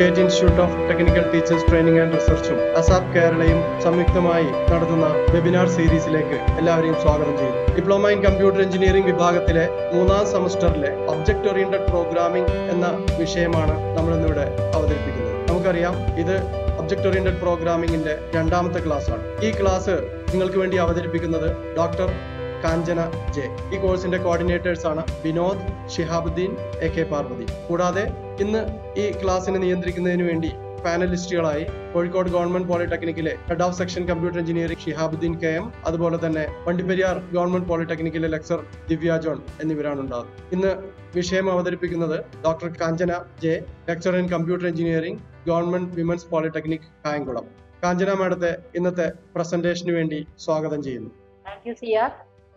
State institute of technical teachers training and റിസർച്ചും ASAP കേരളയും സംയുക്തമായി നടത്തുന്ന വെബിനാർ സീരീസിലേക്ക് എല്ലാവരെയും സ്വാഗതം ചെയ്യുന്നു. ഡിപ്ലോമ ഇൻ കമ്പ്യൂട്ടർ എഞ്ചിനീയറിംഗ് വിഭാഗത്തിലെ മൂന്നാം സെമസ്റ്ററിലെ ഒബ്ജക്ട് ഓറിയന്റഡ് പ്രോഗ്രാമിംഗ് എന്ന വിഷയമാണ് നമ്മൾ ഇന്നിവിടെ അവതരിപ്പിക്കുന്നത്. നമുക്കറിയാം ഇത് ഒബ്ജക്ട് ഓറിയന്റഡ് പ്രോഗ്രാമിംഗിന്റെ രണ്ടാമത്തെ ക്ലാസ് ആണ്. ഈ ക്ലാസ് നിങ്ങൾക്ക് വേണ്ടി അവതരിപ്പിക്കുന്നത് ഡോക്ടർ കാഞ്ചന ജെ. ഈ കോഴ്സിന്റെ കോർഡിനേറ്റേഴ്സ് ആണ് വിനോദ് ഷിഹാബുദ്ദീൻ എ കെ പാർവതി. കൂടാതെ ഇന്ന് ഈ ക്ലാസ്സിനെ നിയന്ത്രിക്കുന്നതിന് വേണ്ടി പാനലിസ്റ്റുകളായി Kozhikode government പോളിടെക്നിക്കിലെ head of section computer engineering Shihabuddeen K M അതുപോലെ തന്നെ വണ്ടിപ്പെരിയാർ ഗവൺമെന്റ് പോളിടെക്നിക്കിലെ ലെക്ചർ ദിവ്യ ജോൺ എന്നിവരാണ് ഉണ്ടാകുന്നത് ഇന്ന് വിഷയം അവതരിപ്പിക്കുന്നത് doctor Kanchana J lecture in computer engineering government women's polytechnic Kayamkulam. Kanchana മാഡത്തെ ഇന്നത്തെ പ്രസന്റേഷന് വേണ്ടി സ്വാഗതം ചെയ്യുന്നു.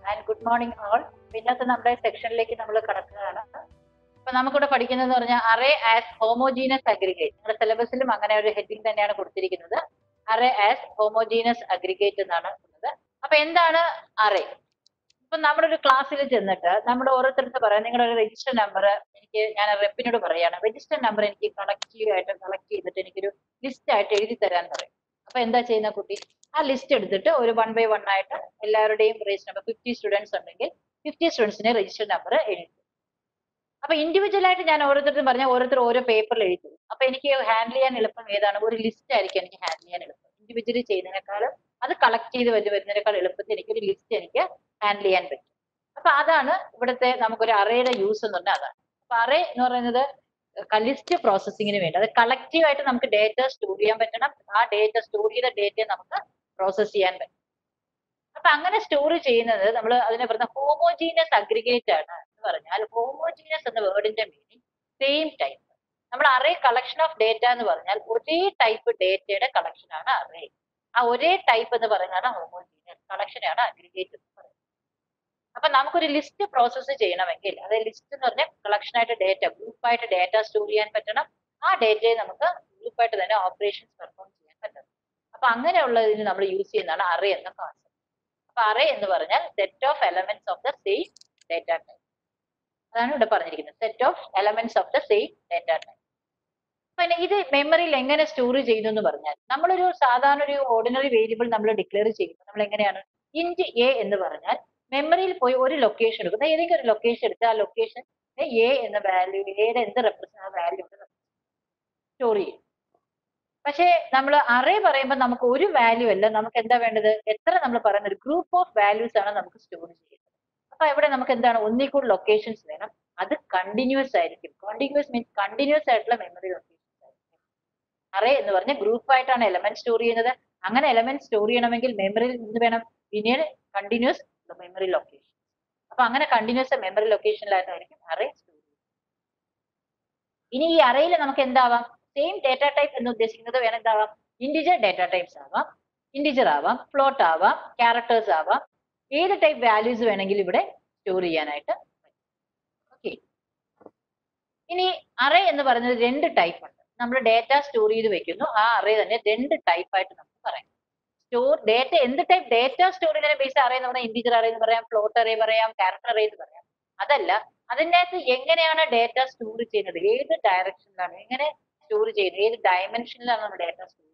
ആൻഡ് ഗുഡ് മോർണിംഗ് ഓൾ ഇന്നത്തെ നമ്മുടെ സെക്ഷനിലേക്ക് നമ്മൾ കടക്കുകയാണ്. അപ്പൊ നമുക്കിവിടെ പഠിക്കുന്നത് പറഞ്ഞാൽ അറേ ആസ് ഹോമോജീനസ് അഗ്രിഗേറ്റ് നമ്മുടെ സിലബസിലും അങ്ങനെ ഒരു ഹെഡിങ് തന്നെയാണ് കൊടുത്തിരിക്കുന്നത്. അറേ ആസ് ഹോമോജീനസ് അഗ്രിഗേറ്റ് എന്നാണ് ഉള്ളത് അപ്പൊ എന്താണ് അറേ ഇപ്പൊ നമ്മുടെ ഒരു ക്ലാസ്സിൽ ചെന്നിട്ട് നമ്മുടെ ഓരോരുത്തർക്ക് പറയാം നിങ്ങളുടെ ഒരു രജിസ്റ്റർ നമ്പർ എനിക്ക് ഞാൻ റെപ്പിനോട് പറയാണ്. രജിസ്റ്റർ നമ്പർ എനിക്ക് കളക്റ്റീവ് ആയിട്ട് കളക്ട് ചെയ്തിട്ട് എനിക്കൊരു ലിസ്റ്റ് ആയിട്ട് എഴുതി തരാൻ പറയും. അപ്പൊ എന്താ ചെയ്യുന്ന കുട്ടി? ആ ലിസ്റ്റ് എടുത്തിട്ട് ഒരു വൺ ബൈ വൺ ആയിട്ട് എല്ലാവരുടെയും രജിസ്റ്റർ നമ്പർ ഫിഫ്റ്റി സ്റ്റുഡൻസ് ഉണ്ടെങ്കിൽ ഫിഫ്റ്റി സ്റ്റുഡൻസിന്റെ രജിസ്റ്റർ നമ്പർ എഴുതി അപ്പൊ ഇൻഡിവിജ്വൽ ആയിട്ട് ഞാൻ ഓരോരുത്തരും പറഞ്ഞാൽ ഓരോരുത്തർ ഓരോ പേപ്പറിൽ എഴുതി. അപ്പൊ എനിക്ക് ഹാൻഡിൽ ചെയ്യാൻ എളുപ്പം ഏതാണ്? ഒരു ലിസ്റ്റ് ആയിരിക്കും എനിക്ക് ഹാൻഡിൽ ചെയ്യാൻ എളുപ്പം. ഇൻഡിവിജ്വലി ചെയ്യുന്നതിനേക്കാളും അത് കളക്ട് ചെയ്ത് വരുന്ന വരുന്നതിനേക്കാൾ എളുപ്പത്തിൽ എനിക്ക് ഒരു ലിസ്റ്റ് എനിക്ക് ഹാൻഡിൽ ചെയ്യാൻ പറ്റും. അപ്പൊ അതാണ് ഇവിടുത്തെ നമുക്കൊരു അറേയുടെ യൂസ് എന്ന് പറഞ്ഞാൽ അതാണ്. അപ്പൊ അറേ എന്ന് പറയുന്നത് ലിസ്റ്റ് പ്രോസസ്സിങ്ങിന് വേണ്ടി. അത് കളക്റ്റീവ് ആയിട്ട് നമുക്ക് ഡേറ്റ സ്റ്റോർ ചെയ്യാൻ പറ്റണം. ആ ഡേറ്റ സ്റ്റോർ ചെയ്ത ഡേറ്റയെ നമുക്ക് പ്രോസസ് ചെയ്യാൻ പറ്റും. അപ്പൊ അങ്ങനെ സ്റ്റോർ ചെയ്യുന്നത് നമ്മൾ അതിനെ പറയുന്ന ഹോമോജീനിയസ് അഗ്രിഗേറ്റ് ആണ്. പറഞ്ഞാൽ ഹോമോജീനിയസ് എന്ന വേർഡിന്റെ മീനിങ് സെയിം ടൈപ്പ് നമ്മൾ അറേ കളക്ഷൻ ഓഫ് ഡേറ്റ എന്ന് പറഞ്ഞാൽ ഒരേ ടൈപ്പ് ഡേറ്റയുടെ കളക്ഷൻ ആണ് അറേ ആ ഒരേ ടൈപ്പ് എന്ന് പറയുന്നതാണ് ഹോമോജീനിയസ് കളക്ഷനാണ് അഗ്രിഗേറ്റ് എന്ന് പറയുന്നത്. അപ്പൊ നമുക്കൊരു ലിസ്റ്റ് പ്രോസസ്സ് ചെയ്യണമെങ്കിൽ അതായത് ലിസ്റ്റ് എന്ന് പറഞ്ഞാൽ കളക്ഷൻ ആയിട്ട് ഡേറ്റ ഗ്രൂപ്പായിട്ട് ഡേറ്റ സ്റ്റോർ ചെയ്യാൻ പറ്റണം. ആ ഡേറ്റയെ നമുക്ക് ഗ്രൂപ്പായിട്ട് തന്നെ ഓപ്പറേഷൻസ് പെർഫോം ചെയ്യാൻ പറ്റണം. അപ്പൊ അങ്ങനെയുള്ളതിന് നമ്മൾ യൂസ് ചെയ്യുന്നതാണ് അറേ എന്ന കോൺസെപ്റ്റ് അപ്പൊ അറേ എന്ന് പറഞ്ഞാൽ set of elements of the same data type അതാണ് ഇവിടെ പറഞ്ഞിരിക്കുന്നത്. Set of elements of the same data type പിന്നെ ഇത് മെമ്മറിയിൽ എങ്ങനെ സ്റ്റോർ ചെയ്യുന്നു എന്ന് പറഞ്ഞാൽ നമ്മളൊരു സാധാരണ ഒരു ഓർഡിനറി വേരിയബിൾ നമ്മൾ ഡിക്ലെയർ ചെയ്യുമ്പോൾ നമ്മൾ എങ്ങനെയാണ്? ഇന്റ് എ എന്ന് പറഞ്ഞാൽ മെമ്മറിയിൽ പോയി ഒരു ലൊക്കേഷൻ എടുക്കും. ഏതെങ്കിലും ഒരു ലൊക്കേഷൻ എടുത്ത് ആ ലൊക്കേഷൻ എ എന്ന വാല്യൂ എയുടെ എന്ത് റെപ്രസെന്റ് ആ വാല്യൂ സ്റ്റോർ ചെയ്യും. പക്ഷേ നമ്മൾ അറേ പറയുമ്പോൾ നമുക്ക് ഒരു വാല്യൂ അല്ല. നമുക്ക് എന്താ വേണ്ടത്? എത്ര നമ്മൾ പറയുന്ന ഒരു ഗ്രൂപ്പ് ഓഫ് വാല്യൂസ് ആണ് നമുക്ക് സ്റ്റോർ ചെയ്യുന്നത് അപ്പൊ ഇവിടെ നമുക്ക് എന്താണ് ഒന്നിൽ കൂടുതൽ ലൊക്കേഷൻസ് വേണം. അത് കണ്ടിന്യൂസ് ആയിരിക്കും. കണ്ടിന്യൂസ് മീൻസ് കണ്ടിന്യൂസ് ആയിട്ടുള്ള മെമ്മറി ലൊക്കേഷൻസ് ആയിരിക്കും. അറേ എന്ന് പറഞ്ഞ ഗ്രൂപ്പ് ആയിട്ടാണ് എലമെന്റ് സ്റ്റോർ ചെയ്യുന്നത്. അങ്ങനെ എലമെന്റ് സ്റ്റോർ ചെയ്യണമെങ്കിൽ മെമ്മറിയിൽ നിന്ന് വേണം? പിന്നീട് കണ്ടിന്യൂസ് മെമ്മറി ലൊക്കേഷൻ അപ്പൊ അങ്ങനെ കണ്ടിന്യൂസ് മെമ്മറി ലൊക്കേഷനിലായിട്ടായിരിക്കും അറേ സ്റ്റോർ ചെയ്യുന്നത്. ഇനി ഈ അറേയിൽ നമുക്ക് എന്താവാം സെയിം ഡേറ്റ ടൈപ്പ് എന്ന് ഉദ്ദേശിക്കുന്നത് വേണം എന്താവാം ഇൻഡിജർ ഡേറ്റ ടൈപ്സ് ആവാം. ഇൻഡിജർ ആവാം. ഫ്ലോട്ട് ആവാം. ക്യാരക്ടേഴ്സ് ആവാം. ഏത് ടൈപ്പ് വാല്യൂസ് വേണമെങ്കിലും ഇവിടെ സ്റ്റോർ ചെയ്യാനായിട്ട് ഓക്കെ ഇനി അറേ എന്ന് പറയുന്നത് രണ്ട് ടൈപ്പ് ഉണ്ട്. നമ്മൾ ഡേറ്റ സ്റ്റോർ ചെയ്ത് വെക്കുന്നു. ആ അറേ തന്നെ രണ്ട് ടൈപ്പ് ആയിട്ട് നമുക്ക് പറയാം. സ്റ്റോർ ഡേറ്റ എന്ത് ടൈപ്പ് ഡേറ്റ സ്റ്റോർ ചെയ്തതിനെ ബേസ് അറേ എന്ന് പറഞ്ഞാൽ ഇൻഡിജർ അറേ എന്ന് പറയാം ഫ്ലോട്ട് അറേ പറയാം ക്യാരക്ടർ അറേ എന്ന് പറയാം. അതല്ല അതിന്റെ അകത്ത് എങ്ങനെയാണ് ഡേറ്റ സ്റ്റോർ ചെയ്യുന്നത്? ഏത് ഡയറക്ഷനിലാണ് എങ്ങനെ സ്റ്റോർ ചെയ്യുന്നത്? ഏത് ഡയമെൻഷനിലാണ് നമ്മൾ ഡേറ്റ സ്റ്റോർ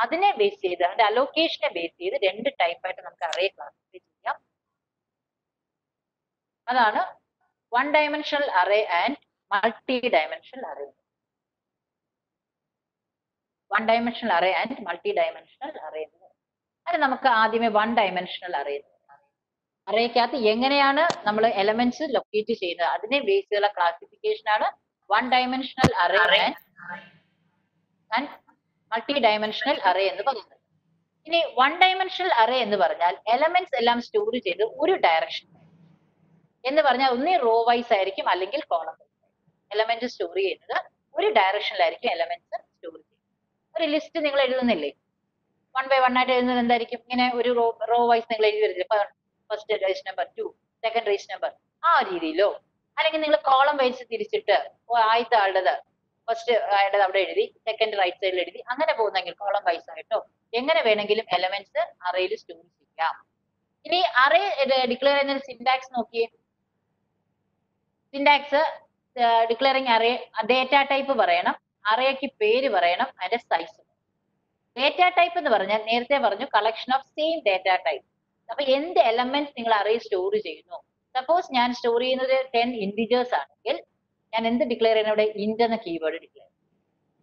അതിനെ ബേസ് ചെയ്ത് അതിന്റെ അലോക്കേഷനെ ബേസ് ചെയ്ത് രണ്ട് ടൈപ്പ് ആയിട്ട് നമുക്ക് അറേ ക്ലാസിഫൈ ചെയ്യാം. അതാണ് one dimensional array and multi dimensional array one dimensional array and multi dimensional array അത് നമുക്ക് ആദ്യമേ വൺ ഡയമെൻഷണൽ അറേ അറേക്കകത്ത് എങ്ങനെയാണ് നമ്മൾ എലമെന്റ്സ് ലൊക്കേറ്റ് ചെയ്യുന്നത്? അതിനെ ബേസ് ചെയ്തുള്ള ക്ലാസിഫിക്കേഷൻ ആണ് one dimensional array and multi dimensional array എന്ന് പറയുന്നത് ഇനി വൺ ഡയമെൻഷണൽ അറേ എന്ന് പറഞ്ഞാൽ എലമെന്റ്സ് എല്ലാം സ്റ്റോർ ചെയ്ത് ഒരു ഡയറക്ഷൻ എന്ന് പറഞ്ഞാൽ ഒന്നേ റോ വൈസ് ആയിരിക്കും അല്ലെങ്കിൽ കോളം എലമെന്റ് സ്റ്റോർ ചെയ്യുന്നത് ഒരു ഡയറക്ഷനിലായിരിക്കും എലമെന്റ്സ് സ്റ്റോർ ചെയ്യുന്നത്. ഒരു ലിസ്റ്റ് നിങ്ങൾ എഴുതുന്നില്ലേ? വൺ ബൈ വൺ ആയിട്ട് എഴുതുന്നത് എന്തായിരിക്കും? ഇങ്ങനെ ഒരു റോ റോ വൈസ് നിങ്ങൾ എഴുതി വരുന്നില്ല first race number to second race number ആ രീതിയിലോ. അല്ലെങ്കിൽ നിങ്ങൾ കോളം വൈസ് തിരിച്ചിട്ട് ആദ്യത്തെ ഫസ്റ്റ് അയാളുടെ അവിടെ എഴുതി സെക്കൻഡ് റൈറ്റ് സൈഡിൽ എഴുതി അങ്ങനെ പോകുന്നെങ്കിൽ കോളം വൈസ് ആയിട്ടോ എങ്ങനെ വേണമെങ്കിലും എലമെന്റ്സ് അറേയിൽ സ്റ്റോർ ചെയ്യാം. ഇനി അറേ ഡിക്ലെയർ ചെയ്യുന്ന സിൻടാക്സ് നോക്കിയേ. Syntax declaring array data type പറയണം. അറേക്ക് പേര് പറയണം അതിന്റെ സൈസ് ഡേറ്റ ടൈപ്പ് എന്ന് പറഞ്ഞാൽ നേരത്തെ പറഞ്ഞു collection of same data type അപ്പൊ എന്ത് എലമെന്റ്സ് നിങ്ങൾ അറേ സ്റ്റോർ ചെയ്യുന്നു? സപ്പോസ് ഞാൻ സ്റ്റോർ ചെയ്യുന്നത് ടെൻ ഇൻഡിജേഴ്സ് ആണെങ്കിൽ ഞാൻ എന്ത് ഡിക്ലെയർ ചെയ്യണം? ഇവിടെ ഇന്റ് എന്ന കീവേഡ് ഡിക്ലെയർ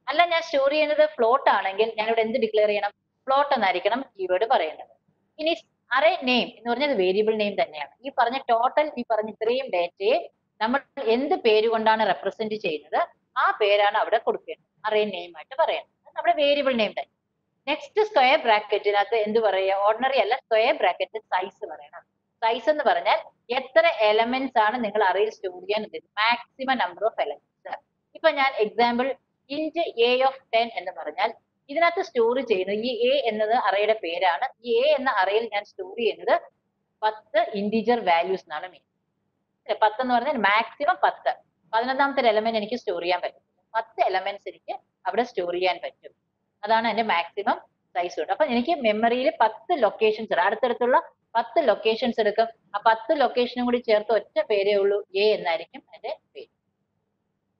അല്ല ഞാൻ സ്റ്റോർ ചെയ്യുന്നത് ഫ്ലോട്ട് ആണെങ്കിൽ ഞാൻ ഇവിടെ എന്ത് ഡിക്ലെയർ ചെയ്യണം? ഫ്ലോട്ട് എന്നായിരിക്കണം കീവേഡ് പറയേണ്ടത്. ഇനി അറേ നെയിം എന്ന് പറഞ്ഞാൽ വേരിയബിൾ നെയിം തന്നെയാണ്. ഈ പറഞ്ഞ ടോട്ടൽ ഈ പറഞ്ഞ ഇത്രയും ഡേറ്റയെ നമ്മൾ എന്ത് പേര് കൊണ്ടാണ് റെപ്രസെന്റ് ചെയ്യുന്നത്? ആ പേരാണ് അവിടെ കൊടുക്കേണ്ടത്. അറേ നെയിം ആയിട്ട് പറയേണ്ടത്. നമ്മുടെ വേരിയബിൾ നെയിം തന്നെ. നെക്സ്റ്റ് സ്ക്വയർ ബ്രാക്കറ്റിനകത്ത് എന്ത് പറയുക? ഓർഡിനറി അല്ല സ്ക്വയർ ബ്രാക്കറ്റ് സൈസ് പറയണം. സൈസ് എന്ന് പറഞ്ഞാൽ എത്ര എലമെന്റ്സ് ആണ് നിങ്ങൾ അറേയിൽ സ്റ്റോർ ചെയ്യാൻ ഉദ്ദേശിച്ചത്? മാക്സിമം നമ്പർ ഓഫ് എലമെന്റ്സ് ഇപ്പൊ ഞാൻ example int A of ten എന്ന് പറഞ്ഞാൽ ഇതിനകത്ത് സ്റ്റോർ ചെയ്യുന്നത് ഈ എ എന്നത് അറയുടെ പേരാണ്. ഈ എ എന്ന അറയിൽ ഞാൻ സ്റ്റോർ ചെയ്യുന്നത് പത്ത് ഇൻഡിജർ വാല്യൂസ് എന്നാണ് മീൻ പത്ത് എന്ന് പറഞ്ഞാൽ മാക്സിമം പത്ത്. പതിനൊന്നാമത്തെ എലമെന്റ് എനിക്ക് സ്റ്റോർ ചെയ്യാൻ പറ്റും. പത്ത് എലമെന്റ്സ് എനിക്ക് അവിടെ സ്റ്റോർ ചെയ്യാൻ പറ്റും. അതാണ് എന്റെ മാക്സിമം സൈസ് ഉണ്ട് അപ്പൊ എനിക്ക് മെമ്മറിയിൽ പത്ത് ലൊക്കേഷൻസ് അടുത്തടുത്തുള്ള പത്ത് ലൊക്കേഷൻസ് എടുക്കും. ആ പത്ത് ലൊക്കേഷനും കൂടി ചേർത്ത് ഒറ്റ പേരേ ഉള്ളൂ. എ എന്നായിരിക്കും അതിന്റെ പേര്.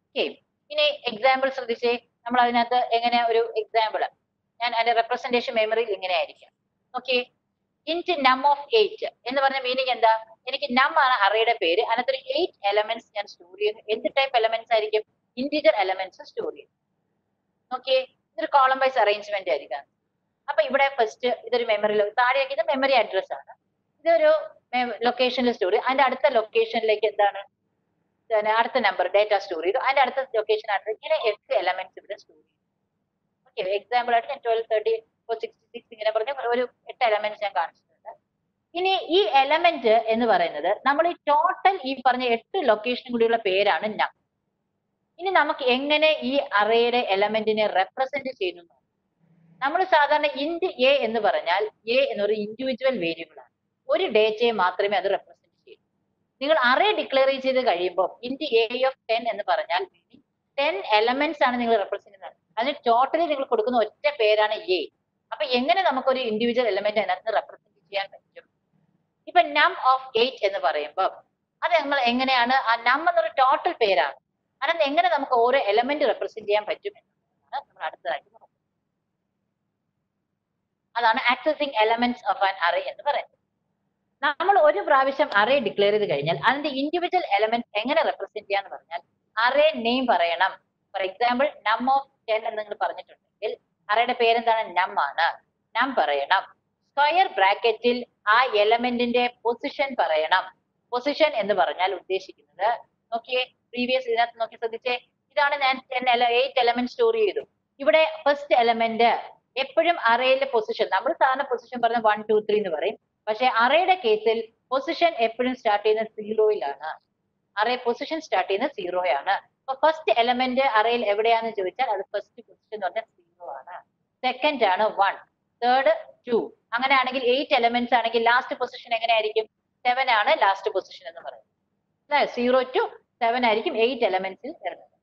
ഓക്കെ ഇനി എക്സാമ്പിൾ ശ്രദ്ധിച്ചേ. നമ്മൾ അതിനകത്ത് എങ്ങനെ ഒരു എക്സാമ്പിൾ ഞാൻ അതിന്റെ റെപ്രസെന്റേഷൻ മെമ്മറിയിൽ ഇങ്ങനെ ആയിരിക്കാം. Okay int num of eight എന്ന് പറഞ്ഞ മീനിങ് എന്താ? എനിക്ക് നം ആണ് അറേയുടെ പേര്. അതിനകത്തൊരു എയ്റ്റ് എലമെന്റ്സ് ഞാൻ സ്റ്റോർ ചെയ്യുന്നു. എന്ത് ടൈപ്പ് എലമെന്റ്സ് ആയിരിക്കും? ഇന്റിജർ എലമെന്റ്സ് സ്റ്റോർ ചെയ്യും ഓക്കെ ഇതൊരു കോളം വൈസ് അറേഞ്ച്മെന്റ് ആയിരിക്കാം. അപ്പൊ ഇവിടെ ഫസ്റ്റ് ഇതൊരു മെമ്മറിയിൽ താഴെയാക്കി ഇത് മെമ്മറി അഡ്രസ് ആണ്. ഇതൊരു ലൊക്കേഷനിൽ സ്റ്റോർ ചെയ്യും അതിന്റെ അടുത്ത ലൊക്കേഷനിലേക്ക് എന്താണ്? അടുത്ത നമ്പർ ഡേറ്റ സ്റ്റോർ ചെയ്തു അതിന്റെ അടുത്ത ലൊക്കേഷൻ ആണ്. ഇങ്ങനെ എട്ട് എലമെന്റ്സ് ഇവിടെ സ്റ്റോർ ചെയ്തു ഓക്കെ എക്സാമ്പിൾ ആയിട്ട് ഞാൻ twelve thirty four sixty six ഇങ്ങനെ പറഞ്ഞ ഒരു എട്ട് എലമെന്റ്സ് ഞാൻ കാണിച്ചിട്ടുണ്ട്. ഇനി ഈ എലമെന്റ് എന്ന് പറയുന്നത് നമ്മൾ ഈ ടോട്ടൽ ഈ പറഞ്ഞ എട്ട് ലൊക്കേഷനും കൂടിയുള്ള പേരാണ് നം ഇനി നമുക്ക് എങ്ങനെ ഈ അറേയുടെ എലമെന്റിനെ റെപ്രസെന്റ് ചെയ്യുന്നു? നമ്മൾ സാധാരണ ഇൻഡ് എ എന്ന് പറഞ്ഞാൽ എ എന്നൊരു ഇൻഡിവിജ്വൽ വേരിയബിൾ ആണ്. ഒരു ഡേറ്റയെ മാത്രമേ അത് റെപ്രസെന്റ് ചെയ്യൂ നിങ്ങൾ അറേ ഡിക്ലെയർ ചെയ്ത് കഴിയുമ്പോൾ in the A of ten എന്ന് പറഞ്ഞാൽ ടെൻ എലമെന്റ്സ് ആണ് നിങ്ങൾ റെപ്രസെന്റ് ചെയ്യുന്നത്. അതിന് ടോട്ടലി നിങ്ങൾ കൊടുക്കുന്ന ഒറ്റ പേരാണ് എ അപ്പൊ എങ്ങനെ നമുക്കൊരു ഇൻഡിവിജ്വൽ എലമെന്റ് അതിനകത്ത് റെപ്രസെന്റ് ചെയ്യാൻ പറ്റും? ഇപ്പൊ നം ഓഫ് എയ്റ്റ് എന്ന് പറയുമ്പോൾ അത് നമ്മൾ എങ്ങനെയാണ്? ആ നം എന്നൊരു ടോട്ടൽ പേരാണ്. അതിനകത്ത് എങ്ങനെ നമുക്ക് ഓരോ എലമെന്റ് റെപ്രസെന്റ് ചെയ്യാൻ പറ്റും എന്നാണ് നമ്മൾ അടുത്തതായിട്ട് നോക്കുന്നത്. അതാണ് accessing elements of an array എന്ന് പറയുന്നത്. നമ്മൾ ഒരു പ്രാവശ്യം അറേ ഡിക്ലെയർ ചെയ്ത് കഴിഞ്ഞാൽ അതിന്റെ ഇൻഡിവിജ്വൽ എലമെന്റ് എങ്ങനെ റെപ്രസെന്റ് ചെയ്യാന്ന് പറഞ്ഞാൽ അറേ നെയിം പറയണം. For example num of ten എന്ന് നിങ്ങൾ പറഞ്ഞിട്ടുണ്ടെങ്കിൽ അറേയുടെ പേരെന്താണ്? നം ആണ്. നം പറയണം. സ്ക്വയർ ബ്രാക്കറ്റിൽ ആ എലമെന്റിന്റെ പൊസിഷൻ പറയണം. പൊസിഷൻ എന്ന് പറഞ്ഞാൽ ഉദ്ദേശിക്കുന്നത് നോക്കിയേ പ്രീവിയസ് ഇതിനകത്ത് നോക്കി ശ്രദ്ധിച്ചേ ഇതാണ് ഞാൻ ടെൻ എയ്റ്റ് എലമെന്റ് സ്റ്റോർ ചെയ്തു. ഇവിടെ ഫസ്റ്റ് എലമെന്റ് എപ്പോഴും അറയിലെ പൊസിഷൻ നമ്മൾ സാധാരണ പൊസിഷൻ പറഞ്ഞ വൺ ടു ത്രീ എന്ന് പറയും. പക്ഷെ അറേയുടെ കേസിൽ പൊസിഷൻ എപ്പോഴും സ്റ്റാർട്ട് ചെയ്യുന്നത് സീറോയിലാണ് അറേ പൊസിഷൻ സ്റ്റാർട്ട് ചെയ്യുന്നത് സീറോയാണ് അപ്പൊ ഫസ്റ്റ് എലമെന്റ് അറയിൽ എവിടെയാണെന്ന് ചോദിച്ചാൽ അത് ഫസ്റ്റ് പൊസിഷൻ എന്ന് പറഞ്ഞാൽ സീറോ ആണ്. സെക്കൻഡ് ആണ് വൺ തേർഡ് ടു അങ്ങനെയാണെങ്കിൽ എയ്റ്റ് എലമെന്റ്സ് ആണെങ്കിൽ ലാസ്റ്റ് പൊസിഷൻ എങ്ങനെയായിരിക്കും? സെവൻ ആണ് ലാസ്റ്റ് പൊസിഷൻ എന്ന് പറയുന്നത്. സീറോ ടു സെവൻ ആയിരിക്കും എയ്റ്റ് എലമെന്റ്സിൽ വരുന്നത്.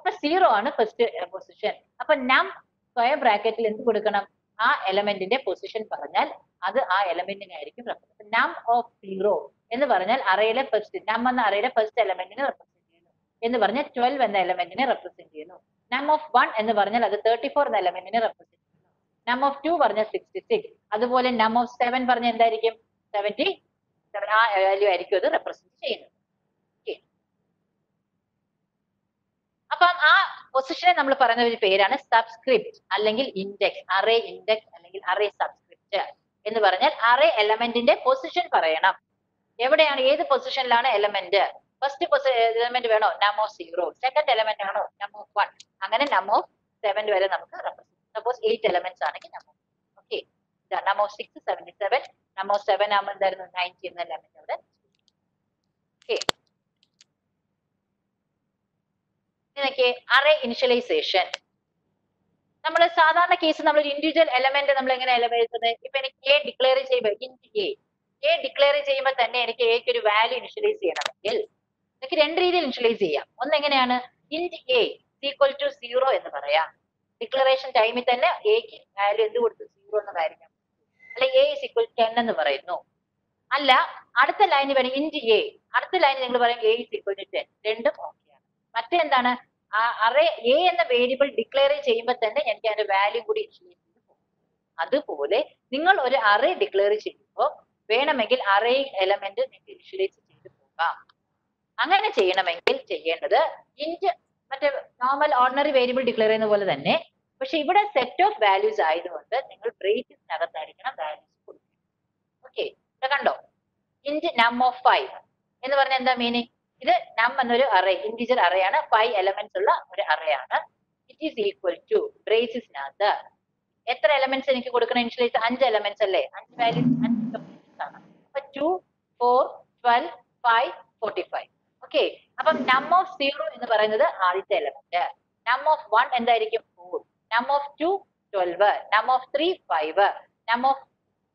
അപ്പൊ സീറോ ആണ് ഫസ്റ്റ് പൊസിഷൻ അപ്പൊ നം സ്ക്വയർ ബ്രാക്കറ്റിൽ എന്ത് കൊടുക്കണം? ആ എലമെന്റിന്റെ പൊസിഷൻ പറഞ്ഞാൽ അത് ആ എലമെന്റിനായിരിക്കും റെഫറൻസ് നം ഓഫ് സീറോ എന്ന് പറഞ്ഞാൽ അറയിലെ ഫസ്റ്റ് നം എന്ന അറയിലെ ഫസ്റ്റ് എലമെന്റിനെ റെപ്രസെന്റ് ചെയ്യുന്നു. എന്ന് പറഞ്ഞാൽ ട്വൽവ് എന്ന എലമെന്റിനെ റെപ്രസെന്റ് ചെയ്യുന്നു. നം ഓഫ് വൺ എന്ന് പറഞ്ഞാൽ അത് തേർട്ടി ഫോർ എന്ന എലമെന്റിനെ റെപ്രസെന്റ് ചെയ്യുന്നു. നം ഓഫ് ടു പറഞ്ഞ സിക്സ്റ്റി സിക്സ് അതുപോലെ നം ഓഫ് സെവൻ പറഞ്ഞ എന്തായിരിക്കും? സെവന്റി സെവൻ ആ വാല്യൂ ആയിരിക്കും അത് റെപ്രസെന്റ് ചെയ്യുന്നത് Okay. അപ്പം ആ പൊസിഷനെ നമ്മൾ പറയുന്ന ഒരു പേരാണ് സബ്സ്ക്രിപ്റ്റ് അല്ലെങ്കിൽ ഇൻഡെക്സ് അറേ ഇൻഡെക്സ് അല്ലെങ്കിൽ അറേ സബ്സ്ക്രിപ്റ്റ് എന്ന് പറഞ്ഞാൽ അറേ എലമെന്റിന്റെ പൊസിഷൻ പറയണം. എവിടെയാണ് ഏത് പൊസിഷനിലാണ് എലമെന്റ് ഫസ്റ്റ് എലമെന്റ് വേണോ? നം സീറോ സെക്കൻഡ് എലമെന്റ് ആണോ നം വൺ അങ്ങനെ നം സെവൻ വരെ നമുക്ക് റെപ്രസെന്റ് സപ്പോസ് എയ്റ്റ് എലമെന്റ്സ് ആണെങ്കിൽ num of okay num of six seventy seven num of seven ആകുമ്പോൾ എന്തായിരുന്നു? നയന്റി എന്ന എലമെന്റ് അവിടെ. ഓക്കെ ഇതൊക്കെ അറേ ഇനിഷ്യലൈസേഷൻ നമ്മൾ സാധാരണ കേസ് നമ്മൾ ഒരു ഇൻഡിവിജ്വൽ എലമെന്റ് നമ്മൾ എങ്ങനെ എഴുതുന്നത് ഇപ്പൊ എനിക്ക് എ ഡിക്ലെയർ ചെയ്യുമ്പോൾ എ എ ഡിക്ലെയർ ചെയ്യുമ്പോൾ തന്നെ എനിക്ക് എക്ക് ഒരു വാല്യൂ ഇനിഷ്യലൈസ് ചെയ്യണമെങ്കിൽ എനിക്ക് രണ്ട് രീതിയിൽ ഇനിഷ്യലൈസ് ചെയ്യാം. ഒന്ന് എങ്ങനെയാണ്? Int A equal to zero എന്ന് പറയാം. ഡിക്ലറേഷൻ ടൈമിൽ തന്നെ എക്ക് വാല്യൂ എന്ത് കൊടുത്തു? സീറോ എന്ന് കാര്യം അല്ലെ എ ഇസ് ഈക്വൽ ടെൻ എന്ന് പറയുന്നു. അല്ല അടുത്ത ലൈനിൽ പറയും ഇന്റ് എ അടുത്ത ലൈനിൽ നിങ്ങൾ പറയും A is equal to ten രണ്ടും ഓക്കെയാണ് മറ്റെന്താണ്? ആ അറേ എ എന്ന വേരിയബിൾ ഡിക്ലെയർ ചെയ്യുമ്പോൾ തന്നെ എനിക്ക് അതിന്റെ വാല്യൂ കൂടി ഇനിഷ്യലൈസ് ചെയ്ത് അതുപോലെ നിങ്ങൾ ഒരു അറേ ഡിക്ലെയർ ചെയ്യുമ്പോൾ വേണമെങ്കിൽ അറേ എലമെന്റ് നിങ്ങൾക്ക് ഇനിഷ്യലൈസ് ചെയ്ത് പോകാം. അങ്ങനെ ചെയ്യണമെങ്കിൽ ചെയ്യേണ്ടത് ഇന്റ് മറ്റേ നോർമൽ ഓർഡിനറി വേരിയബിൾ ഡിക്ലെയർ ചെയ്യുന്ന പോലെ തന്നെ പക്ഷെ ഇവിടെ സെറ്റ് ഓഫ് വാല്യൂസ് ആയതുകൊണ്ട് നിങ്ങൾ ബ്രേക്കസിനകത്തായിരിക്കണം വാല്യൂസ് കൊടുക്കുന്നത് ഓക്കെ കണ്ടോ? ഇന്റ് നം ഓഫ് ഫൈവ് എന്ന് പറഞ്ഞാൽ എന്താ മീനിങ് ഇത് നം എന്നൊരു അറേ ഇന്റിജർ അറേ ആണ്. ഫൈവ് എലമെന്റ്സ് ഉള്ള ഒരു അറേ ആണ്. ഇറ്റ് ഈസ് ഈക്വൽ ടു ബ്രേസിസിനകത്ത് എത്ര എലമെന്റ്സ് എനിക്ക് കൊടുക്കണം? ഇനിഷ്യലൈസ് അഞ്ച് എലമെന്റ്സ് അല്ലേ? അഞ്ച് വാല്യൂസ് അഞ്ച് ആണ്. അപ്പൊ two four twelve five forty five okay അപ്പം നം ഓഫ് സീറോ എന്ന് പറയുന്നത് ആദ്യത്തെ എലമെന്റ് നം ഓഫ് വൺ എന്തായിരിക്കും? Four num of two twelve num of three five num of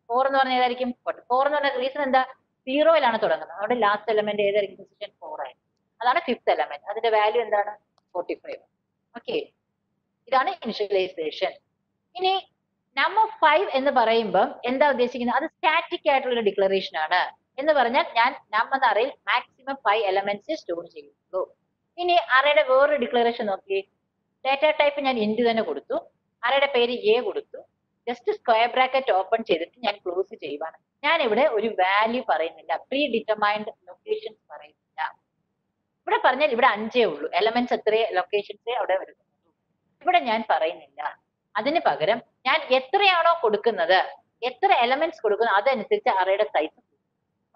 four എന്ന് പറഞ്ഞാൽ ഏതായിരിക്കും? ഫോർ എന്ന് പറഞ്ഞ റീസൺ എന്താ? സീറോയിലാണ് തുടങ്ങുന്നത്. അവിടെ ലാസ്റ്റ് എലമെന്റ് ഏതായിരിക്കും പൊസിഷൻ ഫോർ ആയിരിക്കും അതാണ് ഫിഫ്ത് എലമെന്റ് അതിന്റെ വാല്യൂ എന്താണ്? ഫോർട്ടി ഫൈവ് ഓക്കെ ഇതാണ് ഇനിഷ്യലൈസേഷൻ ഇനി നം ഓഫ് ഫൈവ് എന്ന് പറയുമ്പം എന്താ ഉദ്ദേശിക്കുന്നത്? അത് സ്റ്റാറ്റിക് ആയിട്ടുള്ള ഡിക്ലറേഷൻ ആണ്. എന്ന് പറഞ്ഞാൽ ഞാൻ നം എന്ന അറയിൽ മാക്സിമം ഫൈവ് എലമെന്റ്സ് സ്റ്റോർ ചെയ്യുള്ളൂ ഇനി അറയുടെ വേറൊരു ഡിക്ലറേഷൻ നോക്കി ഡാറ്റ ടൈപ്പ് ഞാൻ ഇൻഡു തന്നെ കൊടുത്തു. അറയുടെ പേര് എ കൊടുത്തു. ജസ്റ്റ് സ്ക്വയർ ബ്രാക്കറ്റ് ഓപ്പൺ ചെയ്തിട്ട് ഞാൻ ക്ലോസ് ചെയ്യുവാണ്. ഞാൻ ഇവിടെ ഒരു വാല്യൂ പറയുന്നില്ല. പ്രീ ഡിറ്റർമൈൻഡ് ലൊക്കേഷൻസ് പറയുന്നില്ല. ഇവിടെ പറഞ്ഞാൽ ഇവിടെ അഞ്ചേ ഉള്ളൂ. എലമെന്റ്സ് എത്രയേ? ലൊക്കേഷൻസ് അവിടെ വരുന്നുള്ളൂ ഇവിടെ ഞാൻ പറയുന്നില്ല. അതിന് പകരം ഞാൻ എത്രയാണോ കൊടുക്കുന്നത് എത്ര എലമെന്റ്സ് കൊടുക്കുന്നു അതനുസരിച്ച് അറയുടെ സൈസ്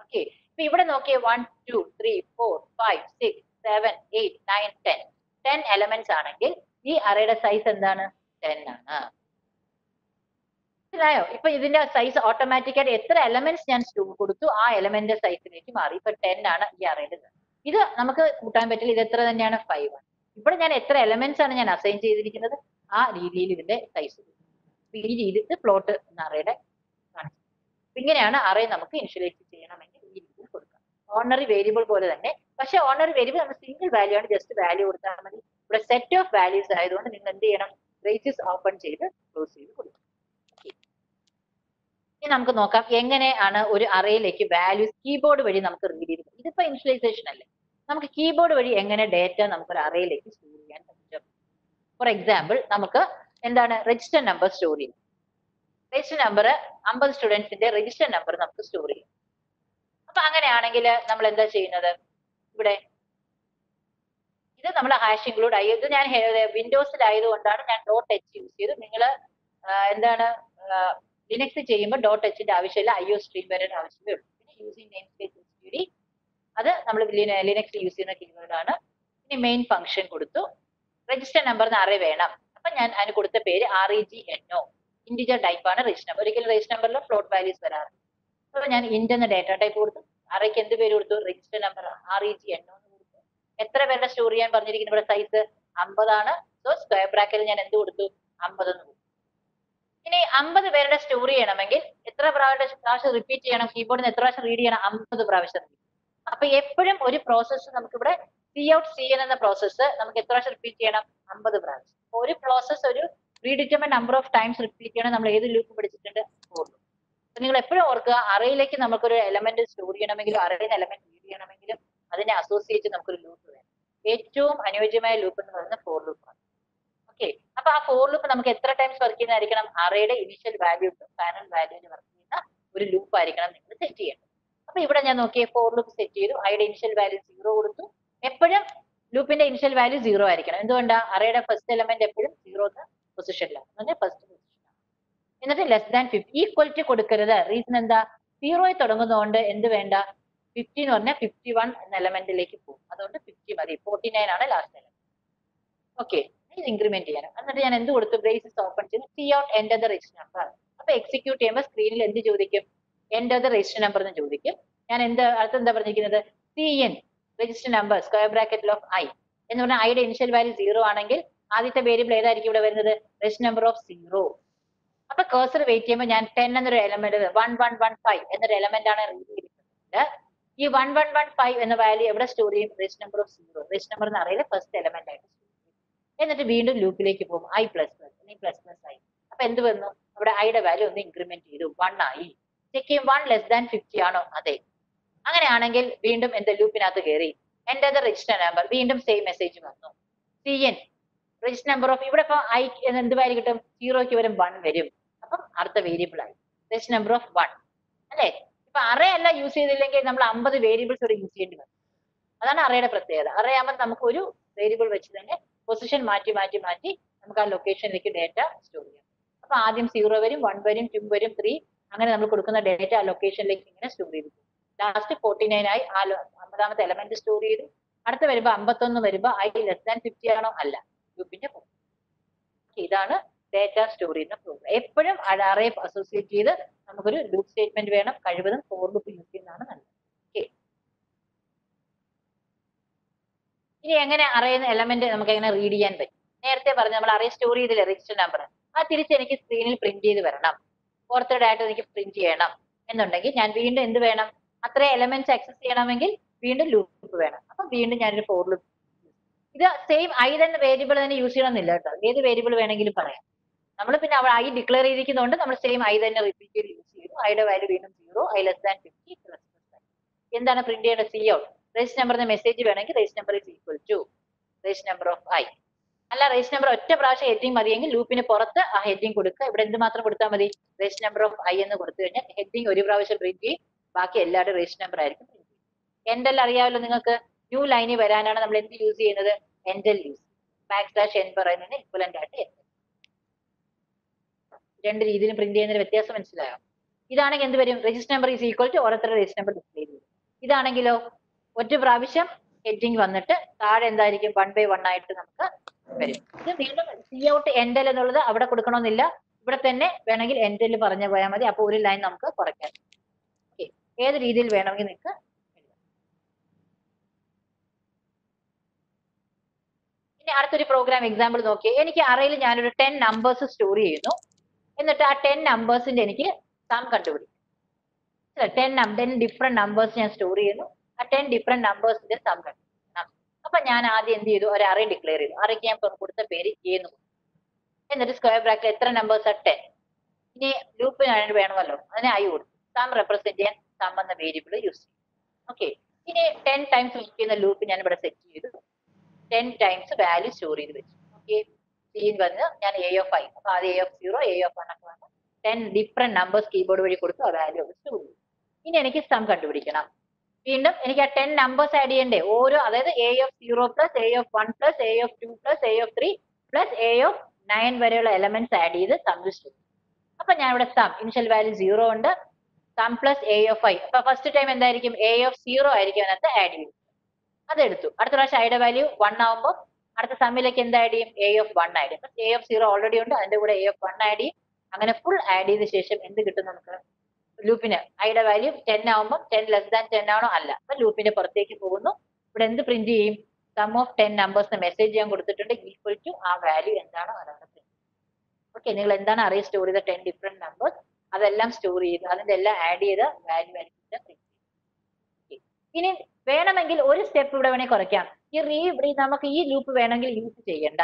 ഓക്കെ ഇപ്പൊ ഇവിടെ നോക്കിയ one two three four five six seven eight nine ten ten elements ആണെങ്കിൽ ഈ അറയുടെ സൈസ് എന്താണ്? ടെൻ ആണ്. മനസ്സിലായോ? ഇപ്പൊ ഇതിന്റെ സൈസ് ഓട്ടോമാറ്റിക് ആയിട്ട് എത്ര എലമെന്റ്സ് ഞാൻ കൊടുത്തു ആ എലമെന്റ് സൈസിലേക്ക് മാറി. ഇപ്പൊ ടെൻ ആണ് ഈ അറേയുടെ ഇത് നമുക്ക് കൂട്ടാൻ പറ്റില്ല. ഇത് എത്ര തന്നെയാണ്? ഫൈവ് ആണ്. ഇവിടെ ഞാൻ എത്ര എലമെന്റ്സ് ആണ് ഞാൻ അസൈൻ ചെയ്തിരിക്കുന്നത്? ആ രീതിയിൽ ഇതിന്റെ സൈസ് ഈ രീതിയിൽ പ്ലോട്ട് എന്ന അറയുടെ ഇങ്ങനെയാണ് അറേ നമുക്ക് ഇനിഷ്യലൈസ് ചെയ്യണമെങ്കിൽ ഈ രീതിയിൽ കൊടുക്കാം. ഓണറി വേരിയബിൾ പോലെ തന്നെ. പക്ഷെ ഓണറി വേരിയബിൾ നമ്മൾ സിംഗിൾ വാല്യൂ ആണ്. ജസ്റ്റ് വാല്യൂ കൊടുത്താൽ മതി. ഇവിടെ സെറ്റ് ഓഫ് വാല്യൂസ് ആയതുകൊണ്ട് നിങ്ങൾ എന്ത് ചെയ്യണം? ബ്രേസസ് ഓപ്പൺ ചെയ്ത് ക്ലോസ് ചെയ്ത് കൊടുക്കണം. ഇനി നമുക്ക് നോക്കാം എങ്ങനെയാണ് ഒരു അറയിലേക്ക് വാല്യൂസ് കീബോർഡ് വഴി നമുക്ക് റീഡ് ചെയ്ത് ഇതിപ്പോ ഇനിഷ്യലൈസേഷൻ അല്ലേ? നമുക്ക് കീബോർഡ് വഴി എങ്ങനെ ഡേറ്റ നമുക്ക് ഒരു അറയിലേക്ക് സ്റ്റോർ ചെയ്യാൻ പറ്റും? ഫോർ എക്സാമ്പിൾ നമുക്ക് എന്താണ് രജിസ്റ്റർ നമ്പർ സ്റ്റോർ ചെയ്യാം. രജിസ്റ്റർ നമ്പർ അമ്പത് സ്റ്റുഡൻസിന്റെ രജിസ്റ്റർ നമ്പർ നമുക്ക് സ്റ്റോർ ചെയ്യാം. അപ്പൊ അങ്ങനെയാണെങ്കിൽ നമ്മൾ എന്താ ചെയ്യുന്നത്? ഇവിടെ ഇത് നമ്മൾ ഹാഷ് ഇൻക്ലൂഡ് ആയി. ഇത് ഞാൻ വിൻഡോസിലായതുകൊണ്ടാണ് ഞാൻ ഡോട്ട് എച്ച് യൂസ് ചെയ്തു നിങ്ങൾ എന്താണ് ലിനക്സ് ചെയ്യുമ്പോൾ ഡോട്ട് എച്ചിന്റെ ആവശ്യമില്ല ഒ സ്ട്രീം വരേണ്ട ആവശ്യമേ ഉള്ളൂ. പിന്നെ യൂസിങ് നെയിം സ്പേസ് അത് നമ്മൾ ലിനക്സ് യൂസ് ചെയ്യുന്ന കീവേഡാണ്. ഇനി മെയിൻ ഫംഗ്ഷൻ കൊടുത്തു. രജിസ്റ്റർ നമ്പർ എന്ന് അറേ വേണം? അപ്പൊ ഞാൻ അതിന് കൊടുത്ത പേര് R E G N O integer type ആണ് രജിസ്റ്റർ നമ്പർ ഒരിക്കലും രജിസ്റ്റർ നമ്പറിൽ ഫ്ലോട്ട് വാല്യൂസ് വരാറുണ്ട് അപ്പൊ ഞാൻ ഇന്റ് എന്ന ഡേറ്റ ടൈപ്പ് കൊടുത്തു. അറേക്ക് എന്ത് പേര് കൊടുത്തു? Register number R E G N കൊടുത്തു. എത്ര പേരുടെ സ്റ്റോർ ചെയ്യാൻ പറഞ്ഞിരിക്കുന്നു? ഇവിടെ സൈസ് അമ്പതാണ്. സോ സ്ക്വയർ ബ്രാക്കറ്റിൽ ഞാൻ എന്ത് കൊടുത്തു? അമ്പത് എന്ന് കൊടുത്തു. ഇനി അമ്പത് പേരുടെ സ്റ്റോർ ചെയ്യണമെങ്കിൽ എത്ര പ്രാവശ്യം റിപ്പീറ്റ് ചെയ്യണം? കീബോർഡിൽ എത്ര പ്രാവശ്യം റീഡ് ചെയ്യണം? അമ്പത് പ്രാവശ്യം അപ്പൊ എപ്പോഴും ഒരു പ്രോസസ്സ് നമുക്കിവിടെ സി ഔട്ട് സി എൻ എന്ന പ്രോസസ്സ് നമുക്ക് എത്ര പ്രാവശ്യം റിപ്പീറ്റ് ചെയ്യണം? അമ്പത് പ്രാവശ്യം. ഒരു പ്രോസസ്സ് ഒരു predetermined number of times repeat ചെയ്യണം. നമ്മൾ ഏത് ലൂപ്പ് പഠിച്ചിട്ടുണ്ട്? അപ്പൊ നിങ്ങൾ എപ്പോഴും ഓർക്കുക അറയിലേക്ക് നമുക്കൊരു എലമെന്റ് സ്റ്റോർ ചെയ്യണമെങ്കിലും അറയിൽ എലമെന്റ് റീഡ് ചെയ്യണമെങ്കിലും അതിനെ അസോസിയേറ്റ് നമുക്കൊരു ലൂപ്പ് വേണം. ഏറ്റവും അനുയോജ്യമായ ലൂപ്പ് എന്ന് പറയുന്നത് ഫോർ ലൂപ്പാണ് ഓക്കെ അപ്പൊ ആ ഫോർ ലൂപ്പ് നമുക്ക് എത്ര ടൈംസ് വർക്ക് ചെയ്യുന്നതായിരിക്കണം? അറയുടെ ഇനിഷ്യൽ വാല്യൂ ടു ഫൈനൽ വാല്യൂവിന് വർക്ക് ചെയ്യുന്ന ഒരു ലൂപ്പ് ആയിരിക്കണം നിങ്ങൾ സെറ്റ് ചെയ്യേണ്ടത്. അപ്പൊ ഇവിടെ ഞാൻ നോക്കിയ ഫോർ ലൂപ്പ് സെറ്റ് ചെയ്തു. അയുടെ ഇനിഷ്യൽ വാല്യൂ സീറോ കൊടുത്തു. എപ്പോഴും ലൂപ്പിന്റെ ഇനിഷ്യൽ വാല്യൂ സീറോ ആയിരിക്കണം. എന്തുകൊണ്ടാണ് അറയുടെ ഫസ്റ്റ് എലമെന്റ് എപ്പോഴും സീറോ പൊസിഷനിലാണ് ഫസ്റ്റ് പൊസിഷൻ എന്നിട്ട് less than fifty equal to കൊടുക്കരുത്. റീസൺ എന്താ? സീറോയിൽ തുടങ്ങുന്നതുകൊണ്ട് എന്ത് വേണ്ട? ഫിഫ്റ്റി എന്ന് പറഞ്ഞാൽ ഫിഫ്റ്റി വൺ എന്ന എലമെന്റിലേക്ക് പോകും. അതുകൊണ്ട് ഫിഫ്റ്റി മതി. ഫോർട്ടി നയൻ ആണ് ലാസ്റ്റ് എലമെന്റ് ഓക്കെ ഇത് ഇൻക്രിമെന്റ് ചെയ്യണം എന്നിട്ട് ഞാൻ എന്ത് കൊടുത്തു? ബ്രേസസ് ഓപ്പൺ ചെയ്ത്. സി ഔട്ട് എന്റെ ദ രജിസ്റ്റർ നമ്പർ അപ്പൊ എക്സിക്യൂട്ട് ചെയ്യുമ്പോൾ സ്ക്രീനിൽ എന്ത് ചോദിക്കും? എന്റെ ദ രജിസ്റ്റർ നമ്പർ എന്ന് ചോദിക്കും. ഞാൻ എന്ത് അടുത്ത് എന്താ പറഞ്ഞിരിക്കുന്നത്? C N register number square ബ്രാക്കറ്റിൽ ഓഫ് ഐ എന്ന് പറഞ്ഞാൽ ഐയുടെ ഇനിഷ്യൽ വാല്യൂ സീറോ ആണെങ്കിൽ ആദ്യത്തെ വേരിയബിൾ ഏതായിരിക്കും ഇവിടെ വരുന്നത്? രജിസ്റ്റർ നമ്പർ ഓഫ് സീറോ അപ്പൊ കേസർ വെയിറ്റ് ചെയ്യുമ്പോൾ ഞാൻ ടെൻ എന്നൊരു element one one one five എന്നൊരു എലമെന്റ് ആണ് റീഡ് ഈ വൺ വൺ വൺ ഫൈവ് എന്ന വാല്യൂ എവിടെ സ്റ്റോർ ചെയ്യും? Register number of zero register number എന്ന് അറിയില്ല ഫസ്റ്റ് എലമെന്റ് ആയിട്ട്. എന്നിട്ട് വീണ്ടും ലൂപ്പിലേക്ക് പോകും. ഐ പ്ലസ് പ്ലസ് ഇനി പ്ലസ് പ്ലസ് ആയി. അപ്പൊ എന്ത് വന്നു? അവിടെ ഐയുടെ വാല്യൂ ഒന്ന് ഇൻക്രിമെന്റ് ചെയ്തു. വൺ ആയി. ചെക്ക് ചെയ്യും വൺ ലെസ് ദാൻ ഫിഫ്റ്റി ആണോ? അതെ. അങ്ങനെയാണെങ്കിൽ വീണ്ടും എന്ത്? ലൂപ്പിനകത്ത് കയറി. എന്റെ അത് രജിസ്റ്റർ നമ്പർ വീണ്ടും സെയിം മെസ്സേജ് വന്നു. C N register number of ഇവിടെ ഇപ്പൊ ഐ എന്ത് വാല്യൂ കിട്ടും? സീറോയ്ക്ക് വരും വൺ വരും. അപ്പം അടുത്ത വേരിയബിൾ ആയി. രജിസ്റ്റർ നമ്പർ ഓഫ് വൺ അല്ലേ? ഇപ്പൊ അറേ അല്ല യൂസ് ചെയ്തില്ലെങ്കിൽ നമ്മൾ അമ്പത് വേരിയബിൾസ് ഇവിടെ യൂസ് ചെയ്യേണ്ടി വരും. അതാണ് അറേയുടെ പ്രത്യേകത. അറേ ആകുമ്പോൾ നമുക്ക് ഒരു വേരിയബിൾ വെച്ച് തന്നെ പൊസിഷൻ മാറ്റി മാറ്റി മാറ്റി നമുക്ക് ആ ലൊക്കേഷനിലേക്ക് ഡേറ്റ സ്റ്റോർ ചെയ്യാം. അപ്പൊ ആദ്യം സീറോ വരും വൺ വരും ടു വരും ത്രീ അങ്ങനെ നമ്മൾ കൊടുക്കുന്ന ഡേറ്റ ആ ലൊക്കേഷനിലേക്ക് ഇങ്ങനെ സ്റ്റോർ ചെയ്തു. ലാസ്റ്റ് ഫോർട്ടി നയൻ ആയി ആ അമ്പതാമത്തെ എലമെന്റ് സ്റ്റോർ ചെയ്തു. അടുത്ത വരുമ്പോ അമ്പത്തൊന്ന് വരുമ്പോ ഐ ലെസ് ദാൻ ഫിഫ്റ്റി ആണോ? അല്ല. ഗ്രൂപ്പിന്റെ ഇതാണ് ഡേറ്റ സ്റ്റോർ ചെയ്യുന്ന പ്രോഗ്രാം എപ്പോഴും അറേ അസോസിയേറ്റ് ചെയ്ത് നമുക്കൊരു ലൂപ്പ് സ്റ്റേറ്റ്മെന്റ് വേണം കഴിവതും ഫോർ ലൂപ്പ് യൂസ് ചെയ്യുന്നതാണ് നല്ലത് ഓക്കെ ഇനി എങ്ങനെ അറിയുന്ന എലമെന്റ് നമുക്ക് എങ്ങനെ റീഡ് ചെയ്യാൻ പറ്റും? നേരത്തെ പറഞ്ഞു നമ്മൾ അറിയ സ്റ്റോർ ചെയ്തില്ലേ രജിസ്റ്റർ നമ്പർ ആ തിരിച്ച് എനിക്ക് സ്ക്രീനിൽ പ്രിന്റ് ചെയ്ത് വരണം. ഓർത്തഡ് ആയിട്ട് എനിക്ക് പ്രിന്റ് ചെയ്യണം എന്നുണ്ടെങ്കിൽ ഞാൻ വീണ്ടും എന്ത് വേണം? അത്ര എലമെന്റ്സ് ആക്സസ് ചെയ്യണമെങ്കിൽ വീണ്ടും ലൂപ്പ് വേണം. അപ്പൊ വീണ്ടും ഞാനൊരു ഫോർ ലൂപ്പ് ഇത് സെയിം ഐ തന്നെ വേരിയബിൾ തന്നെ യൂസ് ചെയ്യണമെന്നില്ല കേട്ടോ. ഏത് വേരിയബിൾ വേണമെങ്കിലും പറയാം. നമ്മൾ പിന്നെ അവിടെ ഐ ഡിക്ലെയർ ചെയ്തിരിക്കുന്നതുകൊണ്ട് നമ്മൾ സെയിം ഐ തന്നെ റിപ്പീറ്റ് ചെയ്ത് യൂസ് ചെയ്തു. ഐയുടെ വാല്യൂ വീണ്ടും zero I less than fifty എന്താണ് പ്രിന്റ് ചെയ്യേണ്ട സി ഔട്ട് രജിസ്റ്റർ നമ്പറിന് മെസ്സേജ് വേണമെങ്കിൽ register number is equal to register number of I അല്ല രജിസ്റ്റർ നമ്പർ ഒറ്റ പ്രാവശ്യം ഹെഡിങ് മതിയെങ്കിൽ ലൂപ്പിന് പുറത്ത് ആ ഹെഡിങ് കൊടുക്കുക. ഇവിടെ എന്ത് മാത്രം കൊടുത്താൽ മതി? രജിസ്റ്റർ നമ്പർ ഓഫ് ഐ എന്ന് കൊടുത്തു കഴിഞ്ഞാൽ ഹെഡിങ് ഒരു പ്രാവശ്യം പ്രിന്റ് ചെയ്യും. ബാക്കി എല്ലാവരും രജിസ്റ്റർ നമ്പർ ആയിരിക്കും പ്രിന്റ് ചെയ്യും. എൻഡൽ അറിയാമല്ലോ നിങ്ങൾക്ക്? ന്യൂ ലൈനിൽ വരാനാണ് നമ്മൾ എന്ത് യൂസ് ചെയ്യുന്നത്? Endl use backslash N പറയുന്നതിന് ഇക്വലന്റ് ആയിട്ട് എൻഡൽ രണ്ട് രീതിയിലും പ്രിന്റ് ചെയ്യുന്നതിന് വ്യത്യാസം മനസ്സിലായോ? ഇതാണെങ്കിൽ എന്ത് വരും? Register number is equal to ഓരോരുത്തരുടെ രജിസ്റ്റർ നമ്പർ ഡിസ്പ്ലേ ചെയ്തു ഇതാണെങ്കിലോ? ഒറ്റ പ്രാവശ്യം ഹെഡിങ് വന്നിട്ട് താഴെ എന്തായിരിക്കും വൺ ബൈ വൺ ആയിട്ട് നമുക്ക് വരും. ഇത് വീണ്ടും സി ഔട്ട് എൻഡൽ എന്നുള്ളത് അവിടെ കൊടുക്കണമെന്നില്ല. ഇവിടെ തന്നെ വേണമെങ്കിൽ എൻഡൽ പറഞ്ഞു പോയാൽ മതി. അപ്പോൾ ഒരു ലൈൻ നമുക്ക് കുറയ്ക്കാം. ഓക്കെ ഏത് രീതിയിൽ വേണമെങ്കിൽ നിങ്ങൾക്ക് ഇനി അടുത്തൊരു പ്രോഗ്രാം എക്സാമ്പിൾ നോക്കി. എനിക്ക് അറയിൽ ഞാനൊരു ടെൻ നമ്പേഴ്സ് സ്റ്റോർ ചെയ്യുന്നു. എന്നിട്ട് ആ ടെൻ നമ്പേഴ്സിന്റെ എനിക്ക് സം കണ്ടുപിടിക്കും. ടെൻ ടെൻ ഡിഫറെന്റ് നമ്പേഴ്സ് ഞാൻ സ്റ്റോർ ചെയ്യുന്നു. ടെൻ ഡിഫറെന്റ് നമ്പേഴ്സിന്റെ സം കണ്ടുപിടിക്കണം അപ്പൊ ഞാൻ ആദ്യം എന്ത് ചെയ്തു? ഒരു അറേ ഡിക്ലെയർ ചെയ്തു. അറേക്ക് ഞാൻ കൊടുത്ത പേര് എ എന്ന്. എന്നിട്ട് സ്ക്വയർ ബ്രാക്കറ്റ് എത്ര നമ്പേഴ്സ് ആ ടെൻ ഇനി ഗ്രൂപ്പ് ഞാൻ വേണമല്ലോ. അതിനെ ഐ കൊടുത്തു. സം റെപ്രസെന്റ് ചെയ്യാൻ സം എന്ന വേരിയബിൾ യൂസ് ചെയ്യും ഓക്കെ ഇനി ടെൻ ടൈംസ് വെച്ച് ചെയ്യുന്ന ലൂപ്പ് ഞാൻ ഇവിടെ സെറ്റ് ചെയ്തു. ടെൻ ടൈംസ് വാല്യൂ സ്റ്റോർ ചെയ്ത് വെച്ചു. ഓക്കെ സീൻ വന്ന് ഞാൻ എ ഓഫ് ഐ അപ്പൊ അത് A of zero A of one ഒക്കെ വന്ന് ടെൻ ഡിഫറെന്റ് നമ്പേഴ്സ് കീബോർഡ് വഴി കൊടുത്തു ആ വാല്യൂ സ്റ്റോർ ചെയ്തു. ഇനി എനിക്ക് സം കണ്ടുപിടിക്കണം. വീണ്ടും എനിക്ക് ആ ടെൻ നമ്പേഴ്സ് ആഡ് ചെയ്യണ്ടേ ഓരോ അതായത് A of zero plus A of one plus A of two plus A of three plus A of nine വരെയുള്ള എലമെന്റ്സ് ആഡ് ചെയ്ത് സംരക്ഷിച്ചു അപ്പൊ ഞാൻ ഇവിടെ സം ഇനിഷ്യൽ വാല്യൂ സീറോ ഉണ്ട് sum plus A of I അപ്പൊ ഫസ്റ്റ് ടൈം എന്തായിരിക്കും A of zero ആയിരിക്കും അതിനകത്ത് ആഡ് ചെയ്യും അതെടുത്തു അടുത്ത പ്രാവശ്യം ഐയുടെ വാല്യൂ വൺ ആവുമ്പോൾ അടുത്ത സമ്മിലേക്ക് എന്ത് ആഡ് ചെയ്യും എ ഓഫ് വൺ ആഡ് ചെയ്യും എ ഓഫ് സീറോ ഓൾറെഡി ഉണ്ട് അതിന്റെ കൂടെ എ ഓഫ് വൺ ആഡ് ചെയ്യും അങ്ങനെ ഫുൾ ആഡ് ചെയ്ത ശേഷം എന്ത് കിട്ടും നമുക്ക് ലൂപ്പിന് ഐയുടെ വാല്യൂ ടെൻ ആവുമ്പോൾ ടെൻ ലെസ് ദാൻ ടെൻ ആണോ അല്ല. അപ്പൊ ലൂപ്പിന് പുറത്തേക്ക് പോകുന്നു. ഇവിടെ എന്ത് പ്രിന്റ് ചെയ്യും? Sum of ten numbers message ഞാൻ കൊടുത്തിട്ടുണ്ട്. ഈക്വൽ ടു ആ വാല്യൂ എന്താണോ അതാണ് print. ഓക്കെ നിങ്ങൾ എന്താണ് അറിയ സ്റ്റോർ ചെയ്ത ടെൻ ഡിഫറെന്റ് നമ്പേഴ്സ് അതെല്ലാം സ്റ്റോർ ചെയ്ത് അതിന്റെ എല്ലാം ആഡ് ചെയ്ത് വാല്യൂ ആയിട്ട് ചെയ്യുക. ഇനി വേണമെങ്കിൽ ഒരു സ്റ്റെപ്പ് ഇവിടെ വേണേൽ കുറയ്ക്കാം. ഈ റീ നമുക്ക് ഈ ലൂപ്പ് വേണമെങ്കിൽ യൂസ് ചെയ്യണ്ട.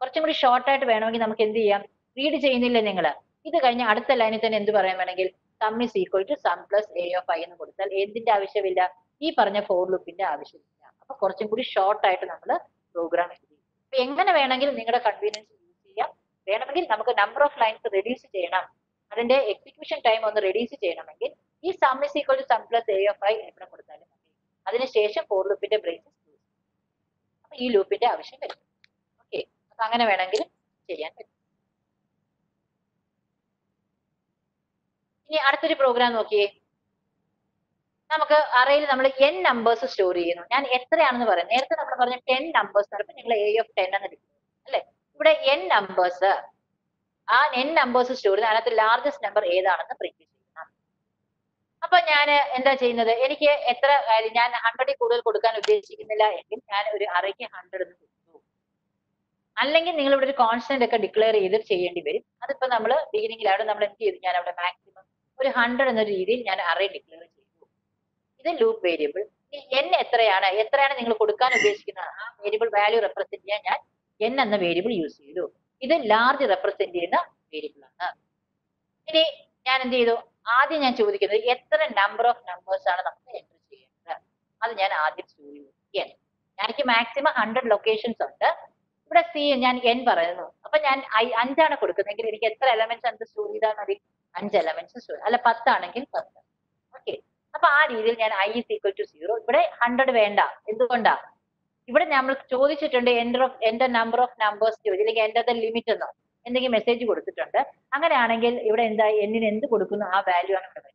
കുറച്ചും കൂടി ഷോർട്ട് ആയിട്ട് വേണമെങ്കിൽ നമുക്ക് എന്ത് ചെയ്യാം? റീഡ് ചെയ്യുന്നില്ലേ നിങ്ങൾ ഇത് കഴിഞ്ഞ് അടുത്ത ലൈനിൽ തന്നെ എന്ത് പറയാൻ വേണമെങ്കിൽ sum is equal to sum plus a of i എന്ന് കൊടുത്താൽ എന്തിന്റെ ആവശ്യമില്ല? ഈ പറഞ്ഞ ഫോർ ലുപ്പിന്റെ ആവശ്യമില്ല. അപ്പൊ കുറച്ചും കൂടി ഷോർട്ട് ആയിട്ട് നമ്മൾ പ്രോഗ്രാം എഴുതി. അപ്പൊ എങ്ങനെ വേണമെങ്കിലും നിങ്ങളുടെ കൺവീനിയൻസ് യൂസ് ചെയ്യാം. വേണമെങ്കിൽ നമുക്ക് നമ്പർ ഓഫ് ലൈൻസ് റെഡ്യൂസ് ചെയ്യണം. അതിന്റെ എക്സിക്യൂഷൻ ടൈം ഒന്ന് റെഡ്യൂസ് ചെയ്യണമെങ്കിൽ ഈ sum is equal to sum plus a of i ഇവിടെ കൊടുത്താലും മതി. അതിനുശേഷം ഫോർ ലൂപ്പിന്റെ ബ്രേസസ് അപ്പൊ ഈ ലൂപ്പിന്റെ ആവശ്യം വരും. ഓക്കെ അപ്പൊ അങ്ങനെ വേണമെങ്കിൽ ചെയ്യാൻ പറ്റും. ഇനി അടുത്തൊരു പ്രോഗ്രാം നോക്കിയേ. നമുക്ക് അറയിൽ നമ്മൾ എൻ നമ്പേഴ്സ് സ്റ്റോർ ചെയ്യുന്നു. ഞാൻ എത്രയാണെന്ന് പറയാം. നേരത്തെ നമ്മൾ പറഞ്ഞ ടെൻ നമ്പേഴ്സ് പറയുമ്പോൾ നിങ്ങൾ എ ഓഫ് ടെൻ എന്ന് എടുക്കും. അല്ലെ? ഇവിടെ എൻ നമ്പേഴ്സ് ആ എൻ നമ്പേഴ്സ് സ്റ്റോർ ചെയ്യുന്ന അതിനകത്ത് ലാർജസ്റ്റ് നമ്പർ ഏതാണെന്ന് പ്രിന്റ് ചെയ്യണം. അപ്പൊ ഞാൻ എന്താ ചെയ്യുന്നത്? എനിക്ക് എത്ര ഞാൻ ഹൺഡ്രഡിൽ കൂടുതൽ കൊടുക്കാൻ ഉദ്ദേശിക്കുന്നില്ല എങ്കിൽ ഞാൻ ഒരു അറയ്ക്ക് ഹൺഡ്രഡ് എന്ന് കൊടുത്തു. അല്ലെങ്കിൽ നിങ്ങൾ ഇവിടെ ഒരു കോൺസ്റ്റന്റ് ഒക്കെ ഡിക്ലെയർ ചെയ്ത് ചെയ്യേണ്ടി വരും. അതിപ്പോ നമ്മൾ ബിഗിനിങ്ങിലാണ് നമ്മൾ എന്ത് ചെയ്തു? ഞാൻ അവിടെ മാക്സിമം ഒരു ഹൺഡ്രഡ് എന്ന രീതിയിൽ ഞാൻ അറേ ഡിക്ലെയർ ചെയ്തു. ഇത് ലൂപ്പ് വേരിയബിൾ എൻ എത്രയാണ്? എത്രയാണ് നിങ്ങൾ കൊടുക്കാൻ ഉദ്ദേശിക്കുന്നത്? ആ വേരിയബിൾ വാല്യൂ റെപ്രസെന്റ് ചെയ്യാൻ ഞാൻ എൻ എന്ന വേരിയബിൾ യൂസ് ചെയ്തു. ഇത് ലാർജ് റെപ്രസെന്റ് ചെയ്യുന്ന വേരിയബിൾ ആണ്. ഇനി ഞാൻ എന്ത് ചെയ്തു? ആദ്യം ഞാൻ ചോദിക്കുന്നത് എത്ര നമ്പർ ഓഫ് നമ്പേഴ്സ് ആണ് നമുക്ക് എന്റർ ചെയ്യേണ്ടത്? അത് ഞാൻ ആദ്യം ചോദിക്കുകയാണ് എനിക്ക് മാക്സിമം ഹൺഡ്രഡ് ലൊക്കേഷൻസ് ഉണ്ട്. ഇവിടെ സി ഞാൻ എൻ പറയുന്നു. അപ്പൊ ഞാൻ ഐ- അഞ്ചാണ് കൊടുക്കുന്നതെങ്കിൽ എനിക്ക് എത്ര എലമെന്റ്സ് ഉണ്ട്? സ്റ്റോർ ചെയ്താൽ മതി അഞ്ച് എലമെന്റ്സ് സ്റ്റോർ അല്ല പത്താണെങ്കിൽ പത്ത്. ഓക്കെ അപ്പൊ ആ രീതിയിൽ ഞാൻ i is equal to zero ഇവിടെ ഹൺഡ്രഡ് വേണ്ട. എന്തുകൊണ്ടാ? ഇവിടെ നമ്മൾ ചോദിച്ചിട്ടുണ്ട് എന്റർ ഓഫ് എന്റെ നമ്പർ ഓഫ് നമ്പേഴ്സ് ചോദിച്ചു അല്ലെങ്കിൽ എന്റെ ദ ലിമിറ്റ് എന്നോ എന്തെങ്കിലും മെസ്സേജ് കൊടുത്തിട്ടുണ്ട്. അങ്ങനെയാണെങ്കിൽ ഇവിടെ എന്താ എന്നിന് എന്ത് കൊടുക്കുന്നു? ആ വാല്യൂ ആണ് ഇവിടെ വരുന്നത്.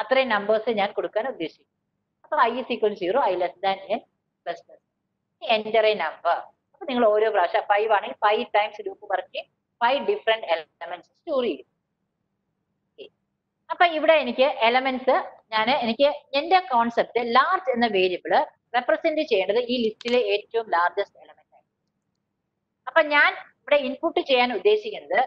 അത്രയും നമ്പേഴ്സ് ഞാൻ കൊടുക്കാൻ ഉദ്ദേശിക്കുന്നു. അപ്പൊ i is equal zero i less than n plus plus enter a number നിങ്ങൾ ഓരോ പ്രാവശ്യം ഫൈവ് ആണെങ്കിൽ ഫൈവ് ടൈംസ് ലൂപ്പ് ചെയ്യും ഫൈവ് ഡിഫറെന്റ് എലമെന്റ്സ് സ്റ്റോർ ചെയ്യും. അപ്പൊ ഇവിടെ എനിക്ക് എലമെന്റ്സ് ഞാൻ എനിക്ക് എന്റെ കോൺസെപ്റ്റ് ലാർജ് എന്ന വേരിയബിൾ റെപ്രസെന്റ് ചെയ്യേണ്ടത് ഈ ലിസ്റ്റിലെ ഏറ്റവും ലാർജസ്റ്റ് എലമെന്റ് ആണ് അപ്പൊ ഞാൻ ഇവിടെ ഇൻപുട്ട് ചെയ്യാൻ ഉദ്ദേശിക്കുന്നത്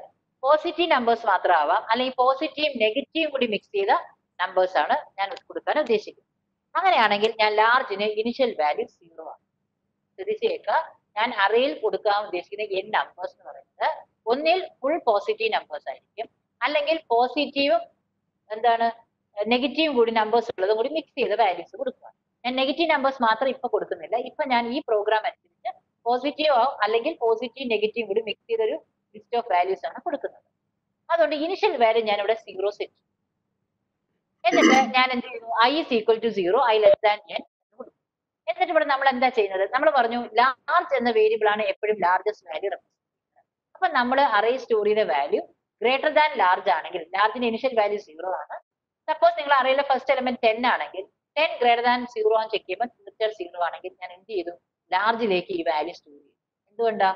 പോസിറ്റീവ് നമ്പേഴ്സ് മാത്രമാവാം. അല്ലെങ്കിൽ പോസിറ്റീവും നെഗറ്റീവും കൂടി മിക്സ് ചെയ്ത നമ്പേഴ്സ് ആണ് ഞാൻ കൊടുക്കാൻ ഉദ്ദേശിക്കുന്നത്. അങ്ങനെയാണെങ്കിൽ ഞാൻ ലാർജിന് ഇനിഷ്യൽ വാല്യൂ സീറോ ആണ്. ശ്രദ്ധിച്ചേക്കുക ഞാൻ അറയിൽ കൊടുക്കാൻ ഉദ്ദേശിക്കുന്ന എൻ നമ്പേഴ്സ് എന്ന് പറയുന്നത് ഒന്നിൽ ഫുൾ പോസിറ്റീവ് നമ്പേഴ്സ് ആയിരിക്കും. അല്ലെങ്കിൽ പോസിറ്റീവും എന്താണ് നെഗറ്റീവും കൂടി നമ്പേഴ്സ് ഉള്ളതും കൂടി മിക്സ് ചെയ്ത വാല്യൂസ് കൊടുക്കുക. ഞാൻ നെഗറ്റീവ് നമ്പേഴ്സ് മാത്രം ഇപ്പൊ കൊടുക്കുന്നില്ല. ഇപ്പൊ ഞാൻ ഈ പ്രോഗ്രാം അനുസരിച്ച് പോസിറ്റീവ് അല്ലെങ്കിൽ പോസിറ്റീവ് നെഗറ്റീവ് കൂടി മിക്സ് ചെയ്തൊരു ലിസ്റ്റ് ഓഫ് വാല്യൂസ് ആണ് കൊടുക്കുന്നത്. അതുകൊണ്ട് ഇനിഷ്യൽ വാല്യൂ ഞാൻ ഇവിടെ സീറോ സെറ്റ് എന്നിട്ട് ഞാൻ എന്ത് ചെയ്യുന്നു? I is equal to zero i less than n എന്നിട്ട് ഇവിടെ നമ്മൾ എന്താ ചെയ്യുന്നത്? നമ്മൾ പറഞ്ഞു ലാർജ് എന്ന വേരിയബിൾ ആണ് എപ്പോഴും ലാർജസ്റ്റ് വാല്യൂ അപ്പൊ നമ്മൾ അറേ സ്റ്റോറിയുടെ വാല്യൂ ഗ്രേറ്റർ ദാൻ ലാർജ് ആണെങ്കിൽ ലാർജിന്റെ ഇനിഷ്യൽ വാല്യൂ സീറോ ആണ്. സപ്പോസ് നിങ്ങൾ അറേയിലെ ഫസ്റ്റ് എലമെന്റ് ടെൻ ആണെങ്കിൽ ടെൻ ഗ്രേറ്റർ ദാൻ സീറോ ആണ് ചെക്ക് ചെയ്യുമ്പോൾ തീർച്ചയായും സീറോ ആണെങ്കിൽ ഞാൻ എന്ത് ചെയ്തു? ലാർജിലേക്ക് ഈ വാല്യൂ സ്റ്റോർ ചെയ്തു. എന്തുകൊണ്ടാ?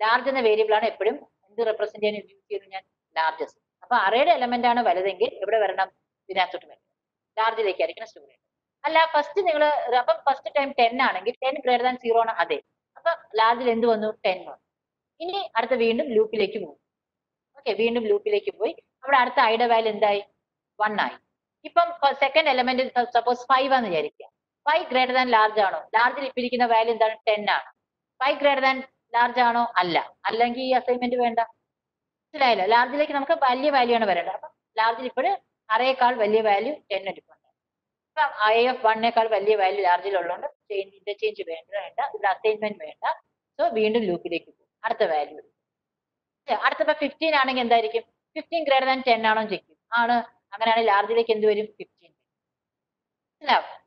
ലാർജ് എന്ന വേരിയബിൾ ആണ് എപ്പോഴും എന്ത് റെപ്രസെന്റ് ചെയ്യാൻ യൂസ് ചെയ്തു ഞാൻ? ലാർജസ്റ്റ് അപ്പൊ അറേയുടെ എലമെന്റ് ആണ് വലുതെങ്കിൽ എവിടെ വരണം? ഇതിനകത്തോട്ട് വരണം. ലാർജിലേക്കായിരിക്കണം സ്റ്റോർ ചെയ്യുന്നത് അല്ല ഫസ്റ്റ് നിങ്ങൾ അപ്പം ഫസ്റ്റ് ടൈം ടെൻ ആണെങ്കിൽ ടെൻ ഗ്രേറ്റർ ദാൻ സീറോ ആണ് അതെ. അപ്പൊ ലാർജിൽ എന്ത് വന്നു? ടെൻ വന്നു. ഇനി അടുത്ത വീണ്ടും ലൂപ്പിലേക്ക് പോകും. ഓക്കെ വീണ്ടും ലൂപ്പിലേക്ക് പോയി. അവിടെ അടുത്ത ഐഡ വാല്യൂ എന്തായി? വൺ ആയി. ഇപ്പം സെക്കൻഡ് എലമെന്റ് സപ്പോസ് ഫൈവ് ആണെന്ന് വിചാരിക്കുക. ഫൈവ് ഗ്രേറ്റർ ദാൻ ലാർജ് ആണോ? ലാർജിൽ ഇപ്പിരിക്കുന്ന വാല്യൂ എന്താണ്? ടെൻ ആണ്. ഫൈവ് ഗ്രേറ്റർ ദാൻ ലാർജ് ആണോ? അല്ല. അല്ലെങ്കിൽ ഈ അസൈൻമെന്റ് വേണ്ട. മനസ്സിലായല്ലോ? ലാർജിലേക്ക് നമുക്ക് വലിയ വാല്യൂ ആണ് വരേണ്ടത്. അപ്പം ലാർജിൽ ഇപ്പോഴും അറേക്കാൾ വലിയ വാല്യൂ ടെൻ ഇപ്പം ഐ എഫ് വണ്ണേക്കാൾ വലിയ വാല്യൂ ലാർജിൽ ഉള്ളതുകൊണ്ട് ചേഞ്ച് ഇന്റർചേഞ്ച് വേണ്ട വേണ്ട. ഇവിടെ അസൈൻമെന്റ് വേണ്ട. സോ വീണ്ടും ലൂപ്പിലേക്ക് പോകും. അടുത്ത വാല്യൂ അടുത്തപ്പോ ഫിഫ്റ്റീൻ ആണെങ്കിൽ എന്തായിരിക്കും? ഫിഫ്റ്റീൻ ഗ്രേറ്റർ ദാൻ ടെൻ ആണോ ചെക്ക് ചെയ്യും ആണ്. അങ്ങനെയാണെങ്കിൽ ലാർജിലേക്ക് എന്ത് വരും? ഫിഫ്റ്റീൻ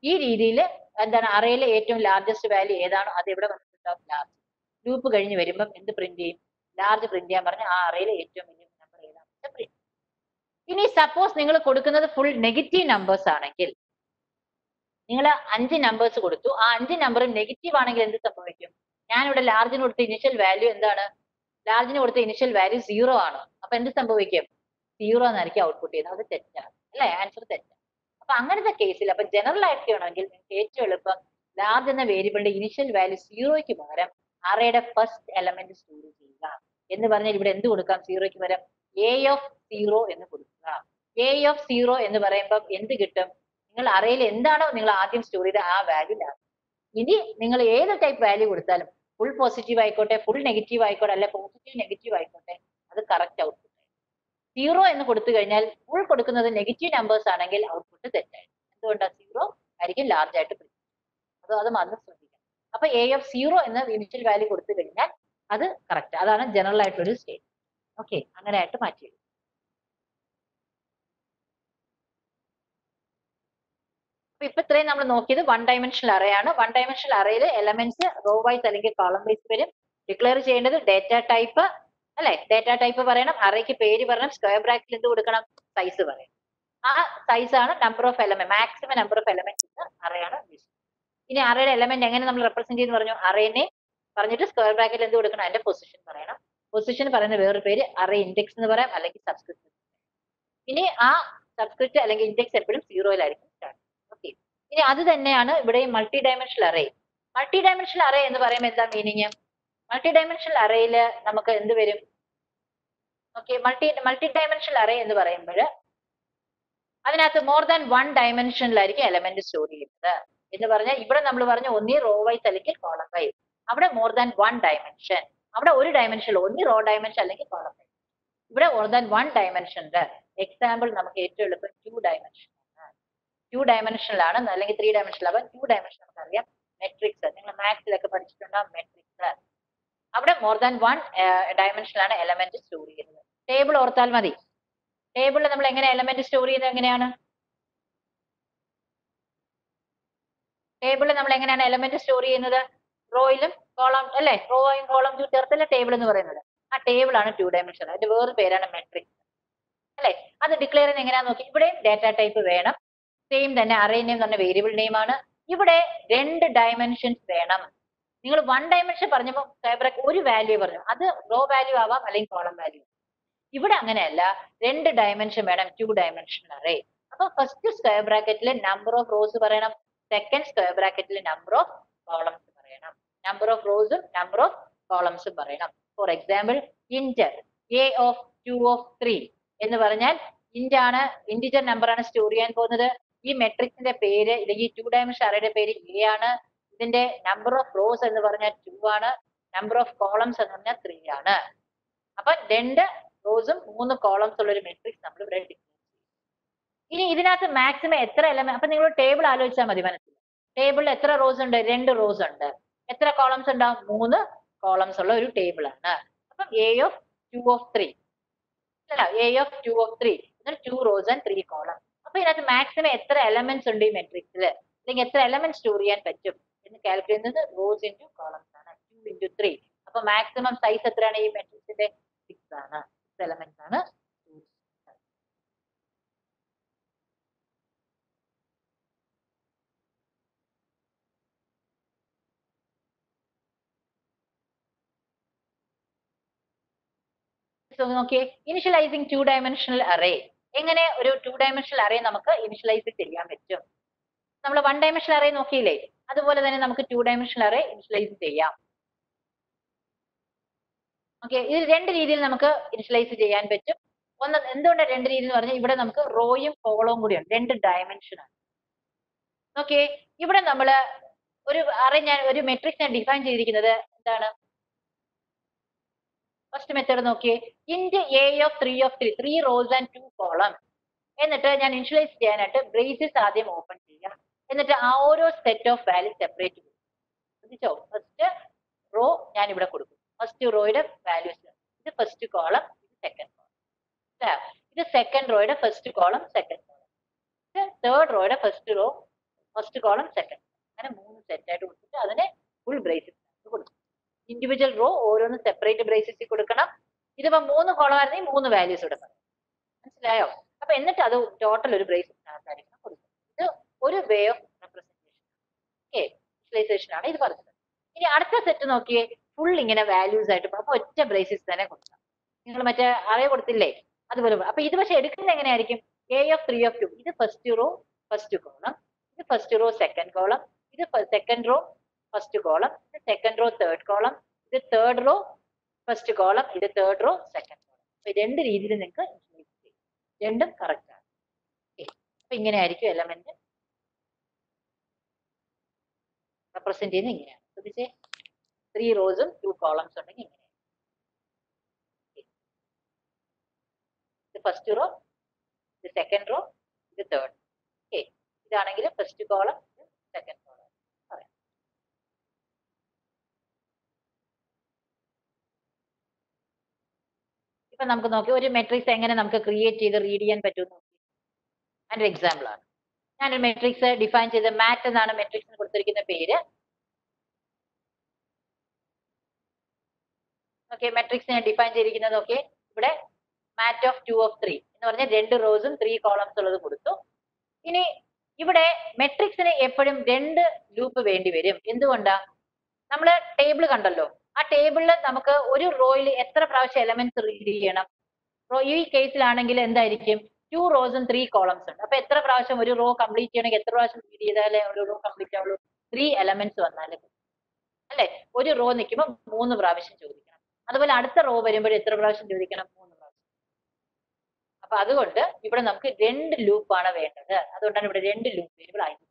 ഈ രീതിയിൽ എന്താണ് അറയിലെ ഏറ്റവും ലാർജസ്റ്റ് വാല്യൂ ഏതാണോ അത് ഇവിടെ വന്നിട്ടുണ്ടാവും ലാർജ് ലൂപ്പ് കഴിഞ്ഞ് വരുമ്പോൾ എന്ത് പ്രിന്റ് ചെയ്യും? ലാർജ് പ്രിന്റ് ചെയ്യാൻ പറഞ്ഞ ആ അറയിലെ ഏറ്റവും വലിയ നമ്പർ ഏതാണെന്ന് പ്രിന്റ് ഇനി സപ്പോസ് നിങ്ങൾ കൊടുക്കുന്നത് ഫുൾ നെഗറ്റീവ് നമ്പേഴ്സ് ആണെങ്കിൽ നിങ്ങൾ അഞ്ച് നമ്പേഴ്സ് കൊടുത്തു. ആ അഞ്ച് നമ്പറും നെഗറ്റീവ് ആണെങ്കിൽ എന്ത് സംഭവിക്കും? ഞാനിവിടെ ലാർജിന് കൊടുത്ത ഇനിഷ്യൽ വാല്യൂ എന്താണ്? ലാർജിന് കൊടുത്ത ഇനിഷ്യൽ വാല്യൂ സീറോ ആണ്. അപ്പൊ എന്ത് സംഭവിക്കും? സീറോ എന്നായിരിക്കും ഔട്ട്പുട്ട് ചെയ്യുന്നത്. അത് തെറ്റാണ്. അല്ലേ? ആൻസർ തെറ്റാണ് അപ്പൊ അങ്ങനത്തെ കേസിൽ അപ്പൊ ജനറൽ ആയിട്ട് ചെയ്യണമെങ്കിൽ നിങ്ങൾക്ക് ഏറ്റവും എളുപ്പം ലാർജ് എന്ന വേരിയബിളിന്റെ ഇനിഷ്യൽ വാല്യൂ സീറോയ്ക്ക് പകരം അറയുടെ ഫസ്റ്റ് എലമെന്റ് സ്റ്റോർ ചെയ്യുക. എന്ന് പറഞ്ഞാൽ ഇവിടെ എന്ത് കൊടുക്കാം? സീറോയ്ക്ക് പകരം എ ഓഫ് സീറോ എന്ന് കൊടുക്കുക. എ ഓഫ് സീറോ എന്ന് പറയുമ്പോൾ എന്ത് കിട്ടും? നിങ്ങൾ അറയിൽ എന്താണോ നിങ്ങൾ ആദ്യം സ്റ്റോർ ചെയ്ത ആ വാല്യൂ ലാർജ് ഇനി നിങ്ങൾ ഏത് ടൈപ്പ് വാല്യൂ കൊടുത്താലും ഫുൾ പോസിറ്റീവ് ആയിക്കോട്ടെ ഫുൾ നെഗറ്റീവ് ആയിക്കോട്ടെ അല്ലെ പോസിറ്റീവ് നെഗറ്റീവ് ആയിക്കോട്ടെ അത് കറക്റ്റ് ഔട്ട്പുട്ട് സീറോ എന്ന് കൊടുത്തു കഴിഞ്ഞാൽ ഫുൾ കൊടുക്കുന്നത് നെഗറ്റീവ് നമ്പേഴ്സ് ആണെങ്കിൽ ഔട്ട്പുട്ട് തെറ്റായി എന്തുകൊണ്ടാണ് സീറോ ആയിരിക്കും ലാർജ് ആയിട്ട് ചെയ്യുന്നത്. അത് അത് മാത്രം ശ്രദ്ധിക്കണം. അപ്പൊ എ ഓഫ് സീറോ എന്ന ഇനിഷ്യൽ വാല്യൂ കൊടുത്തു കഴിഞ്ഞാൽ അത് കറക്റ്റ് അതാണ് ജനറൽ ഒരു സ്റ്റേറ്റ് ഓക്കെ അങ്ങനെ ആയിട്ട് മാറ്റി അപ്പൊ ഇപ്പൊ ഇത്രയും നമ്മൾ നോക്കിയത് വൺ ഡയമെൻഷണൽ അറേ ആണ്. വൺ ഡയമെൻഷണൽ അറേയിൽ എലമെന്റ്സ് റോ വൈസ് അല്ലെങ്കിൽ കോളം വൈസ് വരും. ഡിക്ലെയർ ചെയ്യേണ്ടത് ഡേറ്റ ടൈപ്പ് അല്ലെ? ഡേറ്റ ടൈപ്പ് പറയണം. അറേക്ക് പേര് പറയണം. സ്ക്വയർ ബ്രാക്കറ്റിൽ എന്ത് കൊടുക്കണം? സൈസ് പറയണം. ആ സൈസ് ആണ് number of element maximum number of elements അറേയാണ് ഇനി അറയുടെ എലമെന്റ് എങ്ങനെ നമ്മൾ റെപ്രസെന്റ് ചെയ്യുന്നു പറഞ്ഞു? അറേനെ പറഞ്ഞിട്ട് സ്ക്വയർ ബ്രാക്കറ്റിൽ എന്ത് കൊടുക്കണം? അതിന്റെ പൊസിഷൻ പറയണം. പൊസിഷൻ പറയുന്ന വേറൊരു പേര് അറേ ഇൻഡെക്സ് എന്ന് പറയാം അല്ലെങ്കിൽ സബ്സ്ക്രിപ്റ്റ് ഇനി ആ സബ്സ്ക്രിപ്റ്റ് അല്ലെങ്കിൽ ഇൻഡെക്സ് എപ്പോഴും സീറോയിലായിരിക്കും ഇനി അത് തന്നെയാണ് ഇവിടെ multi dimensional array multi dimensional array എന്ന് പറയുമ്പോൾ എന്താ മീനിങ് മൾട്ടി ഡയമെൻഷണൽ അറേയിൽ നമുക്ക് എന്ത് വരും? Okay multi multi dimensional array എന്ന് പറയുമ്പോൾ അതിനകത്ത് മോർ ദാൻ വൺ ഡയമെൻഷനിലായിരിക്കും എലമെന്റ് സ്റ്റോർ ചെയ്യുന്നത്. എന്ന് പറഞ്ഞാൽ ഇവിടെ നമ്മൾ പറഞ്ഞ ഒന്നി റോ വൈസ് അല്ലെങ്കിൽ കോളം വൈസ് അവിടെ മോർ ദാൻ വൺ ഡയമെൻഷൻ അവിടെ ഒരു ഡയമെൻഷൻ ഒന്നി റോ ഡയമെൻഷൻ അല്ലെങ്കിൽ കോളം വൈസ് ഇവിടെ മോർ ദാൻ വൺ ഡയമെൻഷന്റെ എക്സാമ്പിൾ നമുക്ക് ഏറ്റവും എളുപ്പം ടു ഡയമെൻഷൻ ടു ഡയമെൻഷനിലാണ് അല്ലെങ്കിൽ ത്രീ ഡയമെൻഷനിലാവാൻ ടു ഡയമെൻഷൻ നമുക്കറിയാം മെട്രിക്സ് നിങ്ങൾ മാത്സിലൊക്കെ പഠിച്ചിട്ടുണ്ടാവും മെട്രിക്സ് അവിടെ മോർ ദാൻ വൺ ആണ് എലമെന്റ് സ്റ്റോർ ചെയ്യുന്നത്. ടേബിൾ ഓർത്താൽ മതി. ടേബിളിൽ നമ്മൾ എങ്ങനെ എലമെന്റ് സ്റ്റോർ ചെയ്യുന്നത് എങ്ങനെയാണ്? ടേബിളിൽ നമ്മൾ എങ്ങനെയാണ് എലമെന്റ് സ്റ്റോർ ചെയ്യുന്നത്? റോയിലും കോളം അല്ലെ? റോയും കോളം ടു ചേർത്തല്ല ടേബിൾ എന്ന് പറയുന്നത്? ആ ടേബിൾ ആണ് ടു ഡയമെൻഷൻ അതിന്റെ വേറെ പേരാണ് മെട്രിക്സ് അല്ലെ? അത് ഡിക്ലെയർ ചെയ്യുന്നത് എങ്ങനെയാണെന്ന് നോക്കി. ഇവിടെയും ഡാറ്റ ടൈപ്പ് വേണം. സെയിം തന്നെ അറേ നെയിം തന്നെ വേരിയബിൾ നെയിം ആണ്. ഇവിടെ രണ്ട് ഡയമെൻഷൻസ് വേണം. നിങ്ങൾ വൺ ഡയമെൻഷൻ പറഞ്ഞപ്പോൾ ഫാബ്രിക് ഒരു വാല്യൂ പറഞ്ഞു. അത് റോ വാല്യൂ ആവാം അല്ലെങ്കിൽ കോളം വാല്യൂ ഇവിടെ അങ്ങനെയല്ല. രണ്ട് ഡയമെൻഷൻ വേണം. ടു ഡയമെൻഷൻ അറേ അപ്പൊ ഫസ്റ്റ് സ്ക്വയർ ബ്രാക്കറ്റിൽ നമ്പർ ഓഫ് റോസ് പറയണം. സെക്കൻഡ് സ്ക്വയർ ബ്രാക്കറ്റിൽ നമ്പർ ഓഫ് കോളംസ് പറയണം. നമ്പർ ഓഫ് റോസും നമ്പർ ഓഫ് കോളംസും പറയണം. For example int a of two of three എന്ന് പറഞ്ഞാൽ ഇന്റ് ആണ് ഇന്റിജർ നമ്പർ ആണ് സ്റ്റോർ ചെയ്യാൻ പോകുന്നത്. ഈ മെട്രിക്സിന്റെ പേര് അല്ലെങ്കിൽ ടു ഡയമെൻഷൻ അറേയുടെ പേര് എ ആണ്. ഇതിന്റെ നമ്പർ ഓഫ് റോസ് എന്ന് പറഞ്ഞാൽ ടു ആണ്. നമ്പർ ഓഫ് കോളംസ് എന്ന് പറഞ്ഞാൽ ത്രീ ആണ്. അപ്പൊ രണ്ട് റോസും മൂന്ന് കോളംസ് ഉള്ള ഒരു മെട്രിക്സ് നമ്മൾ ഇവിടെ ഡിക്ലെയർ ഇനി ഇതിനകത്ത് മാക്സിമം എത്ര എലമെന്റ് അപ്പൊ നിങ്ങൾ ടേബിൾ ആലോചിച്ചാൽ മതി മനസ്സിൽ. ടേബിളിൽ എത്ര റോസ് ഉണ്ട്? രണ്ട് റോസ് ഉണ്ട്. എത്ര കോളംസ് ഉണ്ടാവും? മൂന്ന് കോളംസ് ഉള്ള ഒരു ടേബിൾ ആണ്. അപ്പം a of two of three അല്ല a of two of three two rows and three column അപ്പൊ ഇതിനകത്ത് മാക്സിമം എത്ര എലമെന്റ്സ് ഉണ്ട് ഈ മെട്രിക്സിൽ അല്ലെങ്കിൽ എത്ര എലമെന്റ് സ്റ്റോർ ചെയ്യാൻ പറ്റും എന്ന് കാൽക്കുലേറ്റ് റോസ് ഇന്റു കോളംസ് ആണ്. ടു ഇന്റു ത്രീ അപ്പൊ മാക്സിമം സൈസ് എത്രയാണ് ഈ മെട്രിക്സിന്റെ സിക്സ് ആണ്. സിക്സ് എലമെന്റ്സ് ആണ്. നോക്കിയേ. ഇനിഷ്യലൈസിങ് ടു ഡയമെൻഷണൽ അറേ എങ്ങനെ ഒരു ടു ഡയമെൻഷണൽ അറേ നമുക്ക് ഇനിഷ്യലൈസ് ചെയ്യാൻ പറ്റും? നമ്മൾ വൺ ഡയമെൻഷണൽ അറേ നോക്കിയില്ലേ? അതുപോലെ തന്നെ നമുക്ക് ടു ഡയമെൻഷണൽ അറേ ഇനിഷ്യലൈസ് ചെയ്യാം. ഓക്കെ ഇത് രണ്ട് രീതിയിൽ നമുക്ക് ഇനിഷ്യലൈസ് ചെയ്യാൻ പറ്റും. ഒന്ന് എന്തുകൊണ്ടാണ് രണ്ട് രീതി എന്ന് പറഞ്ഞാൽ ഇവിടെ നമുക്ക് റോയും കോളവും കൂടിയാണ് രണ്ട് ഡയമെൻഷൻ ആണ്. ഓക്കെ ഇവിടെ നമ്മൾ ഒരു അറേ ഞാൻ ഒരു മെട്രിക്സ് ഞാൻ ഡിഫൈൻ ചെയ്തിരിക്കുന്നത് എന്താണ്? ഫസ്റ്റ് മെത്തേഡ് നോക്കിയേ. Int a of three of three three rows and two column എന്നിട്ട് ഞാൻ ഇനിഷ്യലൈസ് ചെയ്യാനായിട്ട് ബ്രേസസ് ആദ്യം ഓപ്പൺ ചെയ്യാം എന്നിട്ട് ആ ഓരോ സെറ്റ് ഓഫ് വാല്യൂ സെപ്പറേറ്റ് കൊടുക്കും ശ്രദ്ധിച്ചോ? ഫസ്റ്റ് റോ ഞാൻ ഇവിടെ കൊടുക്കും. ഫസ്റ്റ് റോയുടെ വാല്യൂസ് ഇത് ഫസ്റ്റ് കോളം ഇത് സെക്കൻഡ് കോളം ഇത് സെക്കൻഡ് റോയുടെ ഫസ്റ്റ് കോളം സെക്കൻഡ് കോളം ഇത് third റോയുടെ first row first column second അങ്ങനെ മൂന്ന് സെറ്റ് ആയിട്ട് കൊടുത്തിട്ട് അതിനെ ഫുൾ ബ്രേസസ് കൊടുക്കും. ഇൻഡിവിജ്വൽ റോ ഓരോന്ന് സെപ്പറേറ്റ് ബ്രേസസിൽ കൊടുക്കണം. ഇതിപ്പോ മൂന്ന് കോളം ആയിരുന്നെങ്കിൽ മൂന്ന് വാല്യൂസ് കൊടുക്കണം മനസ്സിലായോ? അപ്പൊ എന്നിട്ട് അത് ടോട്ടൽ ഒരു ബ്രേസസിനകത്തായിരിക്കണം കൊടുക്കുന്നത് ഇത് ഒരു way of representation okay visualization ആണ് ഇത് പറഞ്ഞത്. ഇനി അടുത്ത സെറ്റ് നോക്കിയേ ഫുൾ ഇങ്ങനെ വാല്യൂസ് ആയിട്ട് അപ്പൊ ഒറ്റ ബ്രേസസ് തന്നെ കൊടുക്കാം. നിങ്ങൾ മറ്റേ അറിയ കൊടുത്തില്ലേ? അതുപോലെ അപ്പൊ ഇത് പക്ഷെ എടുക്കുന്നത് എങ്ങനെയായിരിക്കും? A of three of two ഇത് ഫസ്റ്റ് റോ ഫസ്റ്റ് കോളം ഇത് ഫസ്റ്റ് റോ സെക്കൻഡ് കോളം ഇത് സെക്കൻഡ് റോ ഫസ്റ്റ് കോളം ഇത് സെക്കൻഡ് റോ തേർഡ് കോളം ഇത് തേർഡ് റോ ഫസ്റ്റ് കോളം ഇത് തേർഡ് റോ സെക്കൻഡ് കോളം അപ്പൊ രണ്ട് രീതിയിൽ നിങ്ങൾക്ക് രണ്ടും കറക്റ്റ് ആണ്. അപ്പൊ ഇങ്ങനെ ആയിരിക്കും എലമെന്റ് റെപ്രസെന്റ് ചെയ്യുന്നത് ഇങ്ങനെയാണ്. ശ്രദ്ധിച്ചേ? ത്രീ റോസും ടു കോളംസ് ഉണ്ടെങ്കിൽ ഇങ്ങനെ ഇത് ഫസ്റ്റ് റോ ഇത് സെക്കൻഡ് റോ ഇത് തേർഡ് ഓക്കെ ഇതാണെങ്കിൽ ഫസ്റ്റ് കോളം സെക്കൻഡ് ഇപ്പൊ നമുക്ക് നോക്കി ഒരു മെട്രിക്സ് എങ്ങനെ നമുക്ക് ക്രിയേറ്റ് ചെയ്ത് റീഡ് ചെയ്യാൻ പറ്റും നോക്കി. അതിന്റെ എക്സാമ്പിൾ ആണ്. ഞാൻ ഒരു മെട്രിക്സ് ഡിഫൈൻ ചെയ്ത് മാറ്റ് എന്നാണ് മെട്രിക്സിന് കൊടുത്തിരിക്കുന്ന പേര്. ഓക്കെ ഞാൻ ഡിഫൈൻ ചെയ്തിരിക്കുന്നത് ഓക്കെ ഇവിടെ mat of two of three എന്ന് പറഞ്ഞാൽ രണ്ട് റോസും ത്രീ കോളംസ് ഉള്ളത് കൊടുത്തു. ഇനി ഇവിടെ മെട്രിക്സിന് എപ്പോഴും രണ്ട് ലൂപ്പ് വേണ്ടി വരും. എന്തുകൊണ്ടാ? നമ്മൾ ടേബിൾ കണ്ടല്ലോ. ആ ടേബിളിൽ നമുക്ക് ഒരു റോയിൽ എത്ര പ്രാവശ്യം എലമെന്റ്സ് റീഡ് ചെയ്യണം? ഈ കേസിലാണെങ്കിൽ എന്തായിരിക്കും? ടു റോസും ത്രീ കോളംസ് ഉണ്ട്. അപ്പൊ എത്ര പ്രാവശ്യം ഒരു റോ കംപ്ലീറ്റ് ചെയ്യണമെങ്കിൽ എത്ര പ്രാവശ്യം റീഡ് ചെയ്താലേ ഒരു റോ കംപ്ലീറ്റ് ആവുള്ളൂ? ത്രീ എലമെന്റ്സ് വന്നാലേ. അല്ലെ? ഒരു റോ നിൽക്കുമ്പോൾ മൂന്ന് പ്രാവശ്യം ചോദിക്കണം. അതുപോലെ അടുത്ത റോ വരുമ്പോൾ എത്ര പ്രാവശ്യം ചോദിക്കണം? മൂന്ന് പ്രാവശ്യം. അപ്പൊ അതുകൊണ്ട് ഇവിടെ നമുക്ക് രണ്ട് ലൂപ്പാണ് വേണ്ടത്. അതുകൊണ്ടാണ് ഇവിടെ രണ്ട് ലൂപ്പ് വേരിയബിൾ ആയിരിക്കും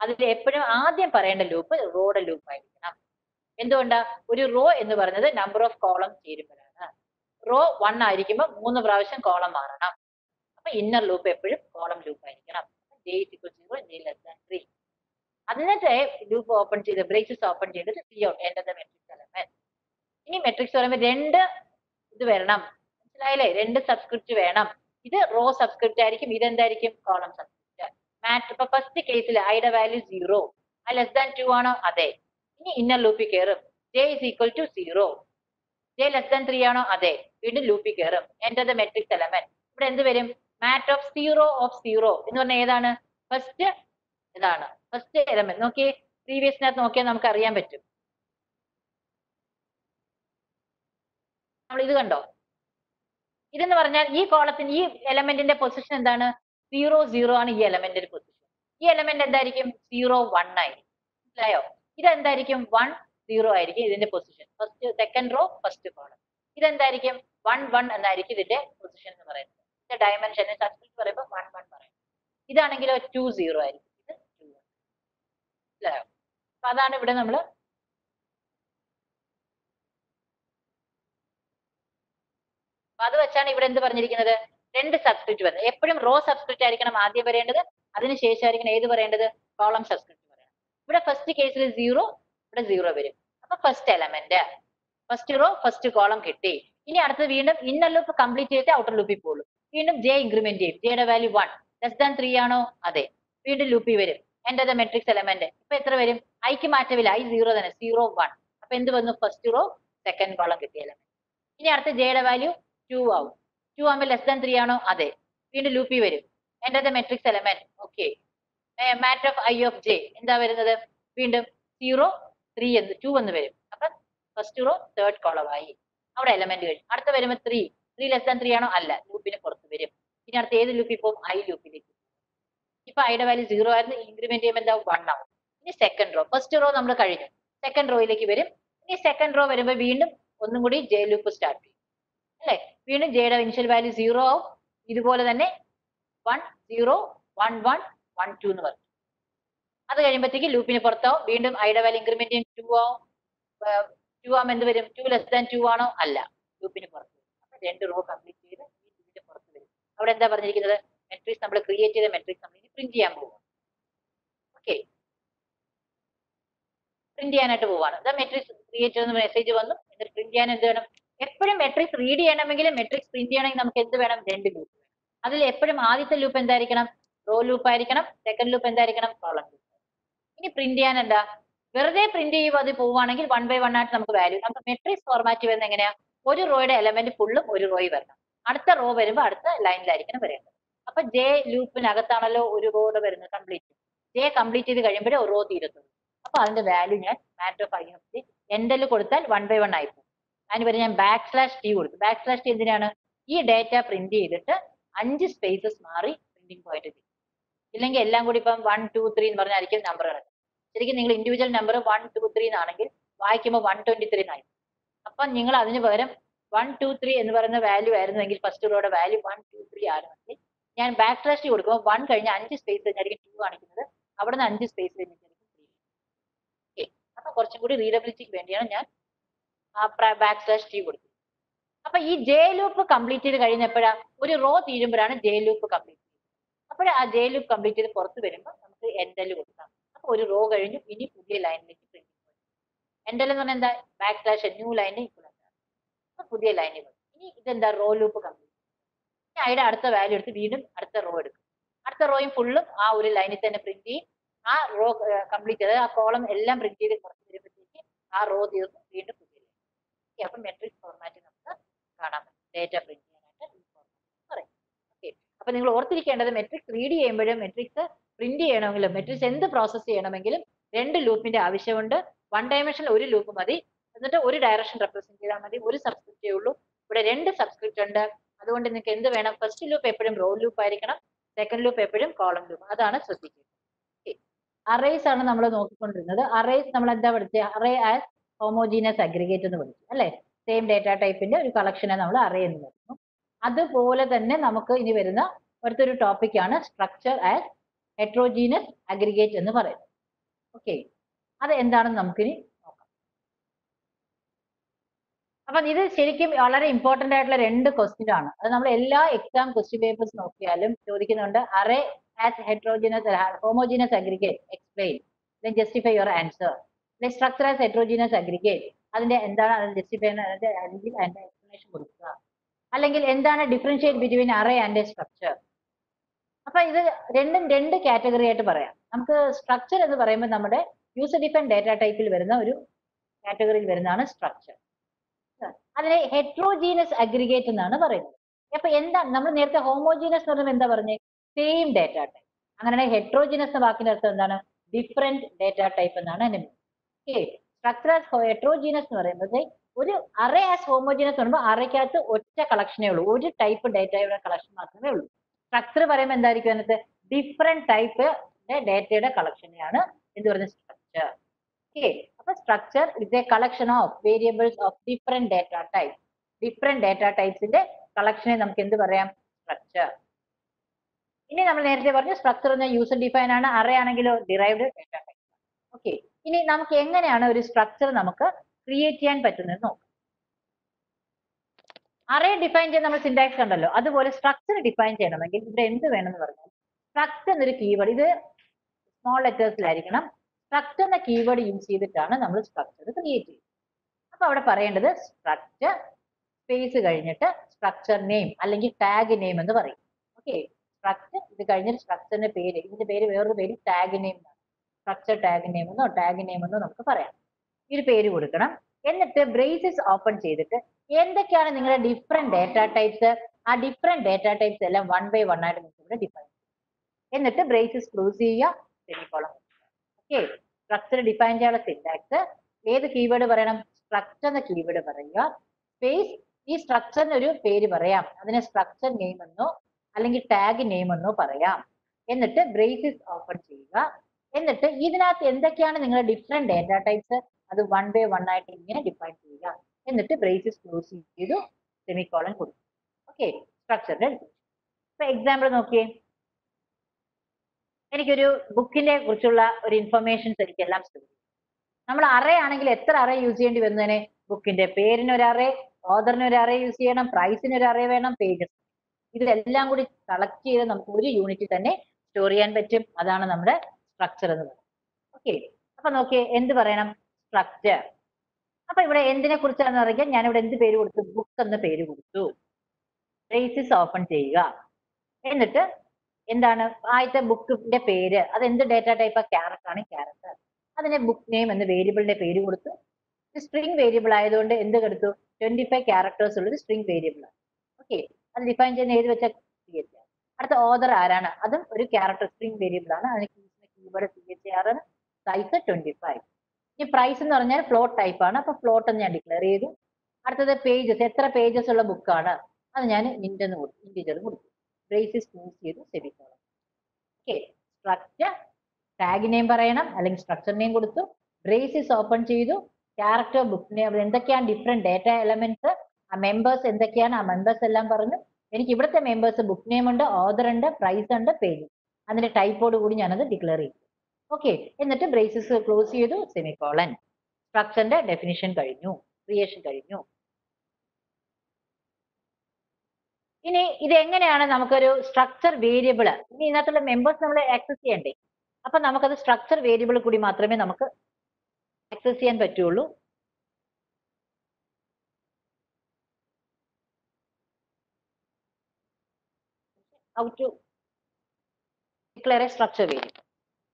അതിൽ എപ്പോഴും ആദ്യം പറയേണ്ട ലൂപ്പ് റോയുടെ ലൂപ്പ് ആയിരിക്കണം. എന്തുകൊണ്ടാ? ഒരു റോ എന്ന് പറയുന്നത് നമ്പർ ഓഫ് കോളം ചേരുമ്പോഴാണ്. റോ വൺ ആയിരിക്കുമ്പോൾ മൂന്ന് പ്രാവശ്യം കോളം മാറണം. അപ്പൊ ഇന്നർ ലൂപ്പ് എപ്പോഴും കോളം ലൂപ്പ് ആയിരിക്കണം. അതിനകത്തെ ലൂപ്പ് ഓപ്പൺ ചെയ്ത് ബ്രേസസ് ഓപ്പൺ ചെയ്തിട്ട് സി ഔട്ട് എന്റെ മെട്രിക്സ് എലമെന്റ് ഇനി മെട്രിക്സ് പറയുമ്പോൾ രണ്ട് ഇത് വരണം. മനസ്സിലായില്ലേ? രണ്ട് സബ്സ്ക്രിപ്റ്റ് വേണം. ഇത് റോ സബ്സ്ക്രിപ്റ്റ് ആയിരിക്കും. ഇതെന്തായിരിക്കും? കോളം സബ്സ്ക്രിപ്റ്റ് മാറ്റ് ഇപ്പൊ ഫസ്റ്റ് കേസിൽ ഐയുടെ വാല്യൂ സീറോ ആ ലെസ് ദാൻ ടു ആണോ? അതെ. ഇനി ഇന്നർ ലൂപ്പിൽ കയറും. J is equal to zero j less than three ആണോ? അതെ. വീണ്ടും ലൂപ്പിൽ കയറും. എന്റെ ദ മെട്രിക്സ് എലമെന്റ് ഇവിടെ എന്ത് വരും? Mat of zero of zero എന്ന് പറഞ്ഞാൽ ഏതാണ്? ഫസ്റ്റ് ഇതാണ്. ഫസ്റ്റ് എലമെന്റ് നോക്കി പ്രീവിയസിനകത്ത് നോക്കിയാൽ നമുക്ക് അറിയാൻ പറ്റും. നമ്മൾ ഇത് കണ്ടോ? ഇതെന്ന് പറഞ്ഞാൽ ഈ കോളത്തിന് ഈ എലമെന്റിന്റെ പൊസിഷൻ എന്താണ്? സീറോ സീറോ ആണ് ഈ എലമെന്റിന്റെ പൊസിഷൻ ഈ എലമെന്റ് എന്തായിരിക്കും? സീറോ വൺ ആയിരിക്കും. മനസ്സിലായോ? ഇതെന്തായിരിക്കും? വൺ സീറോ ആയിരിക്കും ഇതിന്റെ position first second row first column ഇതെന്തായിരിക്കും? One one എന്നായിരിക്കും ഇതിന്റെ പൊസിഷൻ എന്ന് പറയുന്നത്. ഇതിന്റെ ഡയമെൻഷൻ സബ്സ്ക്രിപ്റ്റ് പറയുമ്പോൾ വൺ വൺ പറയും. ഇതാണെങ്കിലോ ടു സീറോ ആയിരിക്കും. ഇത് ടു മനസ്സിലായോ അപ്പൊ അതാണ് ഇവിടെ നമ്മൾ അപ്പൊ അത് വെച്ചാണ് ഇവിടെ എന്ത് പറഞ്ഞിരിക്കുന്നത്? രണ്ട് സബ്സ്ക്രിപ്റ്റ് വരുന്നത്. എപ്പോഴും റോ സബ്സ്ക്രിപ്റ്റ് ആയിരിക്കണം ആദ്യം വരേണ്ടത്. അതിനുശേഷമായിരിക്കണം ഏത് പറയേണ്ടത് കോളം സബ്സ്ക്രിപ്റ്റ് ഇവിടെ ഫസ്റ്റ് കേസിൽ സീറോ ഇവിടെ സീറോ വരും. അപ്പൊ first element first row first column കിട്ടി. ഇനി അടുത്തത് വീണ്ടും ഇന്നർ ലൂപ്പ് കംപ്ലീറ്റ് ചെയ്തിട്ട് ഔട്ടർ ലൂപ്പിൽ പോകുള്ളൂ വീണ്ടും ജെ ഇൻക്രിമെന്റ് ചെയ്യും. ജെയുടെ value one less than three ആണോ? അതെ. വീണ്ടും ലൂപ്പിൽ വരും. എന്റെ മെട്രിക്സ് എലമെന്റ് ഇപ്പൊ എത്ര വരും? ഐക്ക് മാറ്റമില്ല. ഐ സീറോ തന്നെ. സീറോ വൺ അപ്പൊ എന്ത് വന്നു? ഫസ്റ്റ് റോ സെക്കൻഡ് കോളം കിട്ടിയ എലമെന്റ് ഇനി അടുത്ത ജെയുടെ വാല്യൂ ടു ആവും. ടു ആകുമ്പോൾ ലെസ് ദാൻ ത്രീ ആണോ? അതെ. വീണ്ടും ലൂപ്പിൽ വരും. എന്റെ matrix element okay mat of i of j എന്താ വരുന്നത്? വീണ്ടും സീറോ ത്രീ എന്ന് ടു എന്ന് വരും. അപ്പൊ ഫസ്റ്റ് റോ തേർഡ് കോളമായി അവിടെ എലമെന്റ് കഴിഞ്ഞു അടുത്ത വരുമ്പോൾ three three less than three ആണോ? അല്ല. ലൂപ്പിന് പുറത്ത് വരും. ഇനി അടുത്ത ഏത് ലൂപ്പിൽ പോകും? ഐ ലൂപ്പിലേക്ക് ഇപ്പൊ ഐയുടെ വാല്യൂ സീറോ ആയിരുന്നു. ഇൻക്രിമെന്റ് ചെയ്യുമ്പോൾ എന്താ വൺ ആവും. ഇനി സെക്കൻഡ് റോ ഫസ്റ്റ് റോ നമ്മൾ കഴിഞ്ഞു. സെക്കൻഡ് റോയിലേക്ക് വരും. ഇനി സെക്കൻഡ് റോ വരുമ്പോൾ വീണ്ടും ഒന്നും കൂടി ജെ ലൂപ്പ് സ്റ്റാർട്ട് ചെയ്യും. അല്ലേ? വീണ്ടും ജെയുടെ ഇനിഷ്യൽ വാല്യൂ സീറോ ആവും. ഇതുപോലെ തന്നെ one zero one one one two എന്ന് പറയും അത് കഴിയുമ്പോഴത്തേക്ക് ലൂപ്പിന് പുറത്താവും വീണ്ടും ഐയുടെ വാല്യൂ ഇൻക്രിമെന്റ് ടു ആവും. ടു ആകുമ്പോൾ എന്ത് വരും? ടു ലെസ് ദാൻ ടു ആണോ? അല്ല. ലൂപ്പിന് പുറത്ത് വരും. അപ്പൊ രണ്ട് റോ കംപ്ലീറ്റ് ചെയ്ത് ഈ ലൂപ്പിന്റെ പുറത്ത് വരും. അവിടെ എന്താ പറഞ്ഞിരിക്കുന്നത്? മെട്രിക്സ് നമ്മൾ ക്രിയേറ്റ് ചെയ്ത മെട്രിക്സ് നമ്മൾ ഇനി പ്രിന്റ് ചെയ്യാൻ പോവാണ്. ഓക്കെ പ്രിന്റ് ചെയ്യാനായിട്ട് പോവാണ്. ഇതാ മെട്രിക്സ് ക്രിയേറ്റ് ചെയ്തെന്ന് മെസ്സേജ് വന്നു. എന്നിട്ട് പ്രിന്റ് ചെയ്യാൻ എന്ത് വേണം? എപ്പോഴും മെട്രിക്സ് റീഡ് ചെയ്യണമെങ്കിൽ മെട്രിക്സ് പ്രിന്റ് ചെയ്യണമെങ്കിൽ നമുക്ക് എന്ത് വേണം? രണ്ട് ലൂപ്പ് അതിൽ എപ്പോഴും ആദ്യത്തെ ലൂപ്പ് എന്തായിരിക്കണം? റോ ലൂപ്പ് ആയിരിക്കണം സെക്കൻഡ് ലൂപ്പ് എന്തായിരിക്കണം? കോളം ലൂപ്പ് ഇനി പ്രിന്റ് ചെയ്യാൻ എന്താ? വെറുതെ പ്രിന്റ് ചെയ്യുമ്പോൾ അത് പോവുകയാണെങ്കിൽ വൺ ബൈ വൺ ആയിട്ട് നമുക്ക് വാല്യൂ നമുക്ക് മെട്രിക്സ് ഫോർമാറ്റ് വരുന്ന എങ്ങനെയാ? ഒരു റോയുടെ എലമെന്റ് ഫുള്ളും ഒരു റോയ് വരണം. അടുത്ത റോ വരുമ്പോൾ അടുത്ത ലൈനിലായിരിക്കണം വരേണ്ടത്. അപ്പൊ ജെ ലൂപ്പിനകത്താണല്ലോ ഒരു റോയുടെ വരുന്നത് കംപ്ലീറ്റ് ജെ കംപ്ലീറ്റ് ചെയ്ത് കഴിയുമ്പോഴേ റോ തീരത്തുള്ളൂ. അപ്പൊ അതിന്റെ വാല്യൂ ഞാൻ mat of i f endl കൊടുത്താൽ വൺ ബൈ വൺ ആയി പോകും. അതിന് പകരം ഞാൻ ബാക്ക് സ്ലാഷ് ടി കൊടുത്തു. ബാക്ക് സ്ലാഷ് ടി എന്തിനാണ്? ഈ ഡേറ്റ പ്രിന്റ് ചെയ്തിട്ട് അഞ്ച് സ്പേസസ് മാറി പ്രിന്റിംഗ് പോയിന്റ് ഇല്ലെങ്കിൽ എല്ലാം കൂടി ഇപ്പം വൺ ടു ത്രീ എന്ന് പറഞ്ഞായിരിക്കും നമ്പർ കിടക്കുന്നത് ശരിക്കും നിങ്ങൾ individual number one two three എന്നാണെങ്കിൽ വായിക്കുമ്പോൾ വൺ ട്വന്റി ത്രീ എന്നായി അപ്പൊ നിങ്ങൾ അതിന് പകരം വൺ ടു ത്രീ എന്ന് പറയുന്ന വാല്യൂ ആയിരുന്നെങ്കിൽ ഫസ്റ്റ് റോയുടെ വാല്യൂ വൺ ടു ത്രീ ആയിരുന്നെങ്കിൽ ഞാൻ ബാക്ക് സ്ലാഷ് കൊടുക്കുമ്പോൾ വൺ കഴിഞ്ഞ അഞ്ച് സ്പേസ് കഴിഞ്ഞായിരിക്കും ടു കാണിക്കുന്നത്. അവിടെ നിന്ന് അഞ്ച് സ്പേസ് കഴിഞ്ഞിട്ടായിരിക്കും ത്രീ ഓക്കെ അപ്പൊ കുറച്ചും കൂടി റീഡബിലിറ്റിക്ക് വേണ്ടിയാണ് ഞാൻ ബാക്ക് സ്ലാഷ് ടി കൊടുത്തത് അപ്പൊ ഈ ജെ ലൂപ്പ് കംപ്ലീറ്റ് ചെയ്ത് കഴിഞ്ഞപ്പോഴാ ഒരു റോ തീരുമ്പോഴാണ് ജെ ലൂപ്പ് കംപ്ലീറ്റ് അപ്പോൾ ആ ജയിൽ കംപ്ലീറ്റ് ചെയ്ത് പുറത്ത് വരുമ്പോൾ നമുക്ക് എൻഡൽ കൊടുക്കാം. അപ്പോൾ ഒരു റോ കഴിഞ്ഞു ഇനി പുതിയ ലൈനിലേക്ക് പ്രിന്റ് എൻഡൽ എന്ന് പറഞ്ഞാൽ എന്താ? ബാക്ക് സ്ലാഷ് ന്യൂ ലൈനിന് ഈക്വൽ അപ്പോൾ പുതിയ വരും ഇനി ഇതെന്താ? റോ ലൂപ്പ് കംപ്ലീറ്റ് ഇനി അതിന്റെ അടുത്ത വാല്യൂ എടുത്ത് വീണ്ടും അടുത്ത റോ എടുക്കും. അടുത്ത റോയും ഫുള്ളും ആ ഒരു ലൈനിൽ തന്നെ പ്രിന്റ് ചെയ്യും. ആ റോ കംപ്ലീറ്റ് ചെയ്ത് ആ കോളം എല്ലാം പ്രിന്റ് ചെയ്ത് പുറത്ത് വരുമ്പോഴത്തേക്ക് ആ റോ തീർന്ന്. വീണ്ടും പുതിയ ലൈൻ അപ്പം മെട്രിക് മെട്രിക്സ് ഫോർമാറ്റ് നമുക്ക് കാണാൻ പറ്റും. ഡേറ്റ പ്രിന്റ് ചെയ്യാനായിട്ട് ഈ ഫോർമാറ്റ് പറയും ഓക്കെ അപ്പൊ നിങ്ങൾ ഓർത്തിരിക്കേണ്ടത് മെട്രിക്സ് റീഡ് ചെയ്യുമ്പോഴും മെട്രിക്സ് പ്രിന്റ് ചെയ്യണമെങ്കിലും മെട്രിക്സ് എന്ത് പ്രോസസ്സ് ചെയ്യണമെങ്കിലും രണ്ട് ലൂപ്പിന്റെ ആവശ്യമുണ്ട്. വൺ ഡയമെൻഷനിൽ ഒരു ലൂപ്പ് മതി. എന്നിട്ട് ഒരു ഡയറക്ഷൻ റെപ്രസെന്റ് ചെയ്താൽ മതി. ഒരു സബ്സ്ക്രിപ്റ്റേ ഉള്ളൂ. ഇവിടെ രണ്ട് സബ്സ്ക്രിപ്റ്റ് ഉണ്ട്. അതുകൊണ്ട് നിങ്ങൾക്ക് എന്ത് വേണം? ഫസ്റ്റ് ലൂപ്പ് എപ്പോഴും റോ ലൂപ്പ് ആയിരിക്കണം. സെക്കൻഡ് ലൂപ്പ് എപ്പോഴും കോളം ലൂപ്പ് അതാണ് ശ്രദ്ധിക്കുക. അറേസ് ആണ് നമ്മൾ നോക്കിക്കൊണ്ടിരുന്നത്. അറേസ് നമ്മൾ എന്താ പഠിച്ചത് അറേ ആസ് ഹോമോജീനസ് അഗ്രിഗേറ്റ് എന്ന് വിളിച്ചു അല്ലേ? സെയിം ഡേറ്റ ടൈപ്പിന്റെ ഒരു കളക്ഷനെ നമ്മൾ അറേ എന്ന് പറയുന്നു അതുപോലെ തന്നെ നമുക്ക് ഇനി വരുന്ന അടുത്തൊരു ടോപ്പിക്കാണ് സ്ട്രക്ചർ ആസ് ഹെട്രോജീനസ് അഗ്രിഗേറ്റ് എന്ന് പറയുന്നത്. ഓക്കെ അത് എന്താണെന്ന് നമുക്കിനി നോക്കാം. അപ്പൊ ഇത് ശരിക്കും വളരെ ഇമ്പോർട്ടന്റ് ആയിട്ടുള്ള രണ്ട് ക്വസ്റ്റ്യൻ ആണ്. അത് നമ്മൾ എല്ലാ എക്സാം ക്വസ്റ്റ്യൻ പേപ്പേഴ്സ് നോക്കിയാലും ചോദിക്കുന്നുണ്ട് array as heterogeneous homogeneous aggregate explain then justify your answer then structure as heterogeneous aggregate അതിന്റെ എന്താണ് അത് ജസ്റ്റിഫൈ അതിന്റെ എക്സ്പ്ലനേഷൻ കൊടുക്കുക. അല്ലെങ്കിൽ എന്താണ് differentiate between array and structure അപ്പൊ ഇത് രണ്ടും രണ്ട് കാറ്റഗറി ആയിട്ട് പറയാം. നമുക്ക് സ്ട്രക്ചർ എന്ന് പറയുമ്പോൾ നമ്മുടെ യൂസർ ഡിഫൈൻ ഡാറ്റ ടൈപ്പിൽ വരുന്ന ഒരു കാറ്റഗറിയിൽ വരുന്നതാണ് സ്ട്രക്ചർ അതിനെ ഹെട്രോജീനസ് അഗ്രിഗേറ്റ് എന്നാണ് പറയുന്നത്. അപ്പൊ എന്താണ് നമ്മൾ നേരത്തെ ഹോമോജീനസ് എന്ന് പറയുമ്പോൾ എന്താ പറഞ്ഞത് സെയിം ഡാറ്റ ടൈപ്പ് അങ്ങനെയാണെങ്കിൽ ഹെട്രോജീനസ് എന്ന വാക്കിന്റെ അർത്ഥം എന്താണ്? ഡിഫറെന്റ് ഡാറ്റ ടൈപ്പ് എന്നാണ് ഓക്കെ സ്ട്രക്ചർ ഹെട്രോജീനസ് എന്ന് പറയുമ്പോൾ ഒരു അറേ ആസ് ഹോമോജീനസ് എന്ന് പറയുമ്പോൾ അറയ്ക്കകത്ത് ഒറ്റ കളക്ഷനേ ഉള്ളൂ. ഒരു ടൈപ്പ് ഡാറ്റയുടെ കളക്ഷൻ മാത്രമേ ഉള്ളൂ. സ്ട്രക്ചർ പറയുമ്പോൾ എന്തായിരിക്കും അതിനകത്ത്? ഡിഫറെന്റ് ടൈപ്പ് ഡാറ്റയുടെ കളക്ഷനെയാണ് എന്ത് പറയുന്നത്? സ്ട്രക്ചർ ഓക്കെ അപ്പൊ structure is a collection of variables of different data type different data ടൈപ്സിന്റെ കളക്ഷനെ നമുക്ക് എന്ത് പറയാം? സ്ട്രക്ചർ ഇനി നമ്മൾ നേരത്തെ പറഞ്ഞു സ്ട്രക്ചർ എന്ന യൂസർ ഡിഫൈൻ ആണ്. അറേ ആണെങ്കിലോ ഡിറൈവ്ഡ് ഡാറ്റ ടൈപ്പ് ഓക്കെ ഇനി നമുക്ക് എങ്ങനെയാണ് ഒരു സ്ട്രക്ചർ നമുക്ക് ക്രിയേറ്റ് ചെയ്യാൻ പറ്റുന്നത് നോക്കാം. അറേ ഡിഫൈൻ ചെയ്യാൻ നമ്മൾ സിന്റാക്സ് കണ്ടല്ലോ. അതുപോലെ സ്ട്രക്ചർ ഡിഫൈൻ ചെയ്യണമെങ്കിൽ ഇവിടെ എന്ത് വേണമെന്ന് പറഞ്ഞാൽ സ്ട്രക്ചർ എന്നൊരു കീവേഡ് ഇത് സ്മോൾ ലെറ്റേഴ്സിലായിരിക്കണം സ്ട്രക്ചർ എന്ന കീവേഡ് യൂസ് ചെയ്തിട്ടാണ് നമ്മൾ സ്ട്രക്ചർ ക്രിയേറ്റ് ചെയ്യുന്നത്. അപ്പൊ അവിടെ പറയേണ്ടത് സ്ട്രക്ചർ സ്പേസ് കഴിഞ്ഞിട്ട് സ്ട്രക്ചർ നെയിം അല്ലെങ്കിൽ ടാഗ് നെയിം എന്ന് പറയും. ഓക്കെ സ്ട്രക്ചർ ഇത് കഴിഞ്ഞിട്ട് സ്ട്രക്ചറിന്റെ പേര് ഇതിന്റെ പേര് വേറൊരു പേര് tag name structure tag name എന്നോ ടാഗ് നെയിം എന്നോ നമുക്ക് പറയാം. ഒരു പേര് കൊടുക്കണം. എന്നിട്ട് ബ്രേസസ് ഓപ്പൺ ചെയ്തിട്ട് എന്തൊക്കെയാണ് നിങ്ങളുടെ ഡിഫറെന്റ് ഡാറ്റ ടൈപ്സ് ആ ഡിഫറെന്റ് ഡാറ്റ ടൈപ്സ് എല്ലാം വൺ ബൈ വൺ ആയിട്ട് നിങ്ങൾക്ക് ഇവിടെ ഡിഫൈൻ എന്നിട്ട് ബ്രേസസ് ക്ലോസ് ചെയ്യുക സെമിക്കോളം ഓക്കെ സ്ട്രക്ചർ ഡിഫൈൻ ചെയ്യാനുള്ള സിന്റാക്സ് ഏത് കീവേഡ് പറയണം? സ്ട്രക്ചർ എന്ന കീവേഡ് പറയുക. സ്പേസ് ഈ സ്ട്രക്ചറിന് ഒരു പേര് പറയാം. അതിനെ സ്ട്രക്ചർ നെയിം എന്നോ അല്ലെങ്കിൽ ടാഗ് നെയിം എന്നോ പറയാം. എന്നിട്ട് ബ്രേസസ് ഓപ്പൺ ചെയ്യുക. എന്നിട്ട് ഇതിനകത്ത് എന്തൊക്കെയാണ് നിങ്ങളുടെ ഡിഫറെന്റ് ഡാറ്റ ടൈപ്സ് അത് വൺ ബൈ വൺ ആയിട്ട് ഇങ്ങനെ ഡിഫൈൻ ചെയ്യുക. എന്നിട്ട് ബ്രേസസ് ക്ലോസ് ചെയ്തു സെമിക്കോളൻ കൊടുക്കും ഓക്കെ സ്ട്രക്ചറിന്റെ ഇപ്പൊ എക്സാമ്പിൾ നോക്കിയേ. എനിക്കൊരു ബുക്കിനെ കുറിച്ചുള്ള ഒരു ഇൻഫർമേഷൻസ് എനിക്കെല്ലാം ശ്രദ്ധിക്കും. നമ്മൾ അറേ ആണെങ്കിൽ എത്ര അറേ യൂസ് ചെയ്യേണ്ടി വരുന്നതിന്? ബുക്കിന്റെ പേരിന് ഒരു അറേ ഓദറിന് ഒരു അറേ യൂസ് ചെയ്യണം പ്രൈസിന് ഒരു അറേ വേണം പേജസ് ഇതെല്ലാം കൂടി കളക്ട് ചെയ്ത് നമുക്ക് ഒരു യൂണിറ്റിൽ തന്നെ സ്റ്റോർ ചെയ്യാൻ പറ്റും. അതാണ് നമ്മുടെ സ്ട്രക്ചർ എന്ന് പറയുന്നത്. ഓക്കെ അപ്പൊ നോക്കിയേ എന്ത് പറയണം? സ്ട്രക്ചർ അപ്പൊ ഇവിടെ എന്തിനെ കുറിച്ചാണെന്ന് പറയുക ഞാൻ ഇവിടെ എന്ത് പേര് കൊടുത്തു ബുക്ക് എന്ന പേര് കൊടുത്തു ബേസിസ് ഓപ്പൺ ചെയ്യുക എന്നിട്ട് എന്താണ് ആദ്യത്തെ ബുക്കിന്റെ പേര് അത് എന്ത് ഡേറ്റ ടൈപ്പ് ക്യാരക്ടർ ആണ് ക്യാരക്ടർ അതിനെ ബുക്ക് നെയിം എന്ന വേരിയബിളിന്റെ പേര് കൊടുത്തു സ്ട്രിംഗ് വേരിയബിൾ ആയതുകൊണ്ട് എന്ത് കൊടുത്തു ട്വന്റി ഫൈവ് ക്യാരക്ടേഴ്സ് ഉള്ളത് സ്ട്രിംഗ് വേരിയബിൾ ആണ് ഓക്കെ അത് ഡിഫൈൻ ചെയ്യുന്ന ഏത് ചെയ്യാം അടുത്ത ഓദർ ആരാണ് അതും ഒരു ക്യാരക്ടർ സ്ട്രിംഗ് വേരിയബിൾ ആണ് അതിന് കീവേഡ് എച്ച് ആറ് സൈസ് ട്വന്റി ഫൈവ് ഇനി പ്രൈസ് എന്ന് പറഞ്ഞാൽ ഫ്ലോട്ട് ടൈപ്പ് ആണ്. അപ്പൊ ഫ്ലോട്ട് എന്ന് ഞാൻ ഡിക്ലെയർ ചെയ്തു. അടുത്തത് പേജസ് എത്ര പേജസ് ഉള്ള ബുക്കാണ് അത് ഞാൻ ഇന്റ് എന്ന് കൊടുത്തു. ഇന്റിജർ കൊടുത്തു. ബ്രേസസ് ചൂസ് ചെയ്തു. Semicolon okay structure tag name പറയണം. അല്ലെങ്കിൽ സ്ട്രക്ചർ നെയിം കൊടുത്തു. ബ്രേസസ് ഓപ്പൺ ചെയ്തു. ക്യാരക്ടർ ബുക്ക് നെയിം എന്തൊക്കെയാണ് ഡിഫറെന്റ് ഡേറ്റ എലമെന്റ്സ് ആ മെമ്പേഴ്സ് എന്തൊക്കെയാണ്? ആ മെമ്പേഴ്സ് എല്ലാം പറഞ്ഞു. എനിക്ക് ഇവിടുത്തെ മെമ്പേഴ്സ് ബുക്ക് നെയിം ഉണ്ട് ഓദർ ഉണ്ട് പ്രൈസ് ഉണ്ട് പേജ് അതിന്റെ ടൈപ്പോട് കൂടി ഞാനത് ഡിക്ലെയർ ചെയ്തു. ഓക്കെ എന്നിട്ട് ബ്രേസസ് ക്ലോസ് ചെയ്തു സെമിക്കോളൻ സ്ട്രക്ചറിന്റെ ഡെഫിനിഷൻ കഴിഞ്ഞു ക്രിയേഷൻ കഴിഞ്ഞു. ഇനി ഇത് എങ്ങനെയാണ് നമുക്കൊരു സ്ട്രക്ചർ വേരിയബിൾ ഇനി ഇതിനകത്തുള്ള മെമ്പേഴ്സ് നമ്മൾ ആക്സസ് ചെയ്യണ്ടേ? അപ്പൊ നമുക്കത് സ്ട്രക്ചർ വേരിയബിൾ കൂടി മാത്രമേ നമുക്ക് ആക്സസ് ചെയ്യാൻ പറ്റുള്ളൂ. Out to declare a structure variable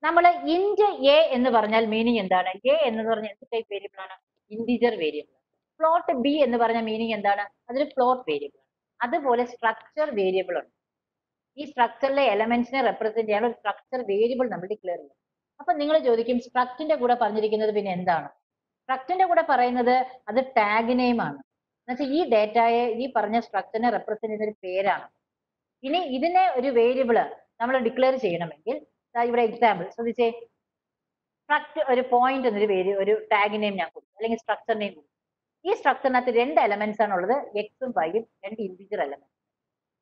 നമ്മൾ ഇന്റ് എ എന്ന് പറഞ്ഞാൽ മീനിങ് എന്താണ്? എ എന്ന് പറഞ്ഞാൽ എന്ത് ടൈപ്പ് വേരിയബിൾ ആണ്? ഇന്റിജർ വേരിയബിൾ ഫ്ലോട്ട് ബി എന്ന് പറഞ്ഞ മീനിങ് എന്താണ്? അതൊരു ഫ്ലോട്ട് വേരിയബിൾ ആണ്. അതുപോലെ സ്ട്രക്ചർ വേരിയബിൾ ഉണ്ട്. ഈ സ്ട്രക്ചറിലെ എലമെന്റ്സിനെ റെപ്രസെന്റ് ചെയ്യാൻ ഒരു സ്ട്രക്ചർ വേരിയബിൾ നമ്മൾ ഡിക്ലെയർ ചെയ്യും. അപ്പൊ നിങ്ങൾ ചോദിക്കും സ്ട്രക്റ്റിന്റെ കൂടെ പറഞ്ഞിരിക്കുന്നത് പിന്നെ എന്താണ്? സ്ട്രക്റ്റിന്റെ കൂടെ പറയുന്നത് അത് ടാഗ് നെയിം ആണ്. എന്നുവെച്ചാൽ ഈ ഡേറ്റയെ ഈ പറഞ്ഞ സ്ട്രക്ചറിനെ റെപ്രസെന്റ് ചെയ്യുന്ന ഒരു പേരാണ്. ഇനി ഇതിനെ ഒരു വേരിയബിൾ നമ്മൾ ഡിക്ലെയർ ചെയ്യണമെങ്കിൽ ഇവിടെ എക്സാമ്പിൾ ശ്രദ്ധിച്ചേ. സ്ട്രക്ചർ ഒരു പോയിന്റ് എന്നൊരു പേര് ഒരു ടാഗ് നെയിം ഞാൻ കൊടുക്കും അല്ലെങ്കിൽ സ്ട്രക്ചർ നെയിം ഈ സ്ട്രക്ചറിനകത്ത് രണ്ട് എലമെന്റ്സ് ആണ് ഉള്ളത്. എക്സും വൈയും രണ്ട് ഇൻഡിജർ എലമെന്റ്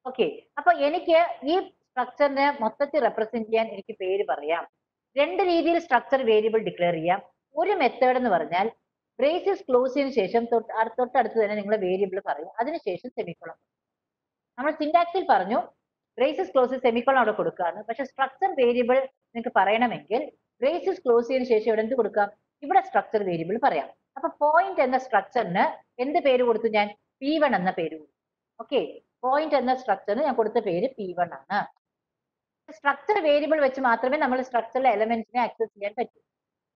ഓക്കെ അപ്പൊ എനിക്ക് ഈ സ്ട്രക്ചറിനെ മൊത്തത്തിൽ റെപ്രസെന്റ് ചെയ്യാൻ എനിക്ക് പേര് പറയാം. രണ്ട് രീതിയിൽ സ്ട്രക്ചർ വേരിയബിൾ ഡിക്ലെയർ ചെയ്യാം. ഒരു മെത്തേഡ് എന്ന് പറഞ്ഞാൽ ബ്രേസസ് ക്ലോസ് ചെയ്തതിനു ശേഷം തൊട്ടടുത്ത് തന്നെ നിങ്ങൾ വേരിയബിൾ പറയും. അതിനുശേഷം സെമിക്കോളം നമ്മൾ സിന്റാക്സിൽ പറഞ്ഞു ബ്രേസസ് ക്ലോസ് സെമിക്കോൺ അവിടെ കൊടുക്കുകയാണ്. പക്ഷെ സ്ട്രക്ചർ വേരിയബിൾ നിങ്ങൾക്ക് പറയണമെങ്കിൽ ബ്രേസസ് ക്ലോസ് ചെയ്തതിനു ശേഷം ഇവിടെ എന്ത് കൊടുക്കാം ഇവിടെ സ്ട്രക്ചർ വേരിയബിൾ പറയാം. അപ്പൊ പോയിന്റ് എന്ന സ്ട്രക്ചറിന് എന്ത് പേര് കൊടുത്തു ഞാൻ? പി വൺ എന്ന പേര് കൊടുത്തു. ഓക്കെ പോയിന്റ് എന്ന സ്ട്രക്ചറിന് ഞാൻ കൊടുത്ത പേര് പി വൺ ആണ്. സ്ട്രക്ചർ വേരിയബിൾ വെച്ച് മാത്രമേ നമ്മൾ സ്ട്രക്ചറിലെ എലമെന്റ്സിനെ ആക്സസ് ചെയ്യാൻ പറ്റൂ.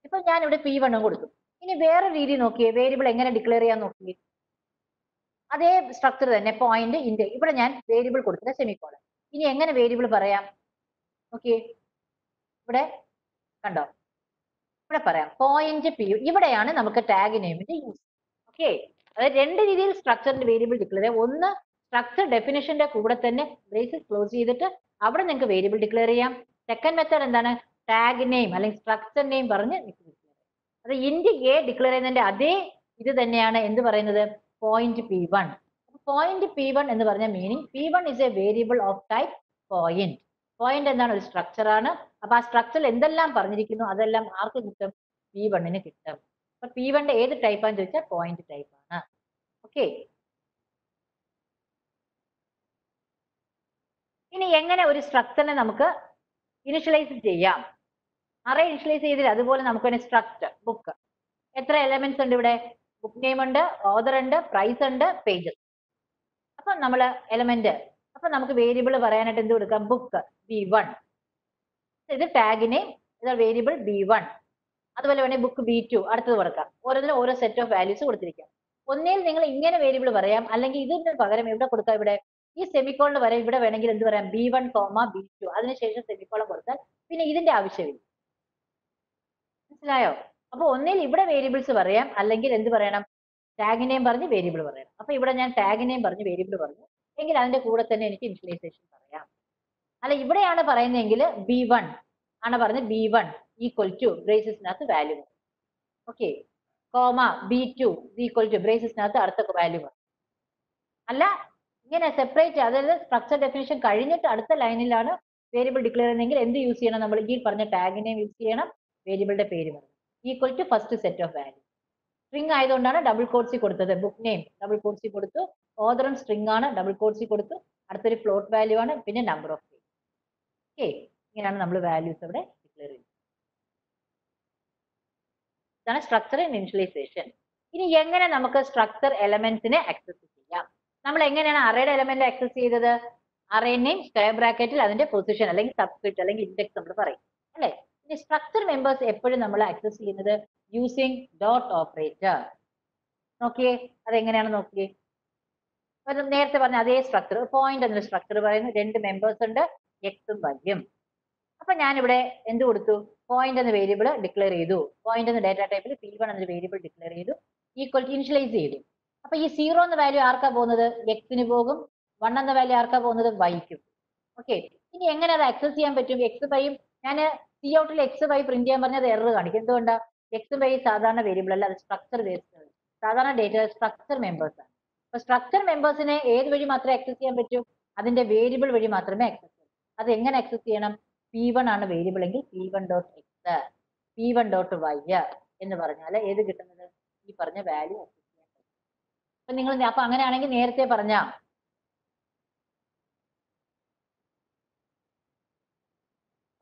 ഇപ്പൊ ഞാൻ ഇവിടെ പി വണ്ണും കൊടുത്തു. ഇനി വേറെ രീതി നോക്കിയേ. വേരിയബിൾ എങ്ങനെ ഡിക്ലെയർ ചെയ്യാൻ നോക്കിയേ? അതേ സ്ട്രക്ചർ തന്നെ പോയിന്റ് ഇന്റ് ഇവിടെ ഞാൻ വേരിയബിൾ കൊടുത്തില്ല സെമിക്കോളൻ ഇനി എങ്ങനെ വേരിയബിൾ പറയാം? ഓക്കെ ഇവിടെ കണ്ടോ? ഇവിടെ പറയാം. പോയിന്റ് പി യു ഇവിടെയാണ് നമുക്ക് ടാഗ് നെയിമിന്റെ യൂസ് ഓക്കെ അതായത് രണ്ട് രീതിയിൽ സ്ട്രക്ചറിന്റെ വേരിയബിൾ ഡിക്ലെയർ ചെയ്യാം. ഒന്ന് സ്ട്രക്ചർ ഡെഫിനേഷന്റെ കൂടെ തന്നെ ബ്രേസസ് ക്ലോസ് ചെയ്തിട്ട് അവിടെ നിങ്ങൾക്ക് വേരിയബിൾ ഡിക്ലെയർ ചെയ്യാം. സെക്കൻഡ് മെത്തേഡ് എന്താണ്? ടാഗ് നെയിം അല്ലെങ്കിൽ സ്ട്രക്ചർ നെയിം പറഞ്ഞ് അത് ഇന്റ് എ ഡിക്ലെയർ ചെയ്യുന്നതിന്റെ അതേ ഇത് തന്നെയാണ് എന്ത് പറയുന്നത്? Point P one point P one എന്ന് പറഞ്ഞ meaning P one is a variable of type point point എന്താണ്? ഒരു സ്ട്രക്ചർ ആണ്. അപ്പൊ ആ സ്ട്രക്ചറിൽ എന്തെല്ലാം പറഞ്ഞിരിക്കുന്നു? അതെല്ലാം ആർക്ക് കിട്ടും? പി വണ്ണിന് കിട്ടും. അപ്പൊ പി വണ്ണിന്റെ ഏത് ടൈപ്പാന്ന് ചോദിച്ചാൽ പോയിന്റ് ടൈപ്പ് ആണ്. ഓക്കെ ഇനി എങ്ങനെ ഒരു സ്ട്രക്ചറിനെ നമുക്ക് ഇനിഷ്യലൈസ് ചെയ്യാം? അറേ ഇനിഷ്യലൈസ് ചെയ്തില്ല അതുപോലെ നമുക്ക് തന്നെ സ്ട്രക്ചർ ബുക്ക് എത്ര എലമെന്റ്സ് ഉണ്ട് ഇവിടെ? ബുക്ക് നെയിം ഉണ്ട് ഓദർ ഉണ്ട് പ്രൈസ് ഉണ്ട് പേജസ് അപ്പൊ നമ്മൾ എലമെന്റ് അപ്പൊ നമുക്ക് വേരിയബിൾ പറയാനായിട്ട് എന്ത് കൊടുക്കാം? ബുക്ക് ബി വൺ ഇത് ടാഗിനെ വേരിയബിൾ ബി വൺ അതുപോലെ വേണേൽ ബുക്ക് ബി ടു അടുത്തത് കൊടുക്കാം. ഓരോന്നിനും ഓരോ സെറ്റ് ഓഫ് വാല്യൂസ് കൊടുത്തിരിക്കാം. ഒന്നിൽ നിങ്ങൾ ഇങ്ങനെ വേരിയബിൾ പറയാം. അല്ലെങ്കിൽ ഇതിന് പകരം എവിടെ കൊടുക്കാം ഇവിടെ? ഈ സെമിക്കോളിന് വരെ ഇവിടെ വേണമെങ്കിൽ എന്ത് പറയാം? B one comma B two അതിനുശേഷം സെമിക്കോളം കൊടുത്താൽ പിന്നെ ഇതിന്റെ ആവശ്യമില്ല. മനസ്സിലായോ? അപ്പൊ ഒന്നിൽ ഇവിടെ വേരിയബിൾസ് പറയാം. അല്ലെങ്കിൽ എന്ത് പറയണം? ടാഗ് നെയിം പറഞ്ഞ് വേരിയബിൾ പറയണം. അപ്പൊ ഇവിടെ ഞാൻ ടാഗ് നെയിം പറഞ്ഞ് വേരിയബിൾ പറഞ്ഞു. എങ്കിൽ അതിന്റെ കൂടെ തന്നെ എനിക്ക് ഇനിഷ്യലൈസേഷൻ പറയാം. അല്ല ഇവിടെയാണ് പറയുന്നതെങ്കിൽ ബി വൺ ആണ് പറഞ്ഞ് B one equal to ബ്രേസസിനകത്ത് value okay comma B two equal to ബ്രേസസിനകത്ത് അടുത്ത വാല്യൂ അല്ല ഇങ്ങനെ സെപ്പറേറ്റ് അതായത് സ്ട്രക്ചർ ഡെഫിനേഷൻ കഴിഞ്ഞിട്ട് അടുത്ത ലൈനിലാണ് വേരിയബിൾ ഡിക്ലെയർ ചെയ്യുന്നതെങ്കിൽ എന്ത് യൂസ് ചെയ്യണം നമ്മൾ? ഈ പറഞ്ഞ ടാഗിനെയും യൂസ് ചെയ്യണം വേരിയബിളിന്റെ പേര് പറഞ്ഞു. Equal to first set of value string ആയതുകൊണ്ടാണ് ഡബിൾ കോഡ്സി കൊടുത്തത് ബുക്ക് നെയിം ഡബിൾ കോഡ്സി കൊടുത്തു ഓദറും സ്ട്രിംഗ് ആണ് ഡബിൾ കോഡ്സി കൊടുത്തു അടുത്തൊരു ഫ്ലോട്ട് വാല്യൂ ആണ് പിന്നെ നമ്പർ ഓഫ് പേജ് ഓക്കെ ഇങ്ങനെയാണ് നമ്മൾ വാല്യൂസ് അവിടെ ഡിക്ലെയർ ചെയ്യുന്നത്. ഇതാണ് സ്ട്രക്ചർ ആൻഡ് ഇനിഷ്യലൈസേഷൻ ഇനി എങ്ങനെ നമുക്ക് സ്ട്രക്ചർ എലമെന്റ്സിനെ ആക്സസ് ചെയ്യാം? നമ്മൾ എങ്ങനെയാണ് അറേയുടെ എലമെന്റ് ആക്സസ് ചെയ്തത്? അറേ നെയിം സ്ക്വയർ ബ്രാക്കറ്റിൽ അതിന്റെ പൊസിഷൻ അല്ലെങ്കിൽ സബ്സ്ക്രിപ്റ്റ് അല്ലെങ്കിൽ ഇൻഡെക്സ് നമ്മൾ പറയും. അല്ലെ? ഇനി സ്ട്രക്ചർ മെമ്പേഴ്സ് എപ്പോഴും നമ്മൾ ആക്സസ് ചെയ്യുന്നത് യൂസിങ് ഡോട്ട് ഓപ്പറേറ്റർ നോക്കിയേ അതെങ്ങനെയാണ് നോക്കിയേ? നേരത്തെ പറഞ്ഞ അതേ സ്ട്രക്ചർ പോയിന്റ് എന്നൊരു സ്ട്രക്ചർ പറയുന്നു. രണ്ട് മെമ്പേഴ്സ് ഉണ്ട് എക്സും വൈയും അപ്പൊ ഞാനിവിടെ എന്ത് കൊടുത്തു? പോയിന്റ് എന്ന വേരിയബിൾ ഡിക്ലെയർ ചെയ്തു. പോയിന്റ് എന്ന ഡേറ്റാ ടൈപ്പിൽ പി വൺ എന്നൊരു വേരിയബിൾ ഡിക്ലെയർ ചെയ്തു. ഈക്വൽ ഇനിഷ്യലൈസ് ചെയ്തു. അപ്പൊ ഈ സീറോ എന്ന വാല്യൂ ആർക്കാ പോകുന്നത്? എക്സിന് പോകും. വൺ എന്ന വാല്യൂ ആർക്കാ പോകുന്നത്? വൈക്കും ഓക്കെ ഇനി എങ്ങനെ അത് ആക്സസ് ചെയ്യാൻ പറ്റും? എക്സ് വൈയും ഞാൻ സി ഔട്ടിൽ എക്സ് വൈ പ്രിന്റ് ചെയ്യാൻ പറഞ്ഞത് എറർ കാണിക്കും. എന്തുകൊണ്ടാ? എക്സ് വൈ സാധാരണ വേരിയബിൾ അല്ല അത് സ്ട്രക്ചർ ആണ്. സാധാരണ ഡേറ്റ സ്ട്രക്ചർ മെമ്പേഴ്സ് ആണ്. അപ്പൊ സ്ട്രക്ചർ മെമ്പേഴ്സിനെ ഏത് വഴി മാത്രമേ ആക്സസ് ചെയ്യാൻ പറ്റൂ? അതിന്റെ വേരിയബിൾ വഴി മാത്രമേ ആക്സസ് ചെയ്യൂ അത് എങ്ങനെ ആക്സസ് ചെയ്യണം? പി വൺ ആണ് വേരിയബിൾ എങ്കിൽ P one dot X P one dot Y എന്ന് പറഞ്ഞാൽ ഏത് കിട്ടുന്നത്? ഈ പറഞ്ഞ വാല്യൂ ആക്സസ് ചെയ്യാൻ പറ്റും. അപ്പൊ നിങ്ങൾ അപ്പൊ അങ്ങനെയാണെങ്കിൽ നേരത്തെ പറഞ്ഞ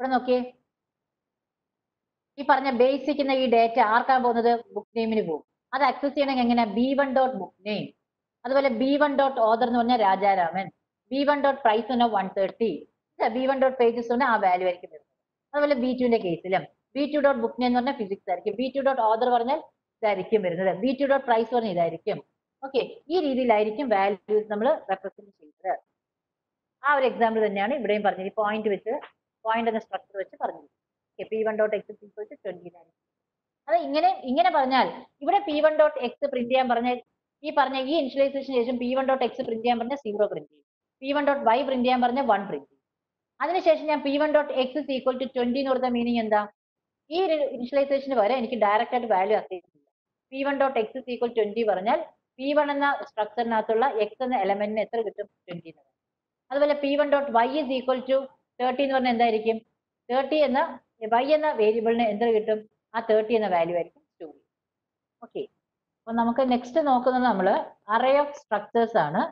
ഇവിടെ നോക്കിയേ. ഈ പറഞ്ഞ ബേസിക് എന്ന ഈ ഡേറ്റ ആർക്കാ പോകുന്നത്? ബുക്ക് നെയിമിന് പോകും. അത് ആക്സസ് ചെയ്യണമെങ്കിൽ എങ്ങനെ? B one dot book name അതുപോലെ ബി വൺ ഡോട്ട് ഓദർ എന്ന് പറഞ്ഞാൽ Rajaraman. B one dot price പറഞ്ഞാൽ one thirty B one dot pages പറഞ്ഞാൽ ആ വാല്യൂ ആയിരിക്കും വരുന്നത്. അതുപോലെ ബി ടുവിന്റെ കേസിലും ബി ടു ഡോട്ട് ബുക്ക് എന്ന് പറഞ്ഞാൽ ഫിസിക്സ് ആയിരിക്കും. ബി ടു ഡോട്ട് ഓദർ പറഞ്ഞാൽ ഇതായിരിക്കും വരുന്നത്. ബി ടു ഡോട്ട് പ്രൈസ് പറഞ്ഞാൽ ഇതായിരിക്കും. ഓക്കെ ഈ രീതിയിലായിരിക്കും വാല്യൂസ് നമ്മൾ റെപ്രസെന്റ് ചെയ്യുന്നത്. ആ ഒരു എക്സാമ്പിൾ തന്നെയാണ് ഇവിടെയും പറഞ്ഞത്. ഈ പോയിന്റ് വെച്ച് പോയിന്റ് എന്ന സ്ട്രക്ചർ വെച്ച് പറഞ്ഞത് P one dot X equal to twenty nine അത് ഇങ്ങനെ ഇങ്ങനെ പറഞ്ഞാൽ ഇവിടെ P one dot X print ചെയ്യാൻ പറഞ്ഞാൽ ഈ പറഞ്ഞ ഈ ഇനിഷ്യലൈസേഷൻ ശേഷം P one dot X print ചെയ്യാൻ പറഞ്ഞാൽ സീറോ പ്രിന്റ് ചെയ്യും. P one dot Y print ചെയ്യാൻ പറഞ്ഞാൽ വൺ പ്രിന്റ് ചെയ്യും. അതിനുശേഷം ഞാൻ P one dot X equal to twenty എന്ന് കൊടുത്ത മീനിങ് എന്താ? ഈ ഇനിഷ്യലൈസേഷന് വരെ എനിക്ക് ഡയറക്റ്റ് ആയിട്ട് വാല്യൂ അസൈൻ ചെയ്യാം. P one dot X equal twenty പറഞ്ഞാൽ പി വൺ എന്ന സ്ട്രക്ചറിനകത്തുള്ള എക്സ് എന്ന എലമെന്റിന് എത്ര കിട്ടും? ട്വന്റി എന്ന് അതുപോലെ P one dot Y is equal to thirty എന്ന് പറഞ്ഞാൽ എന്തായിരിക്കും? തേർട്ടി എന്ന വൈ എന്ന വേരിയബിളിന് എന്ത് കിട്ടും? ആ തേർട്ടി എന്ന വാല്യൂ ആയിരിക്കും സ്റ്റോർ ഓക്കെ അപ്പൊ നമുക്ക് നെക്സ്റ്റ് നോക്കുന്നത് നമ്മൾ അറേ ഓഫ് സ്ട്രക്ചേഴ്സ് ആണ്.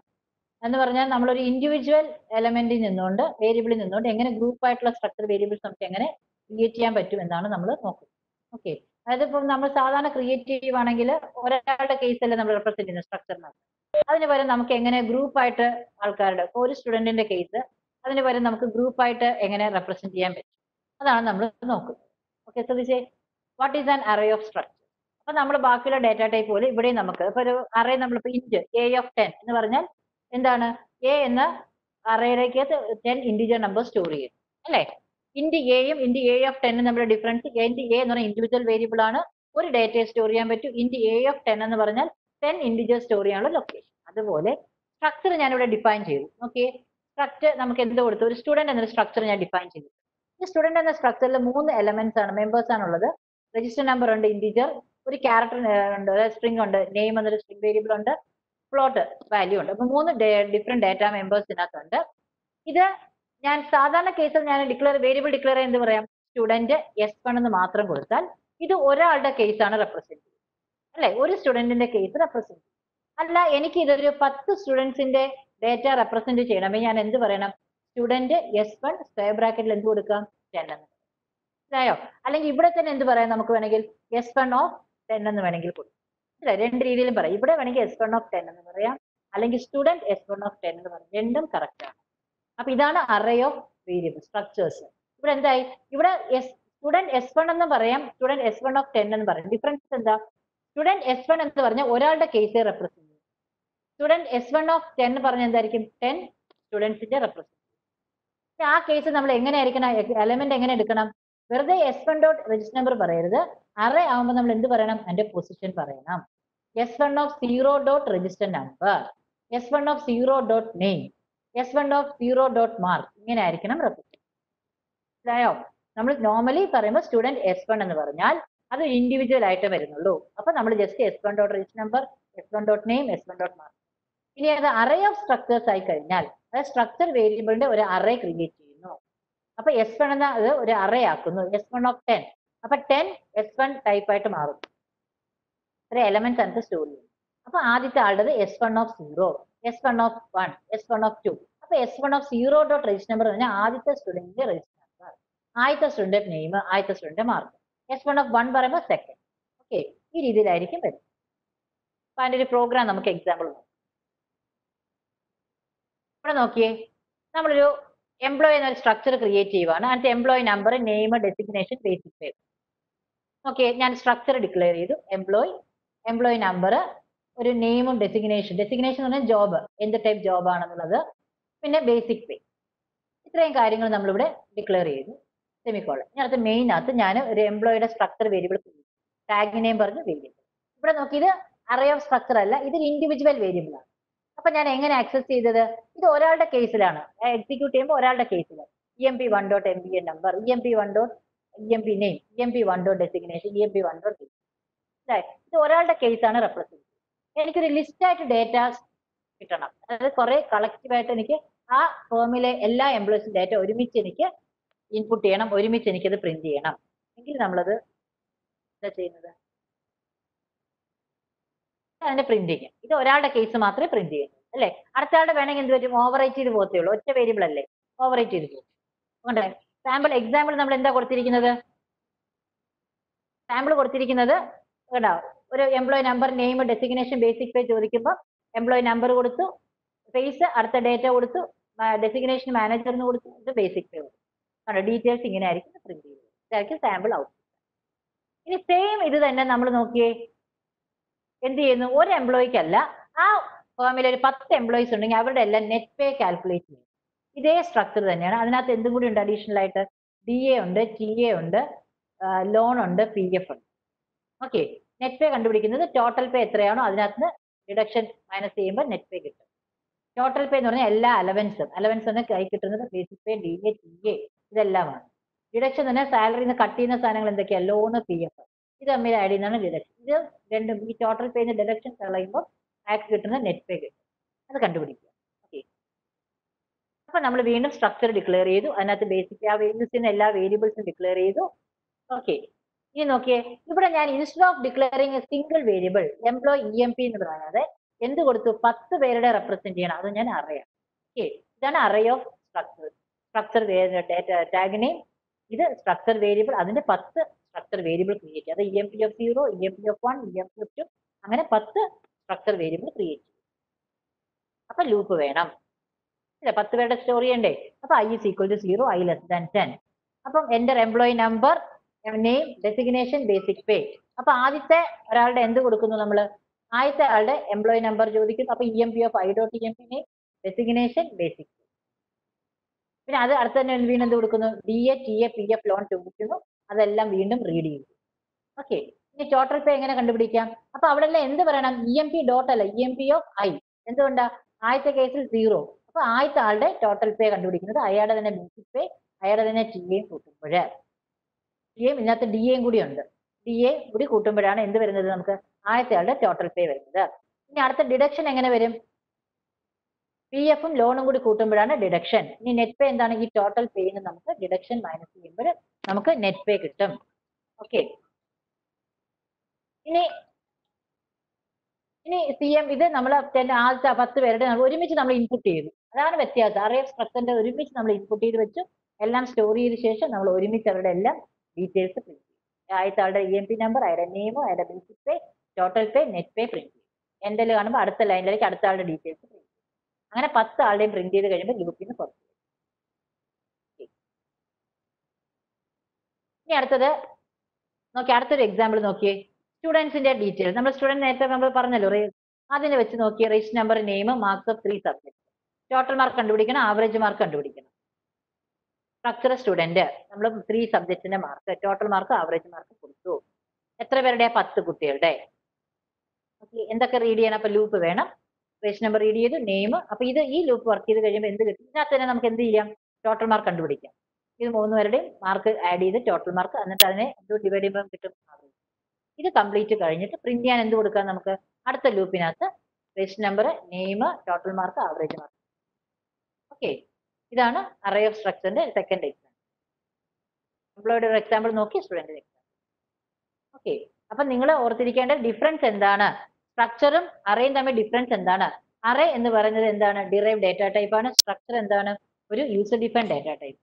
എന്ന് പറഞ്ഞാൽ നമ്മൾ ഒരു ഇൻഡിവിജ്വൽ എലമെന്റിൽ നിന്നുകൊണ്ട് വേരിയബിളിൽ നിന്നുകൊണ്ട് എങ്ങനെ ഗ്രൂപ്പ് ആയിട്ടുള്ള സ്ട്രക്ചർ വേരിയബിൾസ് നമുക്ക് എങ്ങനെ ക്രിയേറ്റ് ചെയ്യാൻ പറ്റും എന്നാണ് നമ്മൾ നോക്കുന്നത്. ഓക്കെ അതായത് ഇപ്പം നമ്മൾ സാധാരണ ക്രിയേറ്റ് ചെയ്യുവാണെങ്കിൽ ഒരാളുടെ കേസ് അല്ലേ നമ്മൾ റെപ്രസെന്റ് സ്ട്രക്ചർ സ്ട്രക്ചറിനകത്ത് അതിന് പകരം നമുക്ക് എങ്ങനെ ഗ്രൂപ്പ് ആയിട്ട് ആൾക്കാരുടെ ഒരു സ്റ്റുഡന്റിന്റെ കേസ് അതിന് പകരം നമുക്ക് ഗ്രൂപ്പ് ആയിട്ട് എങ്ങനെ റെപ്രസെന്റ് ചെയ്യാൻ പറ്റും? അതാണ് നമ്മൾ നോക്കുന്നത് ഓക്കെ ശ്രദ്ധിച്ചേ what is an array of structure അപ്പൊ നമ്മൾ ബാക്കിയുള്ള ഡേറ്റ ടൈപ്പ് പോലെ ഇവിടെയും നമുക്ക് ഇപ്പൊ ഒരു അറേ നമ്മളിപ്പോ ഇഞ്ച് എ ഓഫ് ടെൻ എന്ന് പറഞ്ഞാൽ എന്താണ്? എ എന്ന അറേയിലേക്ക് ടെൻ ഇൻഡിജർ നമ്പർ സ്റ്റോർ ചെയ്യും അല്ലേ? ഇൻഡ് എയും ഇൻഡ് എ ഓഫ് ടെന്നും നമ്മുടെ ഡിഫറൻസ് ഇൻഡ് എ എന്ന് പറഞ്ഞാൽ ഇൻഡിവിജ്വൽ വേരിയബിൾ ആണ്. ഒരു ഡേറ്റയെ സ്റ്റോർ ചെയ്യാൻ പറ്റും. ഇൻഡ് എ ഓഫ് ടെൻ എന്ന് പറഞ്ഞാൽ ടെൻ ഇൻഡിജർ സ്റ്റോർ ചെയ്യാനുള്ള ലൊക്കേഷൻ അതുപോലെ സ്ട്രക്ചർ ഞാൻ ഇവിടെ ഡിഫൈൻ ചെയ്തു. ഓക്കെ സ്ട്രക്ചർ നമുക്ക് എന്ത് കൊടുത്തു? ഒരു സ്റ്റുഡന്റ് എന്നൊരു സ്ട്രക്ചർ ഞാൻ ഡിഫൈൻ ചെയ്തു. സ്റ്റുഡന്റ് എന്ന സ്ട്രക്ചറിൽ മൂന്ന് എലമെന്റ്സ് ആണ് മെമ്പേഴ്സ് ഉള്ളത് രജിസ്റ്റർ നമ്പർ ഉണ്ട് ഇൻഡിജർ ഒരു ക്യാരക്ടർ ഉണ്ട് സ്ട്രിംഗ് ഉണ്ട് നെയിം എന്നൊരു സ്ട്രിംഗ് വേരിയബിൾ ഉണ്ട് പ്ലോട്ട് വാല്യൂ ഉണ്ട്. അപ്പൊ മൂന്ന് ഡിഫറെന്റ് ഡാറ്റ മെമ്പേഴ്സ് ഇതിനകത്തുണ്ട് ഇത് ഞാൻ സാധാരണ കേസിൽ ഞാൻ ഡിക്ലെയർ വേരിയബിൾ ഡിക്ലെയർ എന്ത് പറയാം? സ്റ്റുഡന്റ് എസ് വൺ എന്ന് മാത്രം കൊടുത്താൽ ഇത് ഒരാളുടെ കേസാണ് റെപ്രസെന്റ് ചെയ്യുന്നത്. അല്ലെ? ഒരു സ്റ്റുഡന്റിന്റെ കേസ് റെപ്രസെന്റ് അല്ല എനിക്ക് ഇതൊരു പത്ത് സ്റ്റുഡൻസിന്റെ ഡേറ്റ റെപ്രസെന്റ് ചെയ്യണമെങ്കിൽ ഞാൻ എന്ത് പറയണം? സ്റ്റുഡന്റ് എസ് വൺ സ്ക്വയർ ബ്രാക്കറ്റിൽ എന്ത് കൊടുക്കാം ടെൻ എന്ന്. മനസ്സിലായോ? അല്ലെങ്കിൽ ഇവിടെ തന്നെ എന്ത് പറയാം നമുക്ക് വേണമെങ്കിൽ? എസ് വൺ ഓഫ് ടെൻ എന്ന് വേണമെങ്കിൽ കൊടുക്കാം. രണ്ട് രീതിയിലും പറയാം. ഇവിടെ വേണമെങ്കിൽ എസ് വൺ ഓഫ് ടെൻ എന്ന് പറയാം. അല്ലെങ്കിൽ student S one of ten എന്ന് പറയാം. രണ്ടും കറക്റ്റ് ആണ്. അപ്പൊ ഇതാണ് അറേ ഓഫ് വേരിയബിൾ സ്ട്രക്ചേഴ്സ് ഇവിടെ എന്തായി? ഇവിടെ എസ് സ്റ്റുഡന്റ് എസ് വൺ എന്ന് പറയാം student S one of ten എന്ന് പറയാം. ഡിഫറൻസ് എന്താ? സ്റ്റുഡന്റ് എസ് വൺ എന്ന് പറഞ്ഞാൽ ഒരാളുടെ കേസ് റെപ്രസെന്റ് ചെയ്യും student S one of ten പറഞ്ഞ എന്തായിരിക്കും? ടെൻ സ്റ്റുഡൻസിന്റെ റെപ്രസെന്റ് ആ കേസ് നമ്മൾ എങ്ങനെ ആയിരിക്കണം? എലമെന്റ് എങ്ങനെ എടുക്കണം? വെറുതെ S one dot register number പറയരുത്. അറേ ആവുമ്പോൾ നമ്മൾ എന്ത് പറയണം? അതിന്റെ പൊസിഷൻ പറയണം. S one of zero dot register number S one of zero dot name S one of zero dot mark ഇങ്ങനെ ആയിരിക്കണം റെപ്രസെന്റ് മനസ്സിലായോ? നമ്മൾ നോർമലി പറയുമ്പോൾ സ്റ്റുഡന്റ് എസ് വൺ എന്ന് പറഞ്ഞാൽ അത് ഇൻഡിവിജ്വൽ ആയിട്ട് വരുന്നുള്ളൂ. അപ്പൊ നമ്മൾ just S one dot register number S one dot name S one dot mark ഇനി അത് അറേ ഓഫ് സ്ട്രക്ചേഴ്സ് ആയി കഴിഞ്ഞാൽ അത് സ്ട്രക്ചർ വേരിയബിളിന്റെ ഒരു അറേ ക്രിയേറ്റ് ചെയ്യുന്നു. അപ്പൊ എസ് വൺ എന്ന അത് ഒരു അറേ ആക്കുന്നു. എസ് വൺ ഓഫ് ടെൻ അപ്പൊ ടെൻ എസ് വൺ ടൈപ്പ് ആയിട്ട് മാറും. ഇത്ര എലമെന്റ്സ് നമുക്ക് സ്റ്റോർ ചെയ്യും അപ്പൊ ആദ്യത്തെ ആളുടെ S one of zero S one of one S one of two അപ്പൊ S one of zero dot register number പറഞ്ഞാൽ ആദ്യത്തെ സ്റ്റുഡന്റിന്റെ രജിസ്റ്റർ നമ്പർ ആദ്യത്തെ സ്റ്റുഡന്റ് നെയിം ആദ്യത്തെ student mark S one of one പറയുമ്പോൾ സെക്കൻഡ് ഓക്കെ ഈ രീതിയിലായിരിക്കും വരുന്നത്. അപ്പൊ അതിന്റെ ഒരു പ്രോഗ്രാം നമുക്ക് എക്സാമ്പിൾ നോക്കാം. ഇവിടെ നോക്കിയേ. നമ്മളൊരു എംപ്ലോയി എന്നൊരു സ്ട്രക്ചർ ക്രിയേറ്റ് ചെയ്യുവാണ്. അതിനകത്ത് employee number name designation basic pay okay ഞാൻ സ്ട്രക്ചർ ഡിക്ലെയർ ചെയ്തു. എംപ്ലോയി എംപ്ലോയി നമ്പർ ഒരു നെയിമും ഡെസിഗ്നേഷൻ ഡെസിഗ്നേഷൻ എന്ന് പറഞ്ഞാൽ ജോബ് എന്ത് ടൈപ്പ് ജോബ് ആണെന്നുള്ളത്. പിന്നെ ബേസിക് പേ ഇത്രയും കാര്യങ്ങൾ നമ്മളിവിടെ ഡിക്ലെയർ ചെയ്തു. സെമിക്കോളൻ ഇതിനകത്ത് മെയിനകത്ത് ഞാൻ ഒരു എംപ്ലോയിയുടെ സ്ട്രക്ചർ വേരിയബിൾ ടാഗ് നെയിം പറഞ്ഞ് വേരിയബിൾ ഇവിടെ നോക്കിയത് അറേ ഓഫ് സ്ട്രക്ചർ അല്ല. ഇതൊരു ഇൻഡിവിജ്വൽ വേരിയബിൾ ആണ്. അപ്പൊ ഞാൻ എങ്ങനെ ആക്സസ് ചെയ്തത്? ഇത് ഒരാളുടെ കേസിലാണ് എക്സിക്യൂട്ട് ചെയ്യുമ്പോൾ ഒരാളുടെ കേസിൽ E M P one dot M P N number E M P one dot E M P name E M P one dot designation E M P one dot ഇത് ഒരാളുടെ കേസാണ് റെപ്രസെന്റ് എനിക്കൊരു list ആയിട്ട് data കിട്ടണം. അതായത് കുറെ കളക്റ്റീവായിട്ട് എനിക്ക് ആ ഫോമിലെ എല്ലാ എംപ്ലോയീസും ഡേറ്റ ഒരുമിച്ച് എനിക്ക് ഇൻപുട്ട് ചെയ്യണം ഒരുമിച്ച് എനിക്കത് പ്രിന്റ് ചെയ്യണം. എങ്കിൽ നമ്മളത് എന്താ ചെയ്യുന്നത്? അതിന്റെ ചെയ്യാം. ഇത് ഒരാളുടെ കേസ് മാത്രമേ പ്രിന്റ് ചെയ്യുന്നു അല്ലേ? അടുത്ത ആളുടെ വേണമെങ്കിൽ എന്ത് പറ്റും? ഓവറേറ്റ് ചെയ്ത് പോകത്തേ ഉള്ളൂ. ഒറ്റ വേരിയബിൾ അല്ലേ? ഓവറേറ്റ് ചെയ്ത് പോകും അതുകൊണ്ട് സാമ്പിൾ എക്സാമ്പിൾ നമ്മൾ എന്താ കൊടുത്തിരിക്കുന്നത്? സാമ്പിൾ കൊടുത്തിരിക്കുന്നത് കേട്ടോ ഒരു employee number name designation basic pay ചോദിക്കുമ്പോൾ എംപ്ലോയി നമ്പർ കൊടുത്തു ഫേസ് അടുത്ത ഡേറ്റ കൊടുത്തു ഡെസിഗ്നേഷൻ മാനേജറിന് കൊടുത്തു ഇത് ബേസിക് പേ കൊടുത്തു. കണ്ടോ? ഡീറ്റെയിൽസ് ഇങ്ങനെ ആയിരിക്കും പ്രിന്റ് ചെയ്യുന്നത്. ഇതായിരിക്കും സാമ്പിൾ ഔട്ട് ഇനി സെയിം ഇത് തന്നെ നമ്മൾ നോക്കിയേ എന്ത് ചെയ്യുന്നു? ഒരു എംപ്ലോയിക്കല്ല ആ ഫേമിൽ ഒരു പത്ത് എംപ്ലോയീസ് ഉണ്ടെങ്കിൽ അവരുടെ എല്ലാം നെറ്റ് പേ കാൽക്കുലേറ്റ് ചെയ്യും. ഇതേ സ്ട്രക്ചർ തന്നെയാണ്. അതിനകത്ത് എന്തും കൂടി ഉണ്ട് അഡീഷണൽ ആയിട്ട്? ഡി എ ഉണ്ട് ടി എ ഉണ്ട് ലോൺ ഉണ്ട് പി എഫ് ഉണ്ട്. ഓക്കെ നെറ്റ് പേ കണ്ടുപിടിക്കുന്നത് ടോട്ടൽ പേ എത്രയാണോ അതിനകത്ത് ഡിഡക്ഷൻ മൈനസ് ചെയ്യുമ്പോൾ നെറ്റ് പേ കിട്ടും. ടോട്ടൽ പേ എന്ന് പറഞ്ഞാൽ എല്ലാ അലവൻസും അലവൻസ് എന്ന് കൈ കിട്ടുന്നത് basic pay D A T A ഇതെല്ലാമാണ്. ഡിഡക്ഷൻ തന്നെ സാലറിയിൽ നിന്ന് കട്ട് ചെയ്യുന്ന സാധനങ്ങൾ എന്തൊക്കെയാണ് ലോണ് പി എഫ് ഇത് തമ്മിൽ ആഡ് ചെയ്യുന്നതാണ് ഡിഡക്ഷൻ ഇത് രണ്ടും ഈ ടോട്ടൽ പേന്ന് ഡിഡക്ഷൻ കളയുമ്പോൾ ആക്ക് കിട്ടുന്ന നെറ്റ് പേ കിട്ടും. അത് കണ്ടുപിടിക്കുക. ഓക്കെ അപ്പൊ നമ്മൾ വീണ്ടും സ്ട്രക്ചർ ഡിക്ലെയർ ചെയ്തു. അതിനകത്ത് ബേസിക് ആ വേരിയബിൾസിന് എല്ലാ വേരിയബിൾസും ഡിക്ലെയർ ചെയ്തു. ഓക്കെ ഇനി നോക്കിയേ. ഇവിടെ ഞാൻ instead of declaring a single variable employee E M P എന്ന് പറയാതെ എന്ത് കൊടുത്തു? പത്ത് പേരുടെ റെപ്രസെന്റ് ചെയ്യണം. അത് ഞാൻ അറിയാം ഓക്കെ ഇതാണ് array of structure structure name ഇത് സ്ട്രക്ചർ വേരിയബിൾ അതിന്റെ പത്ത് സ്ട്രക്ചർ വേരിയബിൾ ക്രിയേറ്റ് ചെയ്യും അത് E M P F zero E M P F one E M P F two അങ്ങനെ പത്ത് സ്ട്രക്ചർ വേരിയബിൾ ക്രിയേറ്റ് ചെയ്യും അപ്പൊ ലൂപ്പ് വേണം. അല്ലെ പത്ത് പേരുടെ സ്റ്റോറി ഉണ്ടേ അപ്പൊ I is equal to zero I less than ten അപ്പം എന്റെ employee number name designation basic pay അപ്പൊ ആദ്യത്തെ ഒരാളുടെ എന്ത് കൊടുക്കുന്നു നമ്മൾ ആദ്യത്തെ ആളുടെ എംപ്ലോയി നമ്പർ ചോദിക്കുന്നു. അപ്പൊ E M P F I dot E M P name designation basic പിന്നെ അത് അടുത്ത തന്നെ വീണ്ടും എന്ത് കൊടുക്കുന്നു? D A T A P F loan ചോദിക്കുന്നു. അതെല്ലാം വീണ്ടും റീഡ് ചെയ്യും ഓക്കെ ഇനി ടോട്ടൽ പേ എങ്ങനെ കണ്ടുപിടിക്കാം? അപ്പൊ അവിടെ എല്ലാം എന്ത് പറയണം? ഇ എം പി ഡോട്ട് അല്ല E M P of I എന്തുകൊണ്ടാ? ആദ്യത്തെ കേസിൽ സീറോ അപ്പൊ ആദ്യത്തെ ആളുടെ ടോട്ടൽ പേ കണ്ടുപിടിക്കുന്നത് അയാളുടെ തന്നെ ബേസിക് പേ അയാളുടെ തന്നെ ടി എയും കൂട്ടുമ്പോൾ. ടി എയും ഇതിനകത്ത് ഡി എയും കൂടി ഉണ്ട്. ഡി എ കൂടി കൂട്ടുമ്പോഴാണ് എന്ത് വരുന്നത് നമുക്ക്? ആദ്യത്തെ ആളുടെ ടോട്ടൽ പേ വരുന്നത്. ഇനി അടുത്ത ഡിഡക്ഷൻ എങ്ങനെ വരും? പി എഫും ലോണും കൂടി കൂട്ടുമ്പോഴാണ് ഡിഡക്ഷൻ ഇനി നെറ്റ് പേ എന്താണ്? ഈ ടോട്ടൽ പേയിൽ നമുക്ക് ഡിഡക്ഷൻ മൈനസ് ചെയ്യുമ്പോൾ നമുക്ക് നെറ്റ് പേ കിട്ടും. ഓക്കെ ഇനി ഇനി സി എം ഇത് നമ്മൾ ആദ്യത്തെ പത്ത് പേരുടെ നമ്മൾ ഒരുമിച്ച് നമ്മൾ ഇൻപുട്ട് ചെയ്തു. അതാണ് വ്യത്യാസം. അറിയ സ്ട്രക്ചറിന്റെ ഒരുമിച്ച് നമ്മൾ ഇൻപുട്ട് ചെയ്ത് വെച്ചു. എല്ലാം സ്റ്റോർ ചെയ്ത ശേഷം നമ്മൾ ഒരുമിച്ച് അവരുടെ എല്ലാം ഡീറ്റെയിൽസ് പ്രിന്റ് ചെയ്യും ആദ്യത്തെ ആളുടെ ഇ എം പി നമ്പർ അയാളുടെ നെയിം അയാളുടെ basic pay total pay net pay print ചെയ്യും എന്റെ കാണുമ്പോൾ അടുത്ത ലൈനിലേക്ക് അടുത്ത ആളുടെ ഡീറ്റെയിൽസ് പ്രിന്റ് ചെയ്യും അങ്ങനെ പത്ത് ആളുടെയും പ്രിന്റ് ചെയ്ത് കഴിയുമ്പോൾ ഗ്രൂപ്പിൽ നിന്ന് പുറത്ത് വരും. Okay. ഇനി അടുത്തത് നോക്കി അടുത്തൊരു എക്സാമ്പിൾ നോക്കിയേ. സ്റ്റുഡൻസിന്റെ ഡീറ്റെയിൽസ് നമ്മൾ സ്റ്റുഡന്റ് നേരത്തെ നമ്മൾ പറഞ്ഞല്ലോ അതിനെ വെച്ച് നോക്കിയേ ration number name marks of three subject total mark കണ്ടുപിടിക്കണം ആവറേജ് മാർക്ക് കണ്ടുപിടിക്കണം. സ്ട്രക്ചർ സ്റ്റുഡന്റ് നമ്മൾ three സബ്ജക്റ്റിന്റെ mark total mark average mark കൊടുത്തു. എത്ര പേരുടെ? പത്ത് കുട്ടികളുടെ. Okay, എന്തൊക്കെ റീഡ് ചെയ്യണം? അപ്പൊ ലൂപ്പ് വേണം. റേഷൻ നമ്പർ റീഡ് ചെയ്തു നെയിം അപ്പൊ ഇത് ഈ ലൂപ്പ് വർക്ക് ചെയ്ത് കഴിയുമ്പോൾ എന്ത് കിട്ടും? ഇതിനകത്ത് തന്നെ നമുക്ക് എന്ത് ചെയ്യാം? ടോട്ടൽ മാർക്ക് കണ്ടുപിടിക്കാം. ഇത് മൂന്ന് പേരുടെയും മാർക്ക് ആഡ് ചെയ്ത് ടോട്ടൽ മാർക്ക് എന്നിട്ട് അതിനെ ഡിവൈഡ് ചെയ്യുമ്പോൾ കിട്ടും? ഇത് കംപ്ലീറ്റ് കഴിഞ്ഞിട്ട് പ്രിന്റ് ചെയ്യാൻ എന്ത് കൊടുക്കാം നമുക്ക്? അടുത്ത ലൂപ്പിനകത്ത് register number name total mark average mark okay ഇതാണ് അറേ ഓഫ് സ്ട്രക്ചറിന്റെ സെക്കൻഡ് എക്സാമ്പിൾ എംപ്ലോയിയുടെ ഒരു എക്സാമ്പിൾ നോക്കി സ്റ്റുഡന്റ് എക്സാമ്പിൾ ഓക്കെ അപ്പൊ നിങ്ങൾ ഓർത്തിരിക്കേണ്ട ഡിഫറൻസ് എന്താണ്? സ്ട്രക്ചറും അറേയും തമ്മിൽ ഡിഫറൻസ് എന്താണ്? അറേ എന്ന് പറയുന്നത് എന്താണ്? ഡിറൈവ് ഡേറ്റ ടൈപ്പ് ആണ്. സ്ട്രക്ചർ എന്താണ്? ഒരു യൂസർ ഡിഫൈൻ ഡേറ്റ ടൈപ്പ്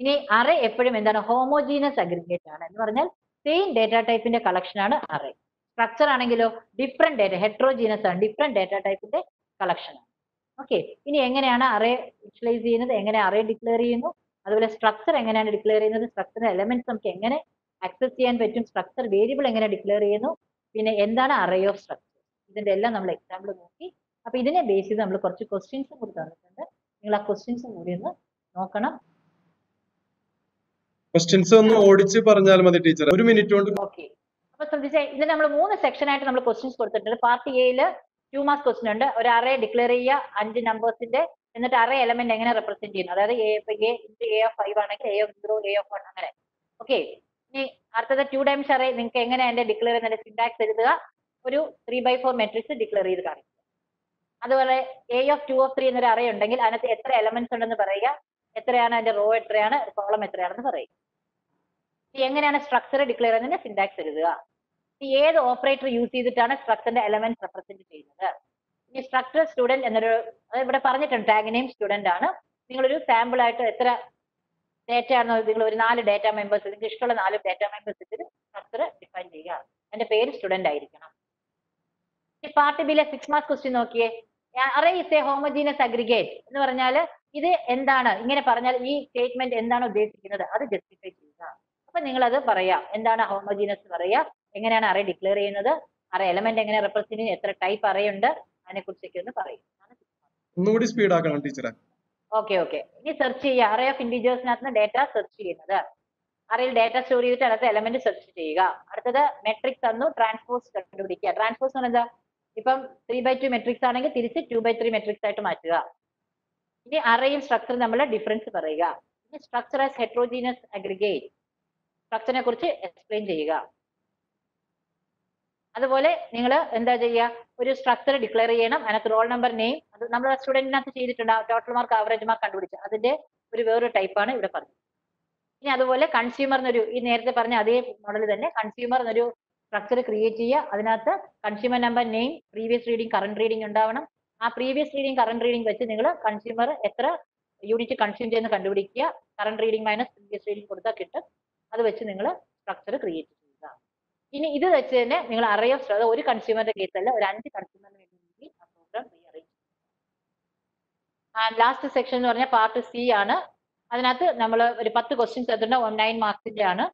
ഇനി അറേ എപ്പോഴും എന്താണ് ഹോമോജീനസ് അഗ്രിഗേറ്റ് ആണ്. എന്ന് പറഞ്ഞാൽ സെയിം ഡേറ്റ ടൈപ്പിന്റെ കളക്ഷൻ ആണ് അറേ സ്ട്രക്ചർ ആണെങ്കിലോ ഡിഫറെന്റ് ഡേറ്റ ഹെട്രോജീനസ് ആണ് ഡിഫറെന്റ് ഡേറ്റ ടൈപ്പിന്റെ കളക്ഷൻ ആണ്. ഓക്കെ ഇനി എങ്ങനെയാണ് അറേ വിഷ്വലൈസ് ചെയ്യുന്നത്? എങ്ങനെ അറേ ഡിക്ലെയർ ചെയ്യുന്നു? അതുപോലെ സ്ട്രക്ചർ എങ്ങനെയാണ് ഡിക്ലെയർ ചെയ്യുന്നത്? സ്ട്രക്ചർ എലമെന്റ്സ് നമുക്ക് എങ്ങനെ ആക്സസ് ചെയ്യാൻ പറ്റും? സ്ട്രക്ചർ വേരിയബിൾ എങ്ങനെ ഡിക്ലെയർ ചെയ്യുന്നു? പിന്നെ എന്താണ് അറേ ഓഫ് സ്ട്രക്ചർ ഇതിന്റെ എല്ലാം നമ്മൾ എക്സാമ്പിൾ നോക്കി. അപ്പൊ ഇതിനെ ബേസ് ചെയ്ത് നമ്മൾ കുറച്ച് ക്വസ്റ്റ്യൻസും കൂടി തന്നിട്ടുണ്ട്. നിങ്ങൾ ആ ക്വസ്റ്റ്യൻസും കൂടി ഒന്ന് നോക്കണം. ക്വസ്റ്റ്യൻസ് ഒന്ന് ഓടിച്ച് പറഞ്ഞാൽ മതി ടീച്ചർ ഒരു മിനിറ്റ് കൊണ്ട്. അപ്പൊ ശ്രദ്ധിച്ചേ ഇത് നമ്മൾ മൂന്ന് സെക്ഷൻ ആയിട്ട് നമ്മൾ ക്വസ്റ്റ്യൻസ് കൊടുത്തിട്ടുണ്ട്. പാർട്ട് എയിൽ ടു മാർക്ക് ക്വസ്റ്റ്യൻ ഉണ്ട്. ഒരു അറേ ഡിക്ലെയർ ചെയ്യുക അഞ്ച് നമ്പേഴ്സിന്റെ എന്നിട്ട് അറേ എലമെന്റ് എങ്ങനെ റെപ്രസെന്റ് ചെയ്യുന്നു? അതായത് A A int A of five ആണെങ്കിൽ A of zero A of one അങ്ങനെ. ഓക്കെ ഇനി അടുത്തത് ടു ടൈംസ് അറേ നിങ്ങൾക്ക് എങ്ങനെ അതിന്റെ ഡിക്ലെയർ ചെയ്യുന്നതിന്റെ സിൻടാക്സ് എഴുതുക? ഒരു three by four matrix declare ചെയ്ത് കാണിക്കുക അതുപോലെ A of two of three എന്നൊരു അറേ ഉണ്ടെങ്കിൽ അതിനകത്ത് എത്ര എലമെന്റ്സ് ഉണ്ടെന്ന് പറയുക? എത്രയാണ് അതിന്റെ റോ എത്രയാണ്? കോളം എത്രയാണെന്ന് പറയുക. എങ്ങനെയാണ് സ്ട്രക്ചർ ഡിക്ലെയർ ചെയ്യുന്നതിന്റെ സിന്റാക്സ് എഴുതുക? ഏത് ഓപ്പറേറ്റർ യൂസ് ചെയ്തിട്ടാണ് സ്ട്രക്ചറിന്റെ എലമെന്റ് റെപ്രസെന്റ് ചെയ്യുന്നത്? ഇനി സ്ട്രക്ചർ സ്റ്റുഡന്റ് എന്നൊരു ഇവിടെ പറഞ്ഞിട്ടുണ്ട് ടാഗ് നെയിം സ്റ്റുഡന്റ് ആണ്. നിങ്ങളൊരു സാമ്പിൾ ആയിട്ട് എത്ര ഡേറ്റ ആണോ നിങ്ങൾ ഒരു നാല് ഡേറ്റ മെമ്പേഴ്സ് നിങ്ങൾക്ക് ഇഷ്ടമുള്ള നാല് ഡേറ്റ മെമ്പേഴ്സ് ഇട്ടിട്ട് സ്ട്രക്ചർ ഡിഫൈൻ ചെയ്യുക. അതിന്റെ പേര് സ്റ്റുഡന്റ് ആയിരിക്കണം. ഈ പാർട്ട് ബിയിലെ സിക്സ് മാർക്ക് ക്വസ്റ്റ്യൻ നോക്കിയേ. Array is a homogeneous aggregate എന്ന് പറഞ്ഞാൽ ഇത് എന്താണ്? ഇങ്ങനെ പറഞ്ഞാൽ ഈ സ്റ്റേറ്റ്മെന്റ് എന്താണ് ഉദ്ദേശിക്കുന്നത്? അത് ജസ്റ്റിഫൈ ചെയ്യുക. അപ്പൊ നിങ്ങൾ അത് പറയാം. എന്താണ് ഹോമോജീനസ് പറയാ. എങ്ങനെയാണ് അറേ ഡിക്ലെയർ ചെയ്യുന്നത്? അറേ എലമെന്റ് എങ്ങനെ റെപ്രസെന്റ് ചെയ്യുന്നത് എത്ര ടൈപ്പ് അറേ ഉണ്ട്? അതിനെ കുറിച്ചൊക്കെ ഒന്ന് പറയും. ഒന്നുകൂടി സ്പീഡ് ആക്കണം ടീച്ചറെ ഓക്കെ ഓക്കെ ഇനി സെർച്ച് ചെയ്യുക. അറേ ഓഫ് ഇൻഡിജേഴ്സിനകത്ത് ഡേറ്റ സെർച്ച് ചെയ്യുന്നത്. അറയിൽ ഡേറ്റ സ്റ്റോർ ചെയ്തിട്ട് അതിനകത്ത് എലമെന്റ് സെർച്ച് ചെയ്യുക. അടുത്തത് മെട്രിക്സ് തന്നു ട്രാൻസ്പോസ് കണ്ടുപിടിക്കുക. ട്രാൻസ്പോസ് എന്ന് എന്താ ഇപ്പം ത്രീ ബൈ ടു മെട്രിക്സ് ആണെങ്കിൽ തിരിച്ച് ടു ബൈ ത്രീ മെട്രിക്സ് ആയിട്ട് മാറ്റുക. ഇനി അറയും സ്ട്രക്ചർ നമ്മൾ ഡിഫറൻസ് പറയുക. ഇനി സ്ട്രക്ചർ ആസ് ഹെട്രോജീനസ് അഗ്രിഗേറ്റ് സ്ട്രക്ചറിനെ കുറിച്ച് എക്സ്പ്ലെയിൻ ചെയ്യുക. അതുപോലെ നിങ്ങൾ എന്താ ചെയ്യുക? ഒരു സ്ട്രക്ചർ ഡിക്ലെയർ ചെയ്യണം. അതിനകത്ത് റോൾ നമ്പർ നെയിം അത് നമ്മൾ സ്റ്റുഡന്റിനകത്ത് ചെയ്തിട്ടുണ്ട്. ടോട്ടൽ മാർക്ക് ആവറേജ് മാർക്ക് കണ്ടുപിടിച്ചു. അതിന്റെ ഒരു വേറൊരു ടൈപ്പാണ് ഇവിടെ പറഞ്ഞത്. ഇനി അതുപോലെ കൺസ്യൂമർ എന്നൊരു ഈ നേരത്തെ പറഞ്ഞ അതേ മോഡൽ തന്നെ കൺസ്യൂമർ എന്നൊരു സ്ട്രക്ചർ ക്രിയേറ്റ് ചെയ്യുക. അതിനകത്ത് consumer number name previous reading current reading ഉണ്ടാവണം. ആ പ്രീവിയസ് റീഡിംഗ് കറണ്ട് റീഡിംഗ് വെച്ച് നിങ്ങൾ കൺസ്യൂമർ എത്ര യൂണിറ്റ് കൺസ്യൂം ചെയ്യുന്ന കണ്ടുപിടിക്കുക. Current reading minus previous reading കൊടുത്താൽ കിട്ടും. അത് വെച്ച് നിങ്ങൾ സ്ട്രക്ചർ ക്രിയേറ്റ് ചെയ്യുക. ഇനി ഇത് വെച്ച് തന്നെ നിങ്ങൾ അറേ ഓഫ് ഒരു കൺസ്യൂമറിന്റെ അല്ല ഒരു അഞ്ച് കൺസ്യൂമറിന് വേണ്ടി ആ program rearrange and last section എന്ന് പറഞ്ഞാൽ പാർട്ട് സി ആണ്. അതിനകത്ത് നമ്മൾ ഒരു പത്ത് ക്വസ്റ്റ്യൻസ് എടുത്തിട്ടുണ്ട് വൺ നയൻ മാർക്സിന്റെ ആണ്.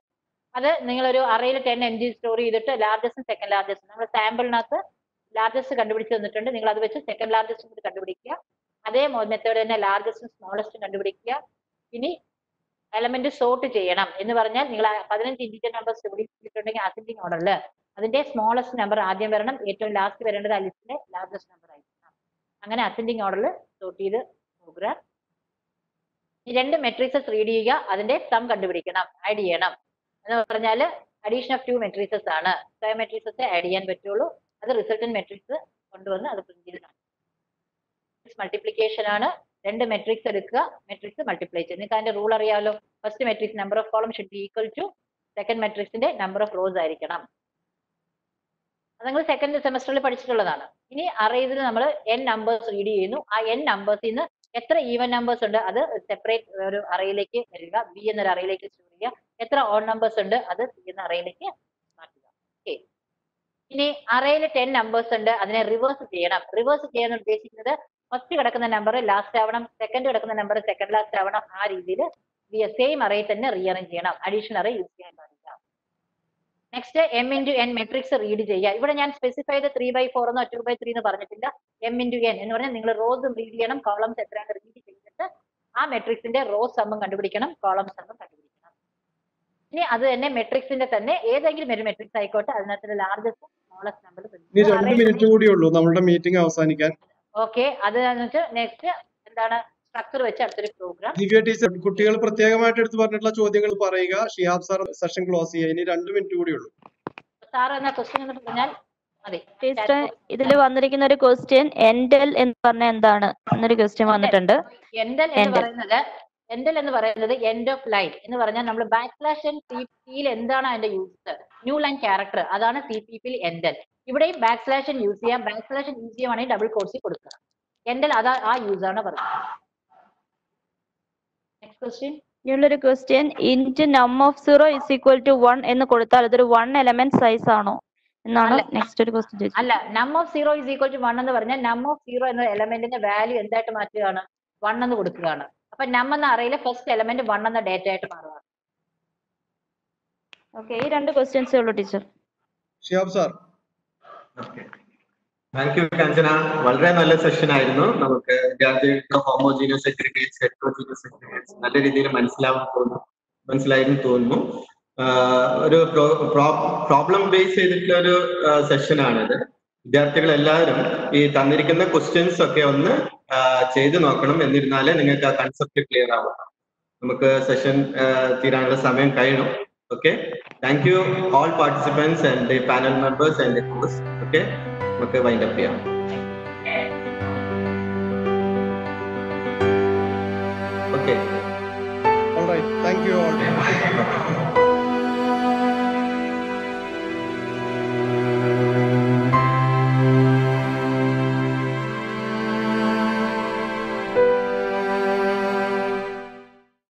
അത് നിങ്ങളൊരു അറയിൽ ടെൻ എം ജി സ്റ്റോർ ചെയ്തിട്ട് ലാർജസ്റ്റും സെക്കൻഡ് ലാർജസ്റ്റും നമ്മൾ സാമ്പിളിനകത്ത് ലാർജസ്റ്റ് കണ്ടുപിടിച്ച് തന്നിട്ടുണ്ട്. നിങ്ങൾ അത് വെച്ച് സെക്കൻഡ് ലാർജസ്റ്റും കൂടി കണ്ടുപിടിക്കുക. അതേ മെത്തേഡ് തന്നെ ലാർജസ്റ്റും സ്മോളസ്റ്റും കണ്ടുപിടിക്കുക. ഇനി എലമെന്റ് സോർട്ട് ചെയ്യണം എന്ന് പറഞ്ഞാൽ നിങ്ങൾ പതിനഞ്ച് ഇൻഡിജർ നമ്പേഴ്സ് സ്റ്റോർ ചെയ്തിട്ടുണ്ടെങ്കിൽ അസെൻഡിങ് ഓർഡറിൽ അതിന്റെ സ്മോളസ്റ്റ് നമ്പർ ആദ്യം വരണം. ഏറ്റവും ലാസ്റ്റ് വരേണ്ടത് ആ ലിസ്റ്റിലെ ലാർജസ്റ്റ് നമ്പർ ആയിരിക്കണം. അങ്ങനെ അസെൻഡിങ് ഓർഡറിൽ സോർട്ട് ചെയ്ത് ഈ രണ്ട് മെട്രിക്സസ് റീഡ് ചെയ്യുക. അതിന്റെ സം കണ്ടുപിടിക്കണം. ആഡ് ചെയ്യണം. എന്ന് പറഞ്ഞാൽ അഡീഷൻ ഓഫ് ടു മെട്രിക്സസ് ആണ്. സ്ക്വയർ മെട്രിക്സസ് ആഡ് ചെയ്യാൻ പറ്റുള്ളൂ. അത് റിസൾട്ടൻ മെട്രിക്സ് കൊണ്ടുവന്ന് അത് പ്രിന്റ് ചെയ്ത് മൾട്ടിപ്ലിക്കേഷൻ ആണ്. രണ്ട് മെട്രിക്സ് എടുക്കുക. മെട്രിക്സ് മൾട്ടിപ്ലൈ ചെയ്യുക. നിങ്ങൾക്ക് അതിന്റെ റൂൾ അറിയാമല്ലോ first matrix number of column should be equal to second മെട്രിക്സിന്റെ നമ്പർ ഓഫ് റോസ് ആയിരിക്കണം. അത് നിങ്ങൾ സെക്കൻഡ് സെമസ്റ്ററിൽ പഠിച്ചിട്ടുള്ളതാണ്. ഇനി അറേസിൽ നമ്മൾ എൻ നമ്പേഴ്സ് റീഡ് ചെയ്യുന്നു. ആ എൻ നമ്പേഴ്സിൽ നിന്ന് എത്ര ഈവൻ നമ്പേഴ്സ് ഉണ്ട് അത് സെപ്പറേറ്റ് ഒരു അറയിലേക്ക് വരിക. ബി എന്നൊരു അറയിലേക്ക് സ്റ്റോർ ചെയ്യുക. എത്ര ഓൺ നമ്പേഴ്സ് ഉണ്ട് അത് സി എന്ന അറയിലേക്ക് മാറ്റുക. ഓക്കെ ഇനി അറയിൽ ടെൻ നമ്പേഴ്സ് ഉണ്ട്. അതിനെ റിവേഴ്സ് ചെയ്യണം. റിവേഴ്സ് ചെയ്യാൻ ഉദ്ദേശിക്കുന്നത് ഫസ്റ്റ് കിടക്കുന്ന നമ്പർ ലാസ്റ്റ് ആവണം. സെക്കൻഡ് കിടക്കുന്ന നമ്പർ സെക്കൻഡ് ലാസ്റ്റ് ആവണം. ആ രീതിയിൽ സെയിം അറേ തന്നെ റീഅറേഞ്ച് ചെയ്യണം. അഡീഷണൽ അറേ യൂസ് ചെയ്യാൻ പാടില്ല. Next M into N matrix read ചെയ്യുക. ഇവിടെ ഞാൻ സ്പെസിഫൈ ചെയ്ത് ത്രീ ബൈ ഫോർ എന്നോ ടു ബൈ ത്രീ എന്ന് പറഞ്ഞിട്ടില്ല. എം ഇന്റു എൻ എന്ന് പറഞ്ഞാൽ നിങ്ങൾ റോസും റീഡ് ചെയ്യണം കോളംസ് എത്രയാണ് റീഡ് ചെയ്തിട്ട് ആ മെട്രിക്സിന്റെ റോസ് സമ്മും കണ്ടുപിടിക്കണം കോളംസ് സമ്മും കണ്ടുപിടിക്കണം. ഇനി അത് തന്നെ മെട്രിക്സിന്റെ തന്നെ ഏതെങ്കിലും ഒരു മെട്രിക്സ് ആയിക്കോട്ടെ. അതിനകത്ത് ലാർജസ്റ്റ് സ്മോളസ്റ്റ് നമ്പർ മിനിറ്റ് കൂടിയുള്ളൂ നമ്മുടെ മീറ്റിംഗ് അവസാനിക്കാൻ. ഓക്കെ അത് വെച്ച് നെക്സ്റ്റ് എന്താണ് സ്ട്രക്ചർ വെച്ച് അടുത്തൊരു പ്രോഗ്രാം ദിവ്യ ടീച്ചർ കുട്ടികൾ പ്രത്യേകമായിട്ട് എടുത്തു പറഞ്ഞിട്ടുള്ള ചോദ്യങ്ങൾ പറയുക. ഷിയാബ് സാർ സെഷൻ ക്ലോസ് ചെയ്യുക. ഇനി രണ്ട് മിനിറ്റ് കൂടി ഉള്ളൂ. സാർ എന്ന ക്വസ്റ്റ്യൻ എന്ന് പറഞ്ഞാൽ അതെ ടീച്ചർ ഇതിൽ വന്നിരിക്കുന്ന ഒരു ക്വസ്റ്റ്യൻ എൻഡൽ എന്ന് പറഞ്ഞ എന്താണ്? എന്നൊരു ക്വസ്റ്റ്യൻ വന്നിട്ടുണ്ട്. എൻഡൽ എന്ന് പറയുന്നത് എൻഡൽ എന്ന് പറയുന്നത് എൻഡ് ഓഫ് ലൈൻ എന്ന് പറഞ്ഞാൽ നമ്മൾ ബാക്ക് സ്ലാഷ് ആൻഡ് സി പിയിൽ എന്താണ് അതിന്റെ യൂസ് ന്യൂ ലൈൻ ക്യാരക്ടർ അതാണ് സി പി പിയിൽ എൻഡൽ ഇവിടെയും ബാക്ക് സ്ലാഷ് യൂസ് ചെയ്യാം. ബാക്ക് സ്ലാഷ് യൂസ് ചെയ്യുവാണെങ്കിൽ ഡബിൾ കോഴ്സിൽ കൊടുക്കുക എൻഡൽ അതാ ആ യൂസ് ആണ് പറയുന്നത് next question ഇതിലുള്ളൊരു question int num of zero is equal to one എന്ന് കൊടുത്താൽ അതൊരു വൺ എലമെന്റ് സൈസ് ആണോ എന്നാണ് നെക്സ്റ്റ് ഒരു ക്വസ്റ്റ്യൻ അല്ല num of zero is equal to one എന്ന് പറഞ്ഞാൽ നം ഓഫ് സീറോ എന്ന എലമെന്റിന്റെ വാല്യൂ എന്തായിട്ട് മാറ്റുകയാണ്? വൺ എന്ന് കൊടുക്കുകയാണ്. അപ്പൊ നം എന്ന അറയിലെ ഫസ്റ്റ് എലമെന്റ് വൺ എന്ന ഡേറ്റ ആയിട്ട് മാറുകയാണ് ഓക്കെ ഈ രണ്ട് ക്വസ്റ്റ്യൻസേ ഉള്ളൂ teacher Shiyab sir. Thank you Kanchana. വളരെ നല്ല സെഷൻ ആയിരുന്നു. നമുക്ക് വിദ്യാർത്ഥികൾക്ക് ഹോമോജീനിയസ് സെഗ്രിഗേറ്റ്സ് ഹെറ്ററോജീനിയസ് സെഗ്രിഗേറ്റ്സ് നല്ല രീതിയിൽ മനസ്സിലാവാൻ തോന്നുന്നു. മനസ്സിലായെന്ന് തോന്നുന്നു. ഒരു പ്രോബ്ലം ബേസ് ചെയ്തിട്ടുള്ള ഒരു സെഷൻ ആണിത്. വിദ്യാർത്ഥികൾ എല്ലാവരും ഈ തന്നിരിക്കുന്ന ക്വസ്റ്റ്യൻസ് ഒക്കെ ഒന്ന് ചെയ്തു നോക്കണം എന്നിരുന്നാലേ നിങ്ങൾക്ക് ആ കൺസെപ്റ്റ് ക്ലിയർ ആവും. നമുക്ക് സെഷൻ തീരാനുള്ള സമയം കഴിയണം okay thank you all participants and panel members and okay നമുക്ക് വൈൻഡപ്പ് ചെയ്യാം.